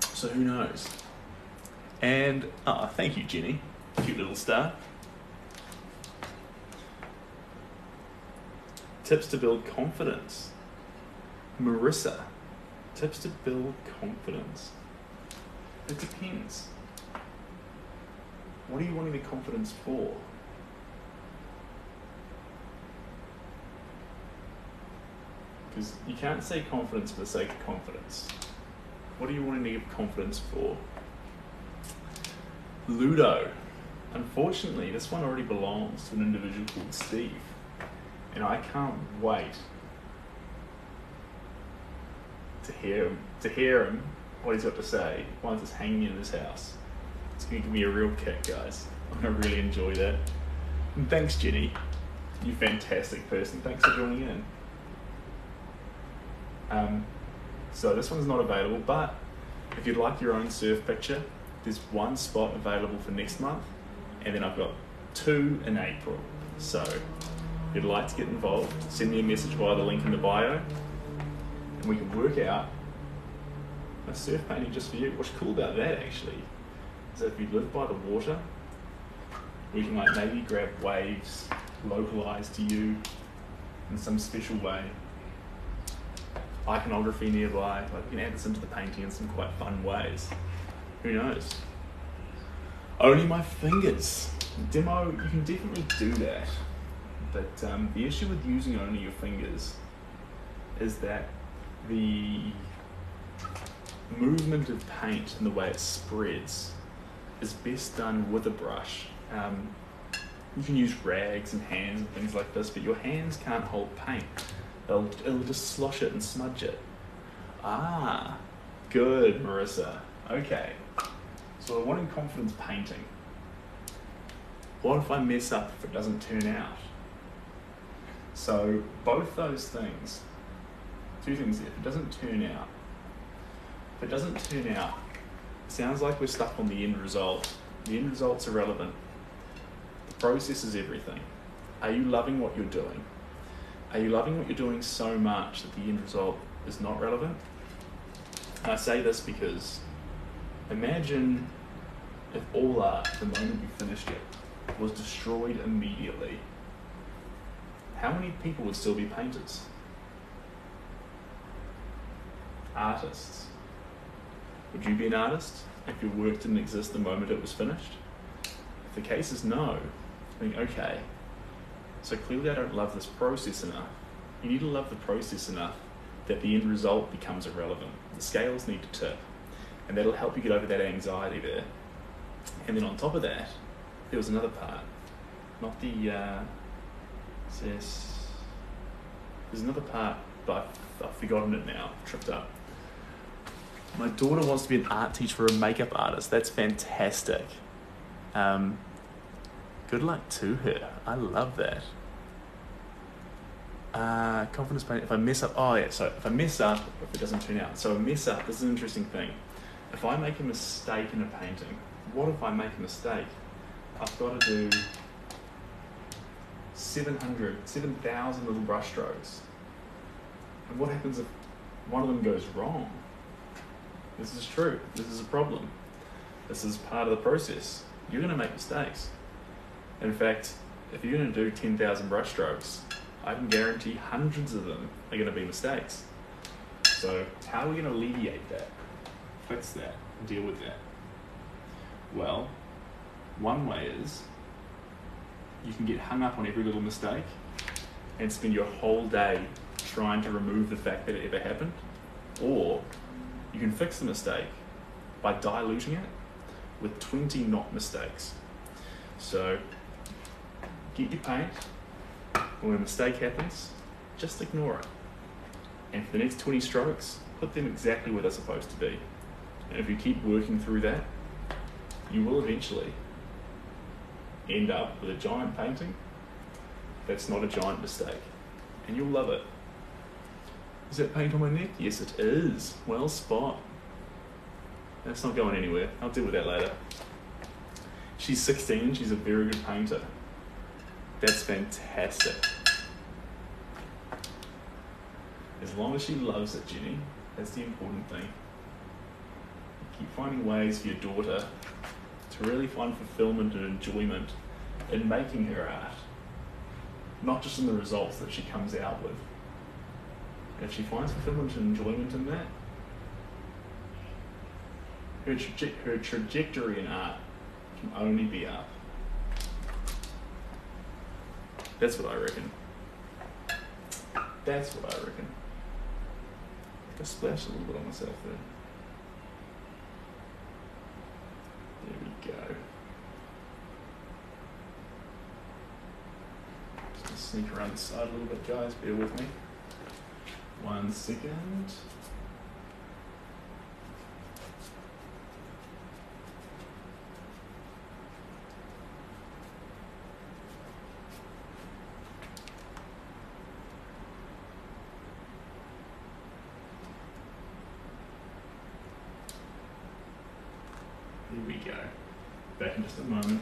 So who knows? And ah, oh, thank you, Jenny. Cute little star. Tips to build confidence. Marissa, tips to build confidence. It depends. What are you wanting the confidence for? Because you can't say confidence for the sake of confidence. What are you wanting to give confidence for? Ludo. Unfortunately, this one already belongs to an individual called Steve. And I can't wait to hear him, to hear him, what he's got to say once it's hanging in his house. It's going to give me a real kick, guys. I'm going to really enjoy that. And thanks, Jenny. You fantastic person. Thanks for joining in. Um, so this one's not available, but if you'd like your own surf picture, there's one spot available for next month, and then I've got two in April. So if you'd like to get involved, send me a message via the link in the bio, and we can work out a surf painting just for you. What's cool about that actually is that if you live by the water, we can like maybe grab waves localized to you in some special way. Iconography nearby, like we can add this into the painting in some quite fun ways. Who knows? Only my fingers. Demo, you can definitely do that. But um, the issue with using only your fingers is that the movement of paint and the way it spreads is best done with a brush. Um, you can use rags and hands and things like this, but your hands can't hold paint. It'll, it'll just slosh it and smudge it. Ah, good, Marissa. Okay. So I wanting confidence painting. What if I mess up if it doesn't turn out? So both those things, two things here. If it doesn't turn out, if it doesn't turn out, sounds like we're stuck on the end result. The end result's irrelevant. The process is everything. Are you loving what you're doing? Are you loving what you're doing so much that the end result is not relevant? And I say this because imagine if all art, the moment you finished it, was destroyed immediately. How many people would still be painters? Artists. Would you be an artist if your work didn't exist the moment it was finished? If the case is no, I think, okay, so clearly I don't love this process enough. You need to love the process enough that the end result becomes irrelevant. The scales need to tip, and that'll help you get over that anxiety there. And then on top of that, there was another part, not the uh, says there's another part, but I've, I've forgotten it now. Tripped up. My daughter wants to be an art teacher or a makeup artist. That's fantastic. Um, good luck to her. I love that. Uh, confidence painting. If I mess up, oh yeah. So if I mess up, if it doesn't turn out, so a mess up. This is an interesting thing. If I make a mistake in a painting, what if I make a mistake? I've got to do 700, 7,000 little brush strokes. And what happens if one of them goes wrong? This is true. This is a problem. This is part of the process. You're going to make mistakes. In fact, if you're going to do 10,000 brush strokes, I can guarantee hundreds of them are going to be mistakes. So, how are we going to alleviate that? Fix that? Deal with that? Well, one way is you can get hung up on every little mistake and spend your whole day trying to remove the fact that it ever happened. Or you can fix the mistake by diluting it with 20 not mistakes. So get your paint, when a mistake happens, just ignore it. And for the next 20 strokes, put them exactly where they're supposed to be. And if you keep working through that, you will eventually end up with a giant painting that's not a giant mistake. And you'll love it. Is that paint on my neck? Yes, it is. Well spot. That's not going anywhere. I'll deal with that later. She's 16, she's a very good painter. That's fantastic. As long as she loves it, Jenny, that's the important thing. Keep finding ways for your daughter to really find fulfillment and enjoyment in making her art, not just in the results that she comes out with. If she finds fulfillment and enjoyment in that, her, traje- her trajectory in art can only be up. That's what I reckon. That's what I reckon. I splashed a little bit on myself there. There we go. Just sneak around the side a little bit, guys. Bear with me. One second. Here we go. Back in just a moment.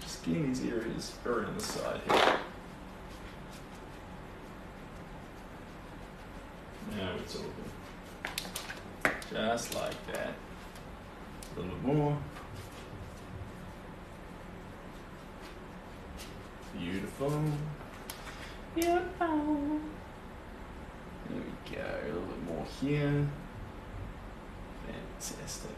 Just getting these areas around the side here. Now it's all good. Just like that. A little bit more. Beautiful. Beautiful. There we go. A little bit more here. Fantastic.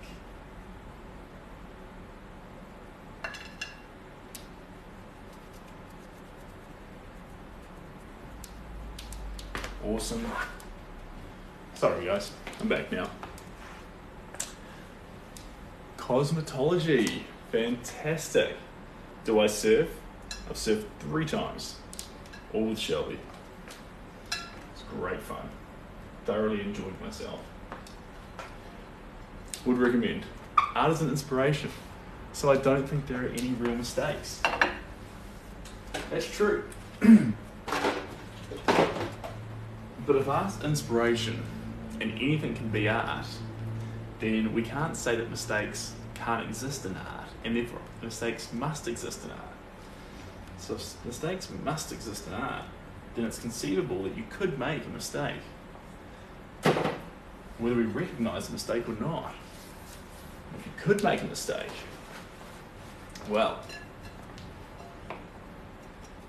Awesome. Sorry, guys. I'm back now. Cosmetology. Fantastic. Do I surf? I've surfed three times, all with Shelby. It's great fun. Thoroughly enjoyed myself. Would recommend. Art is an inspiration, so I don't think there are any real mistakes. That's true. [CLEARS THROAT] But if art's inspiration and anything can be art, then we can't say that mistakes can't exist in art, and therefore mistakes must exist in art. So if mistakes must exist in art, then it's conceivable that you could make a mistake, whether we recognize the mistake or not. If you could make a mistake, well,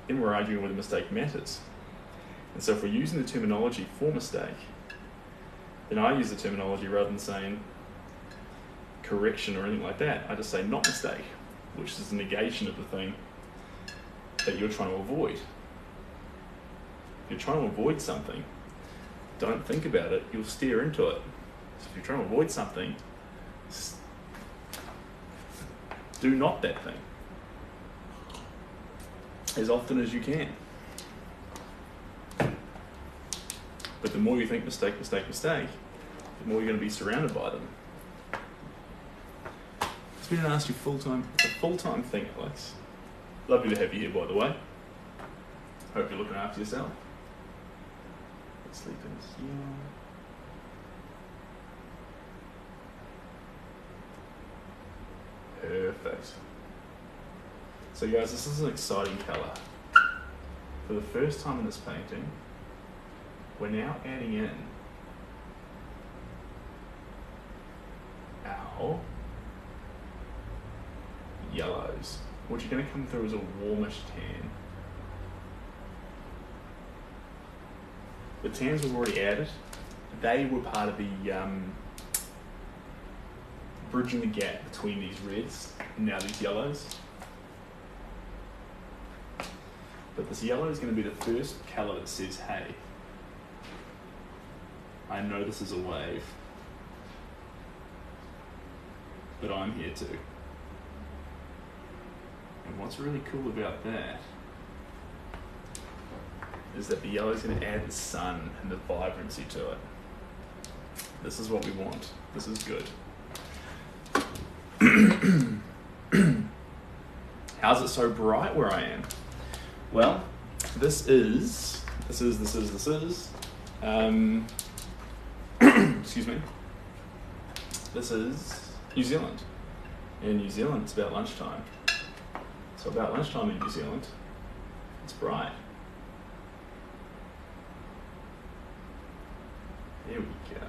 then we're arguing whether mistake matters. And so if we're using the terminology for mistake, then I use the terminology rather than saying correction or anything like that. I just say not mistake, which is a negation of the thing that you're trying to avoid. If you're trying to avoid something, don't think about it, you'll steer into it. So if you're trying to avoid something, do not that thing as often as you can. But the more you think mistake, mistake, mistake, the more you're going to be surrounded by them. Been an ask you full time. It's a full time thing, Alex. Lovely to have you here, by the way. Hope you're looking after yourself. Let's sleep in here. Perfect. So, guys, this is an exciting colour. For the first time in this painting, we're now adding in our yellows, which are going to come through as a warmish tan. The tans we've already added, they were part of the um, bridging the gap between these reds and now these yellows. But this yellow is going to be the first colour that says, hey, I know this is a wave, but I'm here too. And what's really cool about that is that the yellow is going to add the sun and the vibrancy to it. This is what we want. This is good. [CLEARS THROAT] How's it so bright where I am? Well, this is, this is, this is, this is, um, [CLEARS THROAT] excuse me, this is New Zealand. In New Zealand, it's about lunchtime. So, about lunchtime in New Zealand, it's bright. There we go.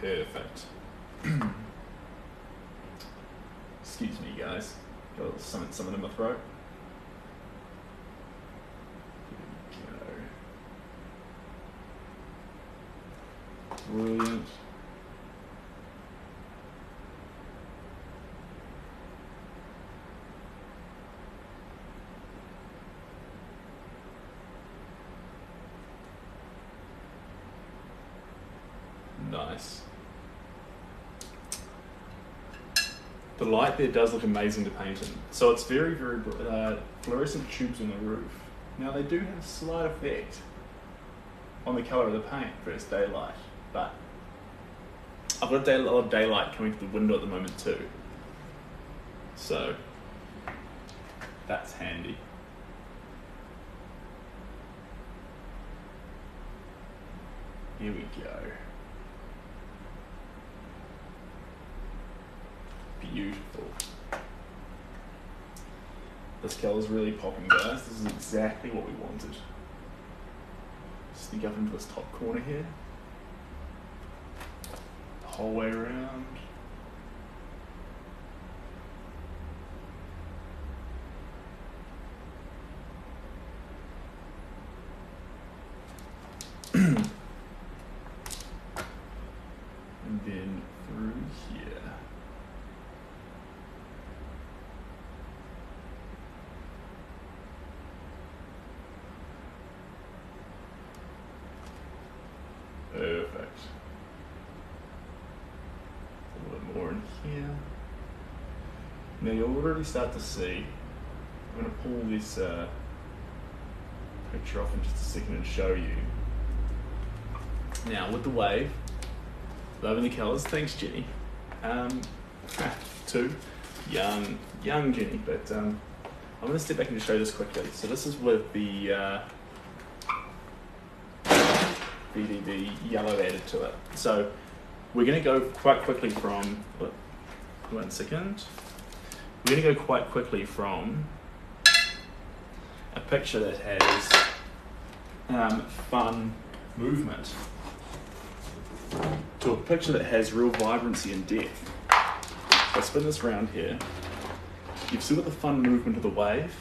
Perfect. [CLEARS THROAT] Excuse me, guys. Got a little in my throat. Here we go. Brilliant. Nice. the light there does look amazing to paint in. So it's very, very uh, fluorescent tubes on the roof. Now they do have a slight effect on the colour of the paint versus daylight, but I've got a, a lot of daylight coming through the window at the moment too. So that's handy. Here we go. Beautiful. This colour's really popping, guys. This is exactly what we wanted. Sneak up into this top corner here. The whole way around. and then through here. Perfect. A little bit more in here. Now you'll already start to see. I'm going to pull this uh, picture off in just a second and show you. Now with the wave, loving the colours. Thanks, Jenny. Um, [LAUGHS] two, young, young Jenny. But um, I'm going to step back and just show this quickly. So this is with the uh, BDD yellow added to it. So we're going to go quite quickly from. One second. We're going to go quite quickly from a picture that has um, fun movement to a picture that has real vibrancy and depth. So I spin this round here. You've still got the fun movement of the wave,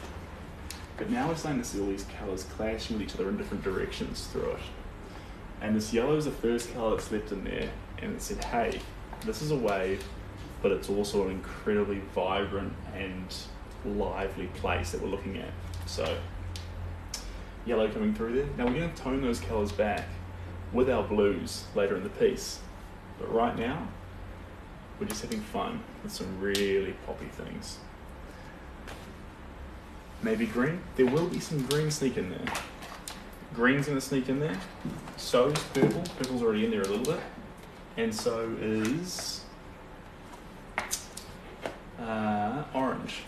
but now we're starting to see all these colours clashing with each other in different directions through it. And this yellow is the first colour that's left in there, and it said, hey, this is a wave, but it's also an incredibly vibrant and lively place that we're looking at. So, yellow coming through there. Now we're going to tone those colours back with our blues later in the piece. But right now, we're just having fun with some really poppy things. Maybe green. There will be some green sneak in there. Green's going to sneak in there. So is purple. Purple's already in there a little bit. And so is uh, orange.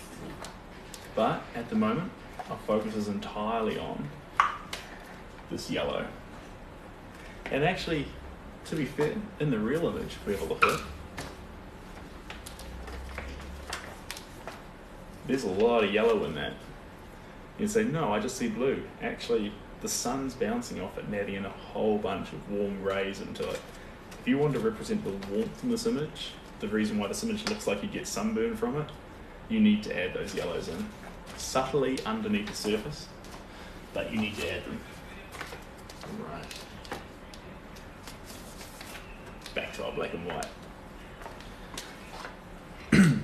But at the moment, our focus is entirely on this yellow. And actually, to be fair, in the real image, if we have a look at it, there's a lot of yellow in that. You say, no, I just see blue. Actually, the sun's bouncing off it and adding in a whole bunch of warm rays into it. If you want to represent the warmth in this image, the reason why this image looks like you get sunburn from it, you need to add those yellows in. Subtly underneath the surface, but you need to add them. Right. Back to our black and white. [CLEARS THROAT]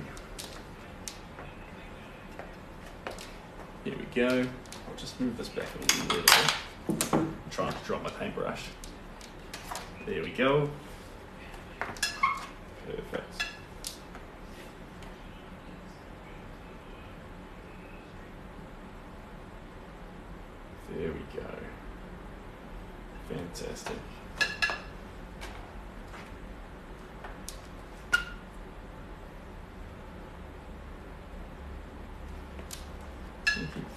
Here we go. I'll just move this back a little bit. I'm trying to drop my paintbrush. There we go. Perfect. There we go. Fantastic.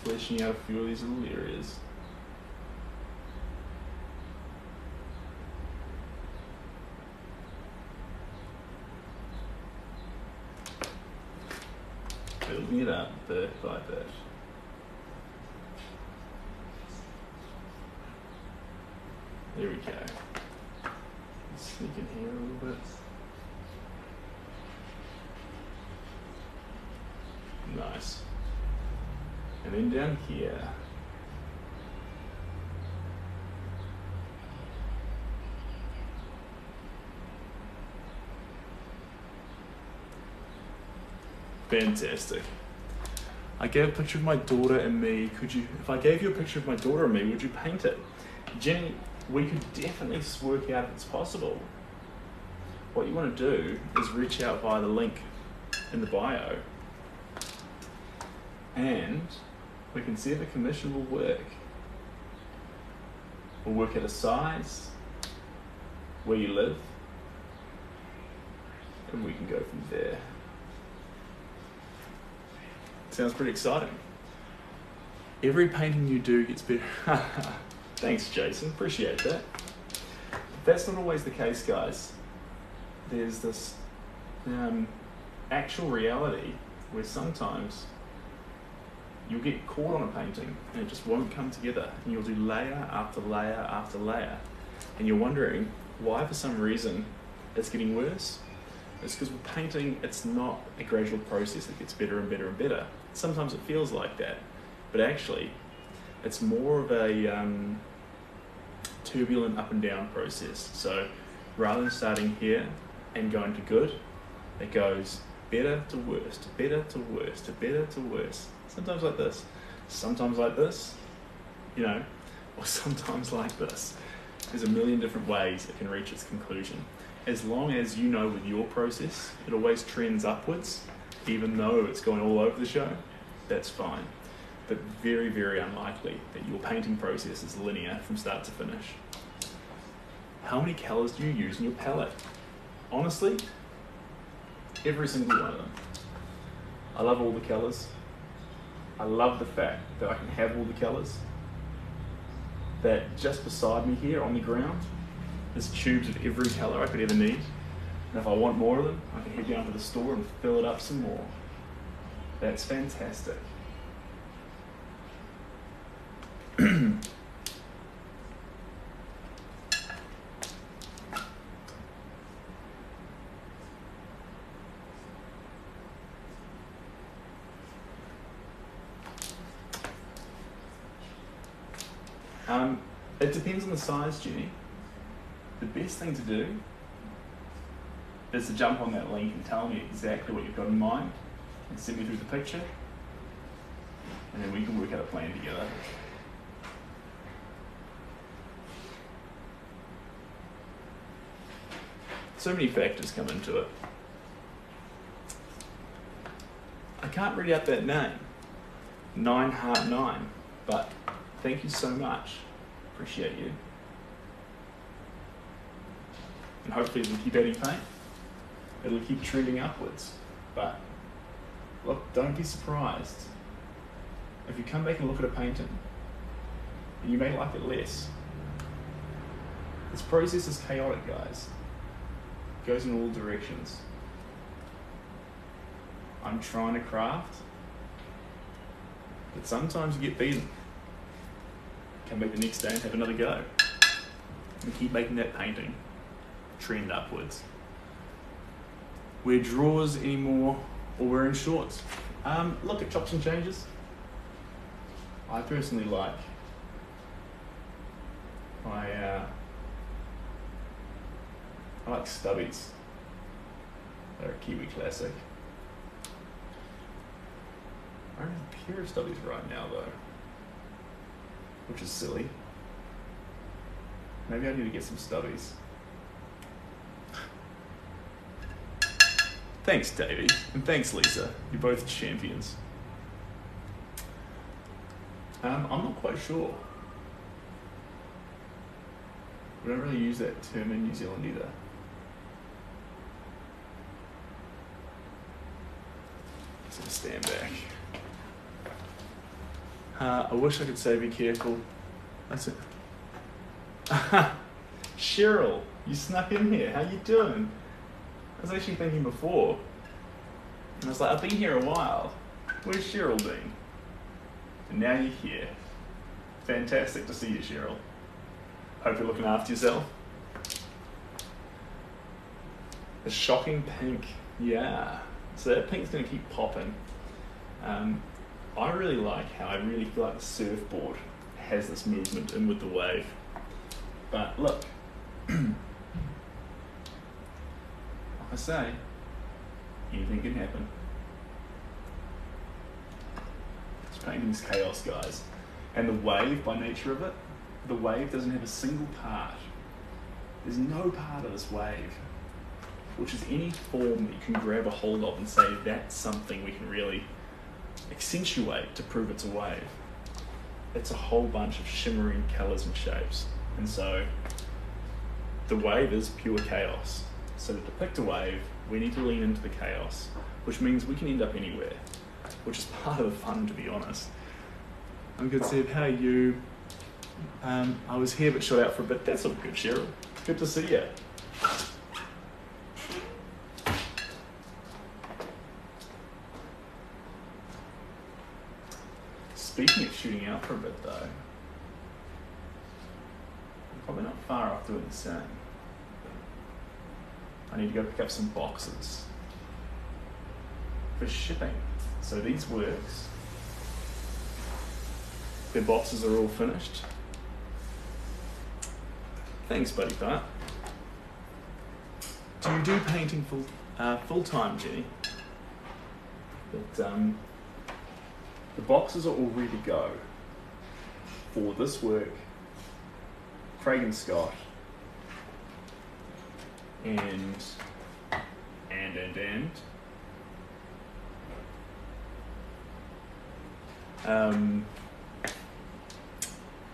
Fleshing out a few of these little areas. Building it up bit by bit. There we go. Sneak in here a little bit. Nice. And then down here. Fantastic. I gave a picture of my daughter and me. Could you, if I gave you a picture of my daughter and me, would you paint it? Jenny, we could definitely work out if it's possible. What you want to do is reach out via the link in the bio, and we can see if a commission will work. We'll work at a size, where you live, and we can go from there. Sounds pretty exciting. Every painting you do gets better. [LAUGHS] Thanks, Jason. Appreciate that. That's not always the case, guys. There's this um, actual reality where sometimes you'll get caught on a painting and it just won't come together, and you'll do layer after layer after layer, and you're wondering why, for some reason, it's getting worse. It's because with painting, it's not a gradual process that gets better and better and better. Sometimes it feels like that, but actually, it's more of a um, turbulent up and down process. So rather than starting here and going to good, it goes better to worst, better to worst, better to worse. Sometimes like this, sometimes like this, you know, [LAUGHS] or sometimes like this. There's a million different ways it can reach its conclusion. As long as you know with your process, it always trends upwards, even though it's going all over the show, that's fine. But very, very unlikely that your painting process is linear from start to finish. How many colours do you use in your palette? Honestly, every single one of them. I love all the colours. I love the fact that I can have all the colours. That just beside me here on the ground, there's tubes of every colour I could ever need. And if I want more of them, I can head down to the store and fill it up some more. That's fantastic. [CLEARS THROAT] Um, it depends on the size, Jenny. The best thing to do is to jump on that link and tell me exactly what you've got in mind and send me through the picture, and then we can work out a plan together. So many factors come into it. I can't read out that name, Nine Heart Nine, but thank you so much. Appreciate you. And hopefully we keep adding paint, it'll keep trending upwards. But look, don't be surprised if you come back and look at a painting and you may like it less. This process is chaotic, guys. It goes in all directions. I'm trying to craft, but sometimes you get beaten. Come back the next day and have another go. And keep making that painting trend upwards. Wear drawers anymore or wearing shorts. Um, look at chops and changes. I personally like my uh, I like stubbies. They're a Kiwi classic. I don't have a pair of stubbies right now though, which is silly. Maybe I need to get some stubbies. Thanks, Davey, and thanks, Lisa. You're both champions. Um, I'm not quite sure. We don't really use that term in New Zealand either. So stand back. Uh, I wish I could say be careful. That's it. [LAUGHS] Cheryl, you snuck in here. How you doing? I was actually thinking before. And I was like, I've been here a while. Where's Cheryl been? And now you're here. Fantastic to see you, Cheryl. Hope you're looking after yourself. The shocking pink. Yeah. So that pink's going to keep popping. Um, I really like how I really feel like the surfboard has this movement in with the wave. But look, [CLEARS THROAT] I say, anything can happen. This painting's chaos, guys. And the wave, by nature of it, the wave doesn't have a single part. There's no part of this wave which is any form that you can grab a hold of and say that's something we can really accentuate to prove it's a wave. It's a whole bunch of shimmering colours and shapes. And so the wave is pure chaos. So to depict a wave, we need to lean into the chaos, which means we can end up anywhere, which is [LAUGHS] part of the fun, to be honest. I'm good, Seb. How are you? Um, I was here but shot out for a bit. That's all good, Cheryl. Good to see you. Speaking of shooting out for a bit, though, I'm probably not far off doing the same. I need to go pick up some boxes for shipping. So these works. Their boxes are all finished. Thanks, buddy Fart. Do you do painting full uh, full time, Jenny? But um, the boxes are all ready to go for this work. Craig and Scott and and and and. Um,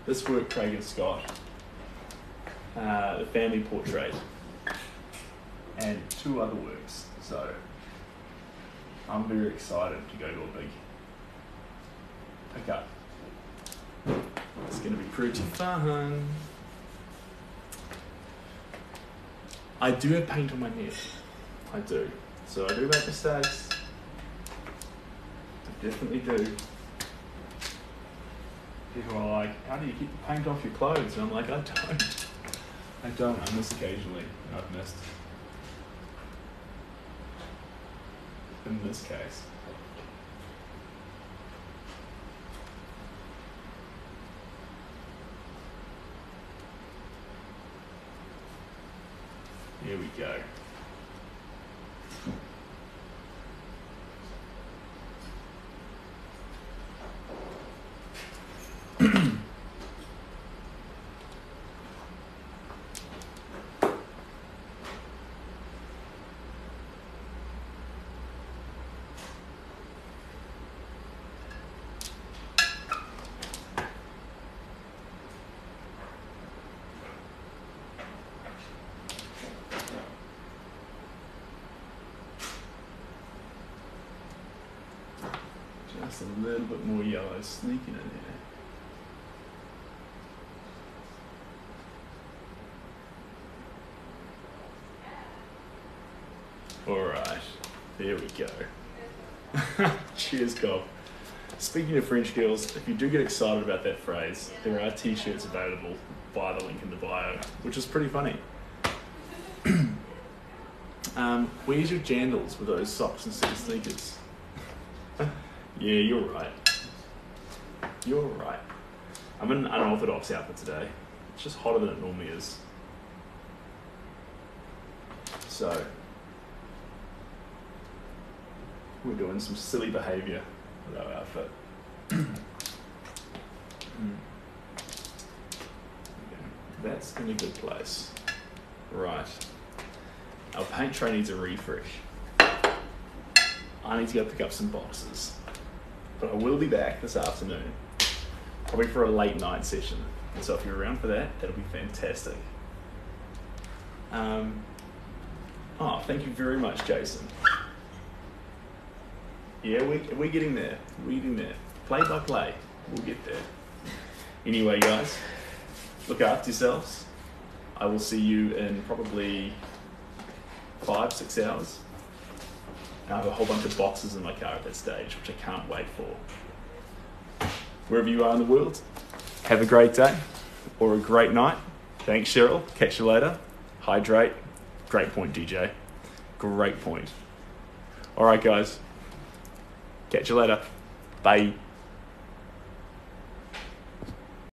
this work Craig and Scott uh, the family portrait and two other works so I'm very excited to go to a big pickup. It's going to be pretty fun I do have paint on my neck. I do. So I do make mistakes. I definitely do. People are like, how do you keep the paint off your clothes? And I'm like, I don't. I don't. I miss occasionally. I've missed. In this case. Here we go. Just a little bit more yellow sneaking in here. Alright, there we go. [LAUGHS] Cheers, Gob. Speaking of French girls, if you do get excited about that phrase, there are t shirts available via the link in the bio, which is pretty funny. [CLEARS THROAT] um, where's your jandals with those socks instead of sneakers? Yeah, you're right. You're right. I'm in an unorthodox outfit today. It's just hotter than it normally is. So, we're doing some silly behaviour with our outfit. That's in a good place. Right. Our paint tray needs a refresh. I need to go pick up some boxes but I will be back this afternoon, probably for a late night session. And so if you're around for that, that'll be fantastic. Um, oh, thank you very much, Jason. Yeah, we're, we're getting there. We're getting there. Play by play, we'll get there. Anyway, guys, look after yourselves. I will see you in probably five, six hours. I have a whole bunch of boxes in my car at that stage, which I can't wait for. Wherever you are in the world, have a great day or a great night. Thanks, Cheryl. Catch you later. Hydrate. Great point, DJ. Great point. All right, guys. Catch you later. Bye.